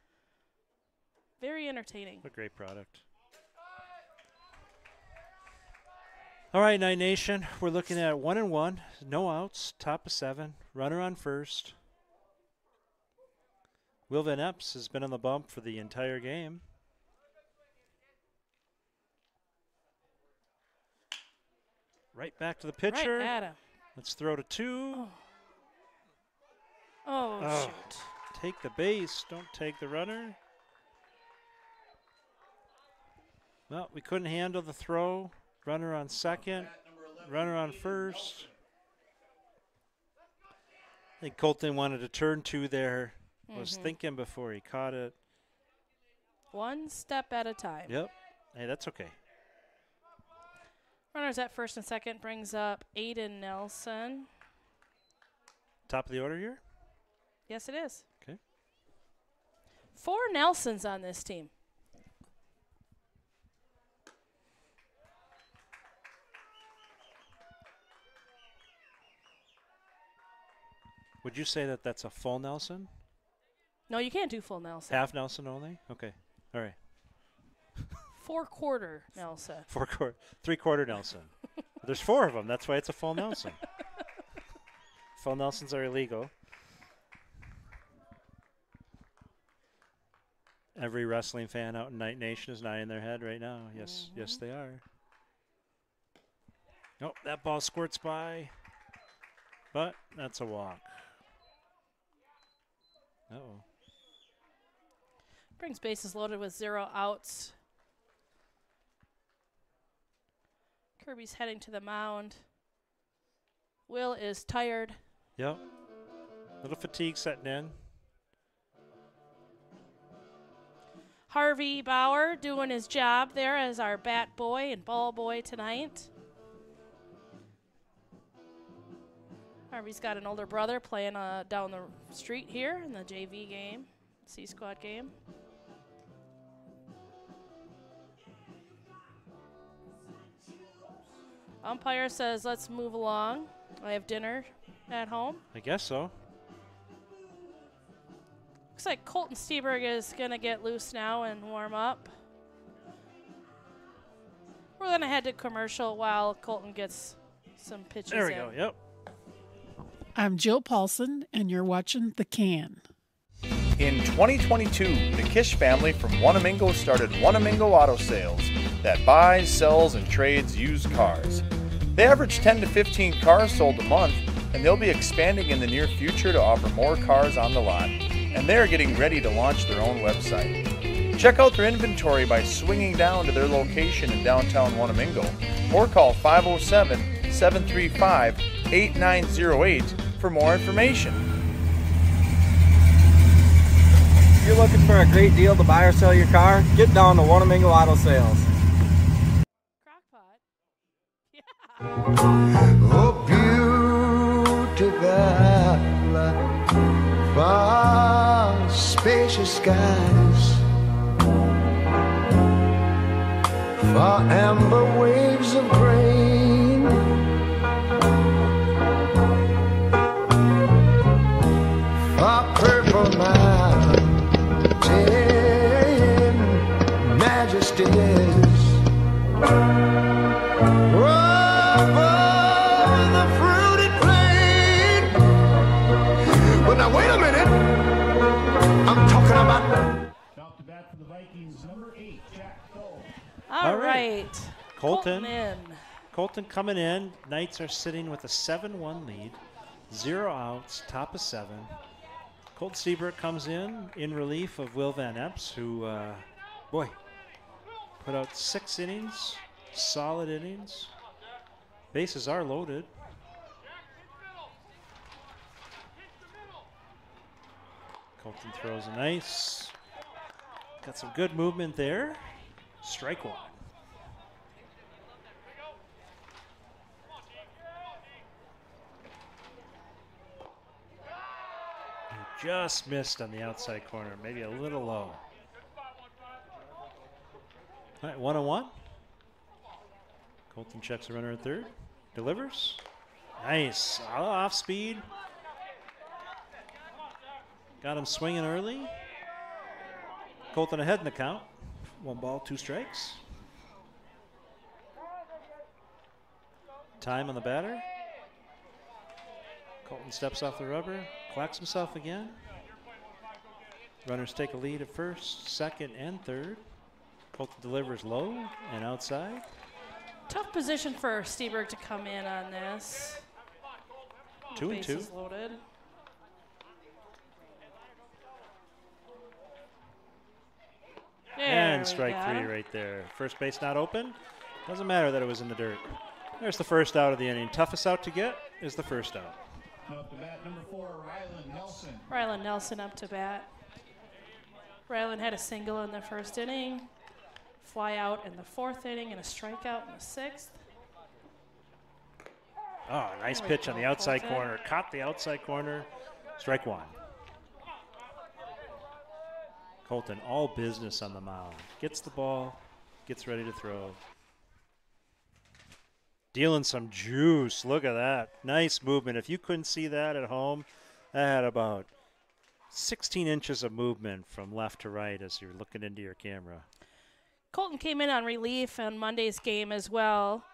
Very entertaining. What a great product. All right, Knight Nation. We're looking at one and one, no outs, top of seven, runner on first. Will Van Epps has been on the bump for the entire game. Right back to the pitcher. Right at him. Let's throw to two. Oh, Oh. shoot. Take the base, don't take the runner. Well, we couldn't handle the throw. Runner on second, runner on first. I think Colton wanted to turn two there. Was Mhm. thinking before he caught it. One step at a time. Yep. Hey, that's okay. Runners at first and second brings up Aiden Nelson. Top of the order here. Yes, it is. Okay. Four Nelsons on this team. Would you say that that's a full Nelson? No, you can't do full Nelson. Half Nelson only? Okay. All right. Four quarter Nelson. Four quarter, three quarter Nelson. (laughs) There's four of them. That's why it's a full Nelson. (laughs) full Nelsons are illegal. Every wrestling fan out in Knight Nation is nodding their head right now. Yes, yes, they are. Nope, that ball squirts by, but that's a walk. Uh oh. Brings bases loaded with zero outs. Kirby's heading to the mound. Will is tired. Yep. A little fatigue setting in. Harvey Bauer doing his job there as our bat boy and ball boy tonight. Harvey's got an older brother playing uh, down the street here in the JV game, C squad game. Umpire says, let's move along. I have dinner at home. I guess so. Looks like Colton Steberg is going to get loose now and warm up. We're going to head to commercial while Colton gets some pitches There we in. go. Yep. I'm Jill Paulson, and you're watching The Can. In 2022, the Kish family from Wanamingo started Wanamingo Auto Sales that buys, sells, and trades used cars. They average 10 to 15 cars sold a month, and they'll be expanding in the near future to offer more cars on the lot. And they're getting ready to launch their own website. Check out their inventory by swinging down to their location in downtown Wanamingo or call 507 735 8908 for more information. If you're looking for a great deal to buy or sell your car, get down to Wanamingo Auto Sales. Oh, beautiful, far spacious skies, far amber waves of grain, far purple mountain Cole. All right. Colton. Colton in. Colton coming in. Knights are sitting with a 7 1 lead. Zero outs, top of seven. Colton Steberg comes in in relief of Will Van Epps, who, uh, boy, put out six innings, solid innings. Bases are loaded. Colton throws a nice. Got some good movement there. Strike one. Just missed on the outside corner, maybe a little low. All right, one on one. Colton checks the runner at third, delivers. Nice, off speed. Got him swinging early. Colton ahead in the count. One ball, two strikes. Time on the batter. Colton steps off the rubber, clacks himself again. Runners take a lead at first, second, and third. Colton delivers low and outside. Tough position for Steberg to come in on this. Two and two. Loaded. There and strike got three right there. First base not open. Doesn't matter that it was in the dirt. There's the first out of the inning. Toughest out to get is the first out. Up to bat number four, Rylan Nelson. Rylan Nelson up to bat. Rylan had a single in the first inning, fly out in the fourth inning, and a strikeout in the sixth. Oh, nice pitch on the outside Colton. corner. Caught the outside corner. Strike one. Colton, all business on the mound. Gets the ball, gets ready to throw. Dealing some juice. Look at that. Nice movement. If you couldn't see that at home, that had about 16 inches of movement from left to right as you're looking into your camera. Colton came in on relief on Monday's game as well,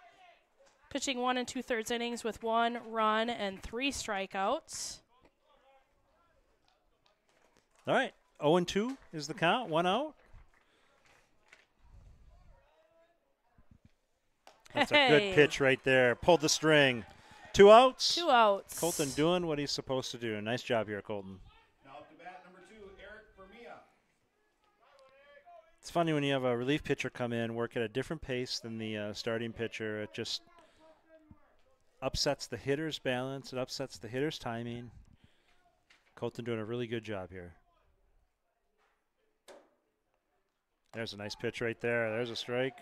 pitching one and two thirds innings with one run and three strikeouts. All right. 0 and 2 is the count. One out. That's a good pitch right there. Pulled the string. Two outs. Two outs. Colton doing what he's supposed to do. Nice job here, Colton. Now up to bat number two, Eric Bermia. It's funny when you have a relief pitcher come in, work at a different pace than the uh, starting pitcher. It just upsets the hitter's balance. It upsets the hitter's timing. Colton doing a really good job here. There's a nice pitch right there. There's a strike.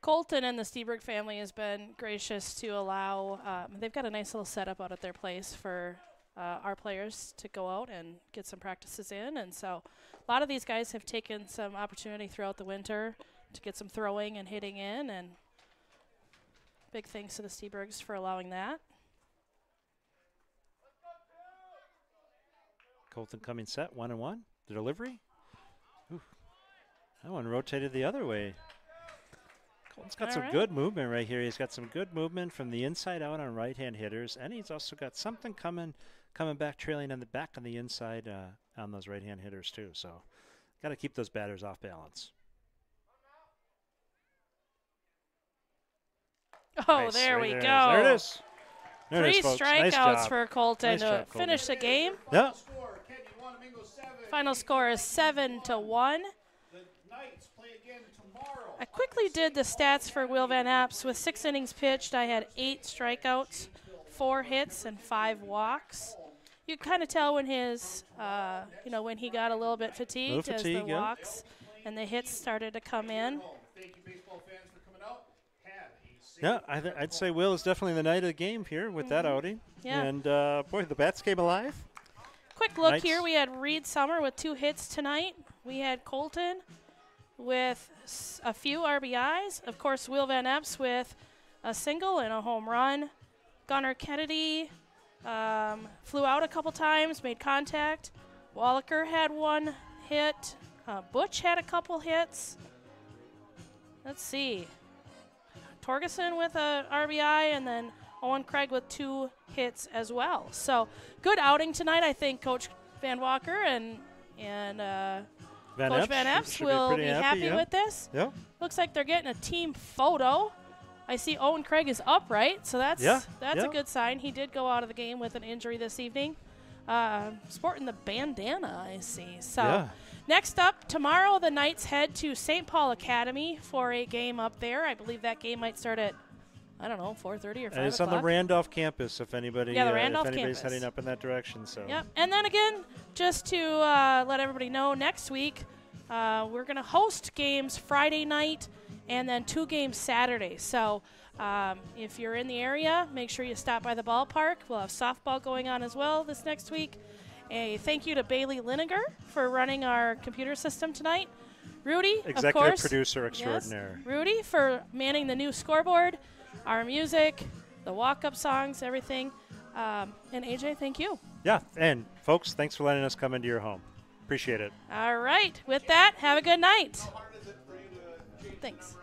Colton and the Steberg family has been gracious to allow. Um, they've got a nice little setup out at their place for uh, our players to go out and get some practices in, and so a lot of these guys have taken some opportunity throughout the winter to get some throwing and hitting in, and big thanks to the Stebergs for allowing that. Colton coming set, one and one. The delivery. Ooh, that one rotated the other way. Colton's got All some right. good movement right here. He's got some good movement from the inside out on right-hand hitters, and he's also got something coming, coming back, trailing on the back on the inside uh, on those right-hand hitters too. So, got to keep those batters off balance. Oh, Nice, there right we there go. is. There it is. There Three is, folks. strikeouts Nice for Colton Nice to job, Colton. finish the game. Yeah. Final score is seven to one. Knights play again tomorrow. I quickly did the stats for Will Van Epps. With six innings pitched, I had eight strikeouts, four hits, and five walks. You kind of tell when his, uh, you know, when he got a little bit fatigued as fatigue, the yeah. walks and the hits started to come in. Thank you, baseball fans, for coming out. Have a safe Yeah, I th- I'd say Will is definitely the night of the game here with that outing. Mm-hmm. Yeah. And uh, boy, the bats came alive. Quick look Knights. here. We had Reed Summer with two hits tonight. We had Colton with a few RBIs. Of course, Will Van Epps with a single and a home run. Gunnar Kennedy um, flew out a couple times, made contact. Wallaker had one hit. Uh, Butch had a couple hits. Let's see. Torgeson with a RBI, and then Owen Craig with two hits as well. So good outing tonight, I think, Coach Van Walker and and uh, Van Coach Epps Van Epps should be will be happy, happy, yeah. with this. Yeah. Looks like they're getting a team photo. I see Owen Craig is upright, so that's Yeah, that's yeah. a good sign. He did go out of the game with an injury this evening. Uh, sporting the bandana, I see. So next up tomorrow, the Knights head to St. Paul Academy for a game up there. I believe that game might start at I don't know 4:30 or 5 And it's on the. Randolph campus. If anybody, Yeah, the uh, Randolph if anybody's campus. heading up in that direction, so Yep. And then again, just to uh, let everybody know, next week uh, we're going to host games Friday night and then two games Saturday. So um, if you're in the area, make sure you stop by the ballpark. We'll have softball going on as well this next week. A thank you to Bailey Liniger for running our computer system tonight. Rudy, of Executive course. producer Yes. extraordinaire. Rudy for manning the new scoreboard, our music, the walk-up songs, everything. Um, and AJ, thank you. yeah. And folks, thanks for letting us come into your home. Appreciate it. All right. With that, have a good night. Thanks.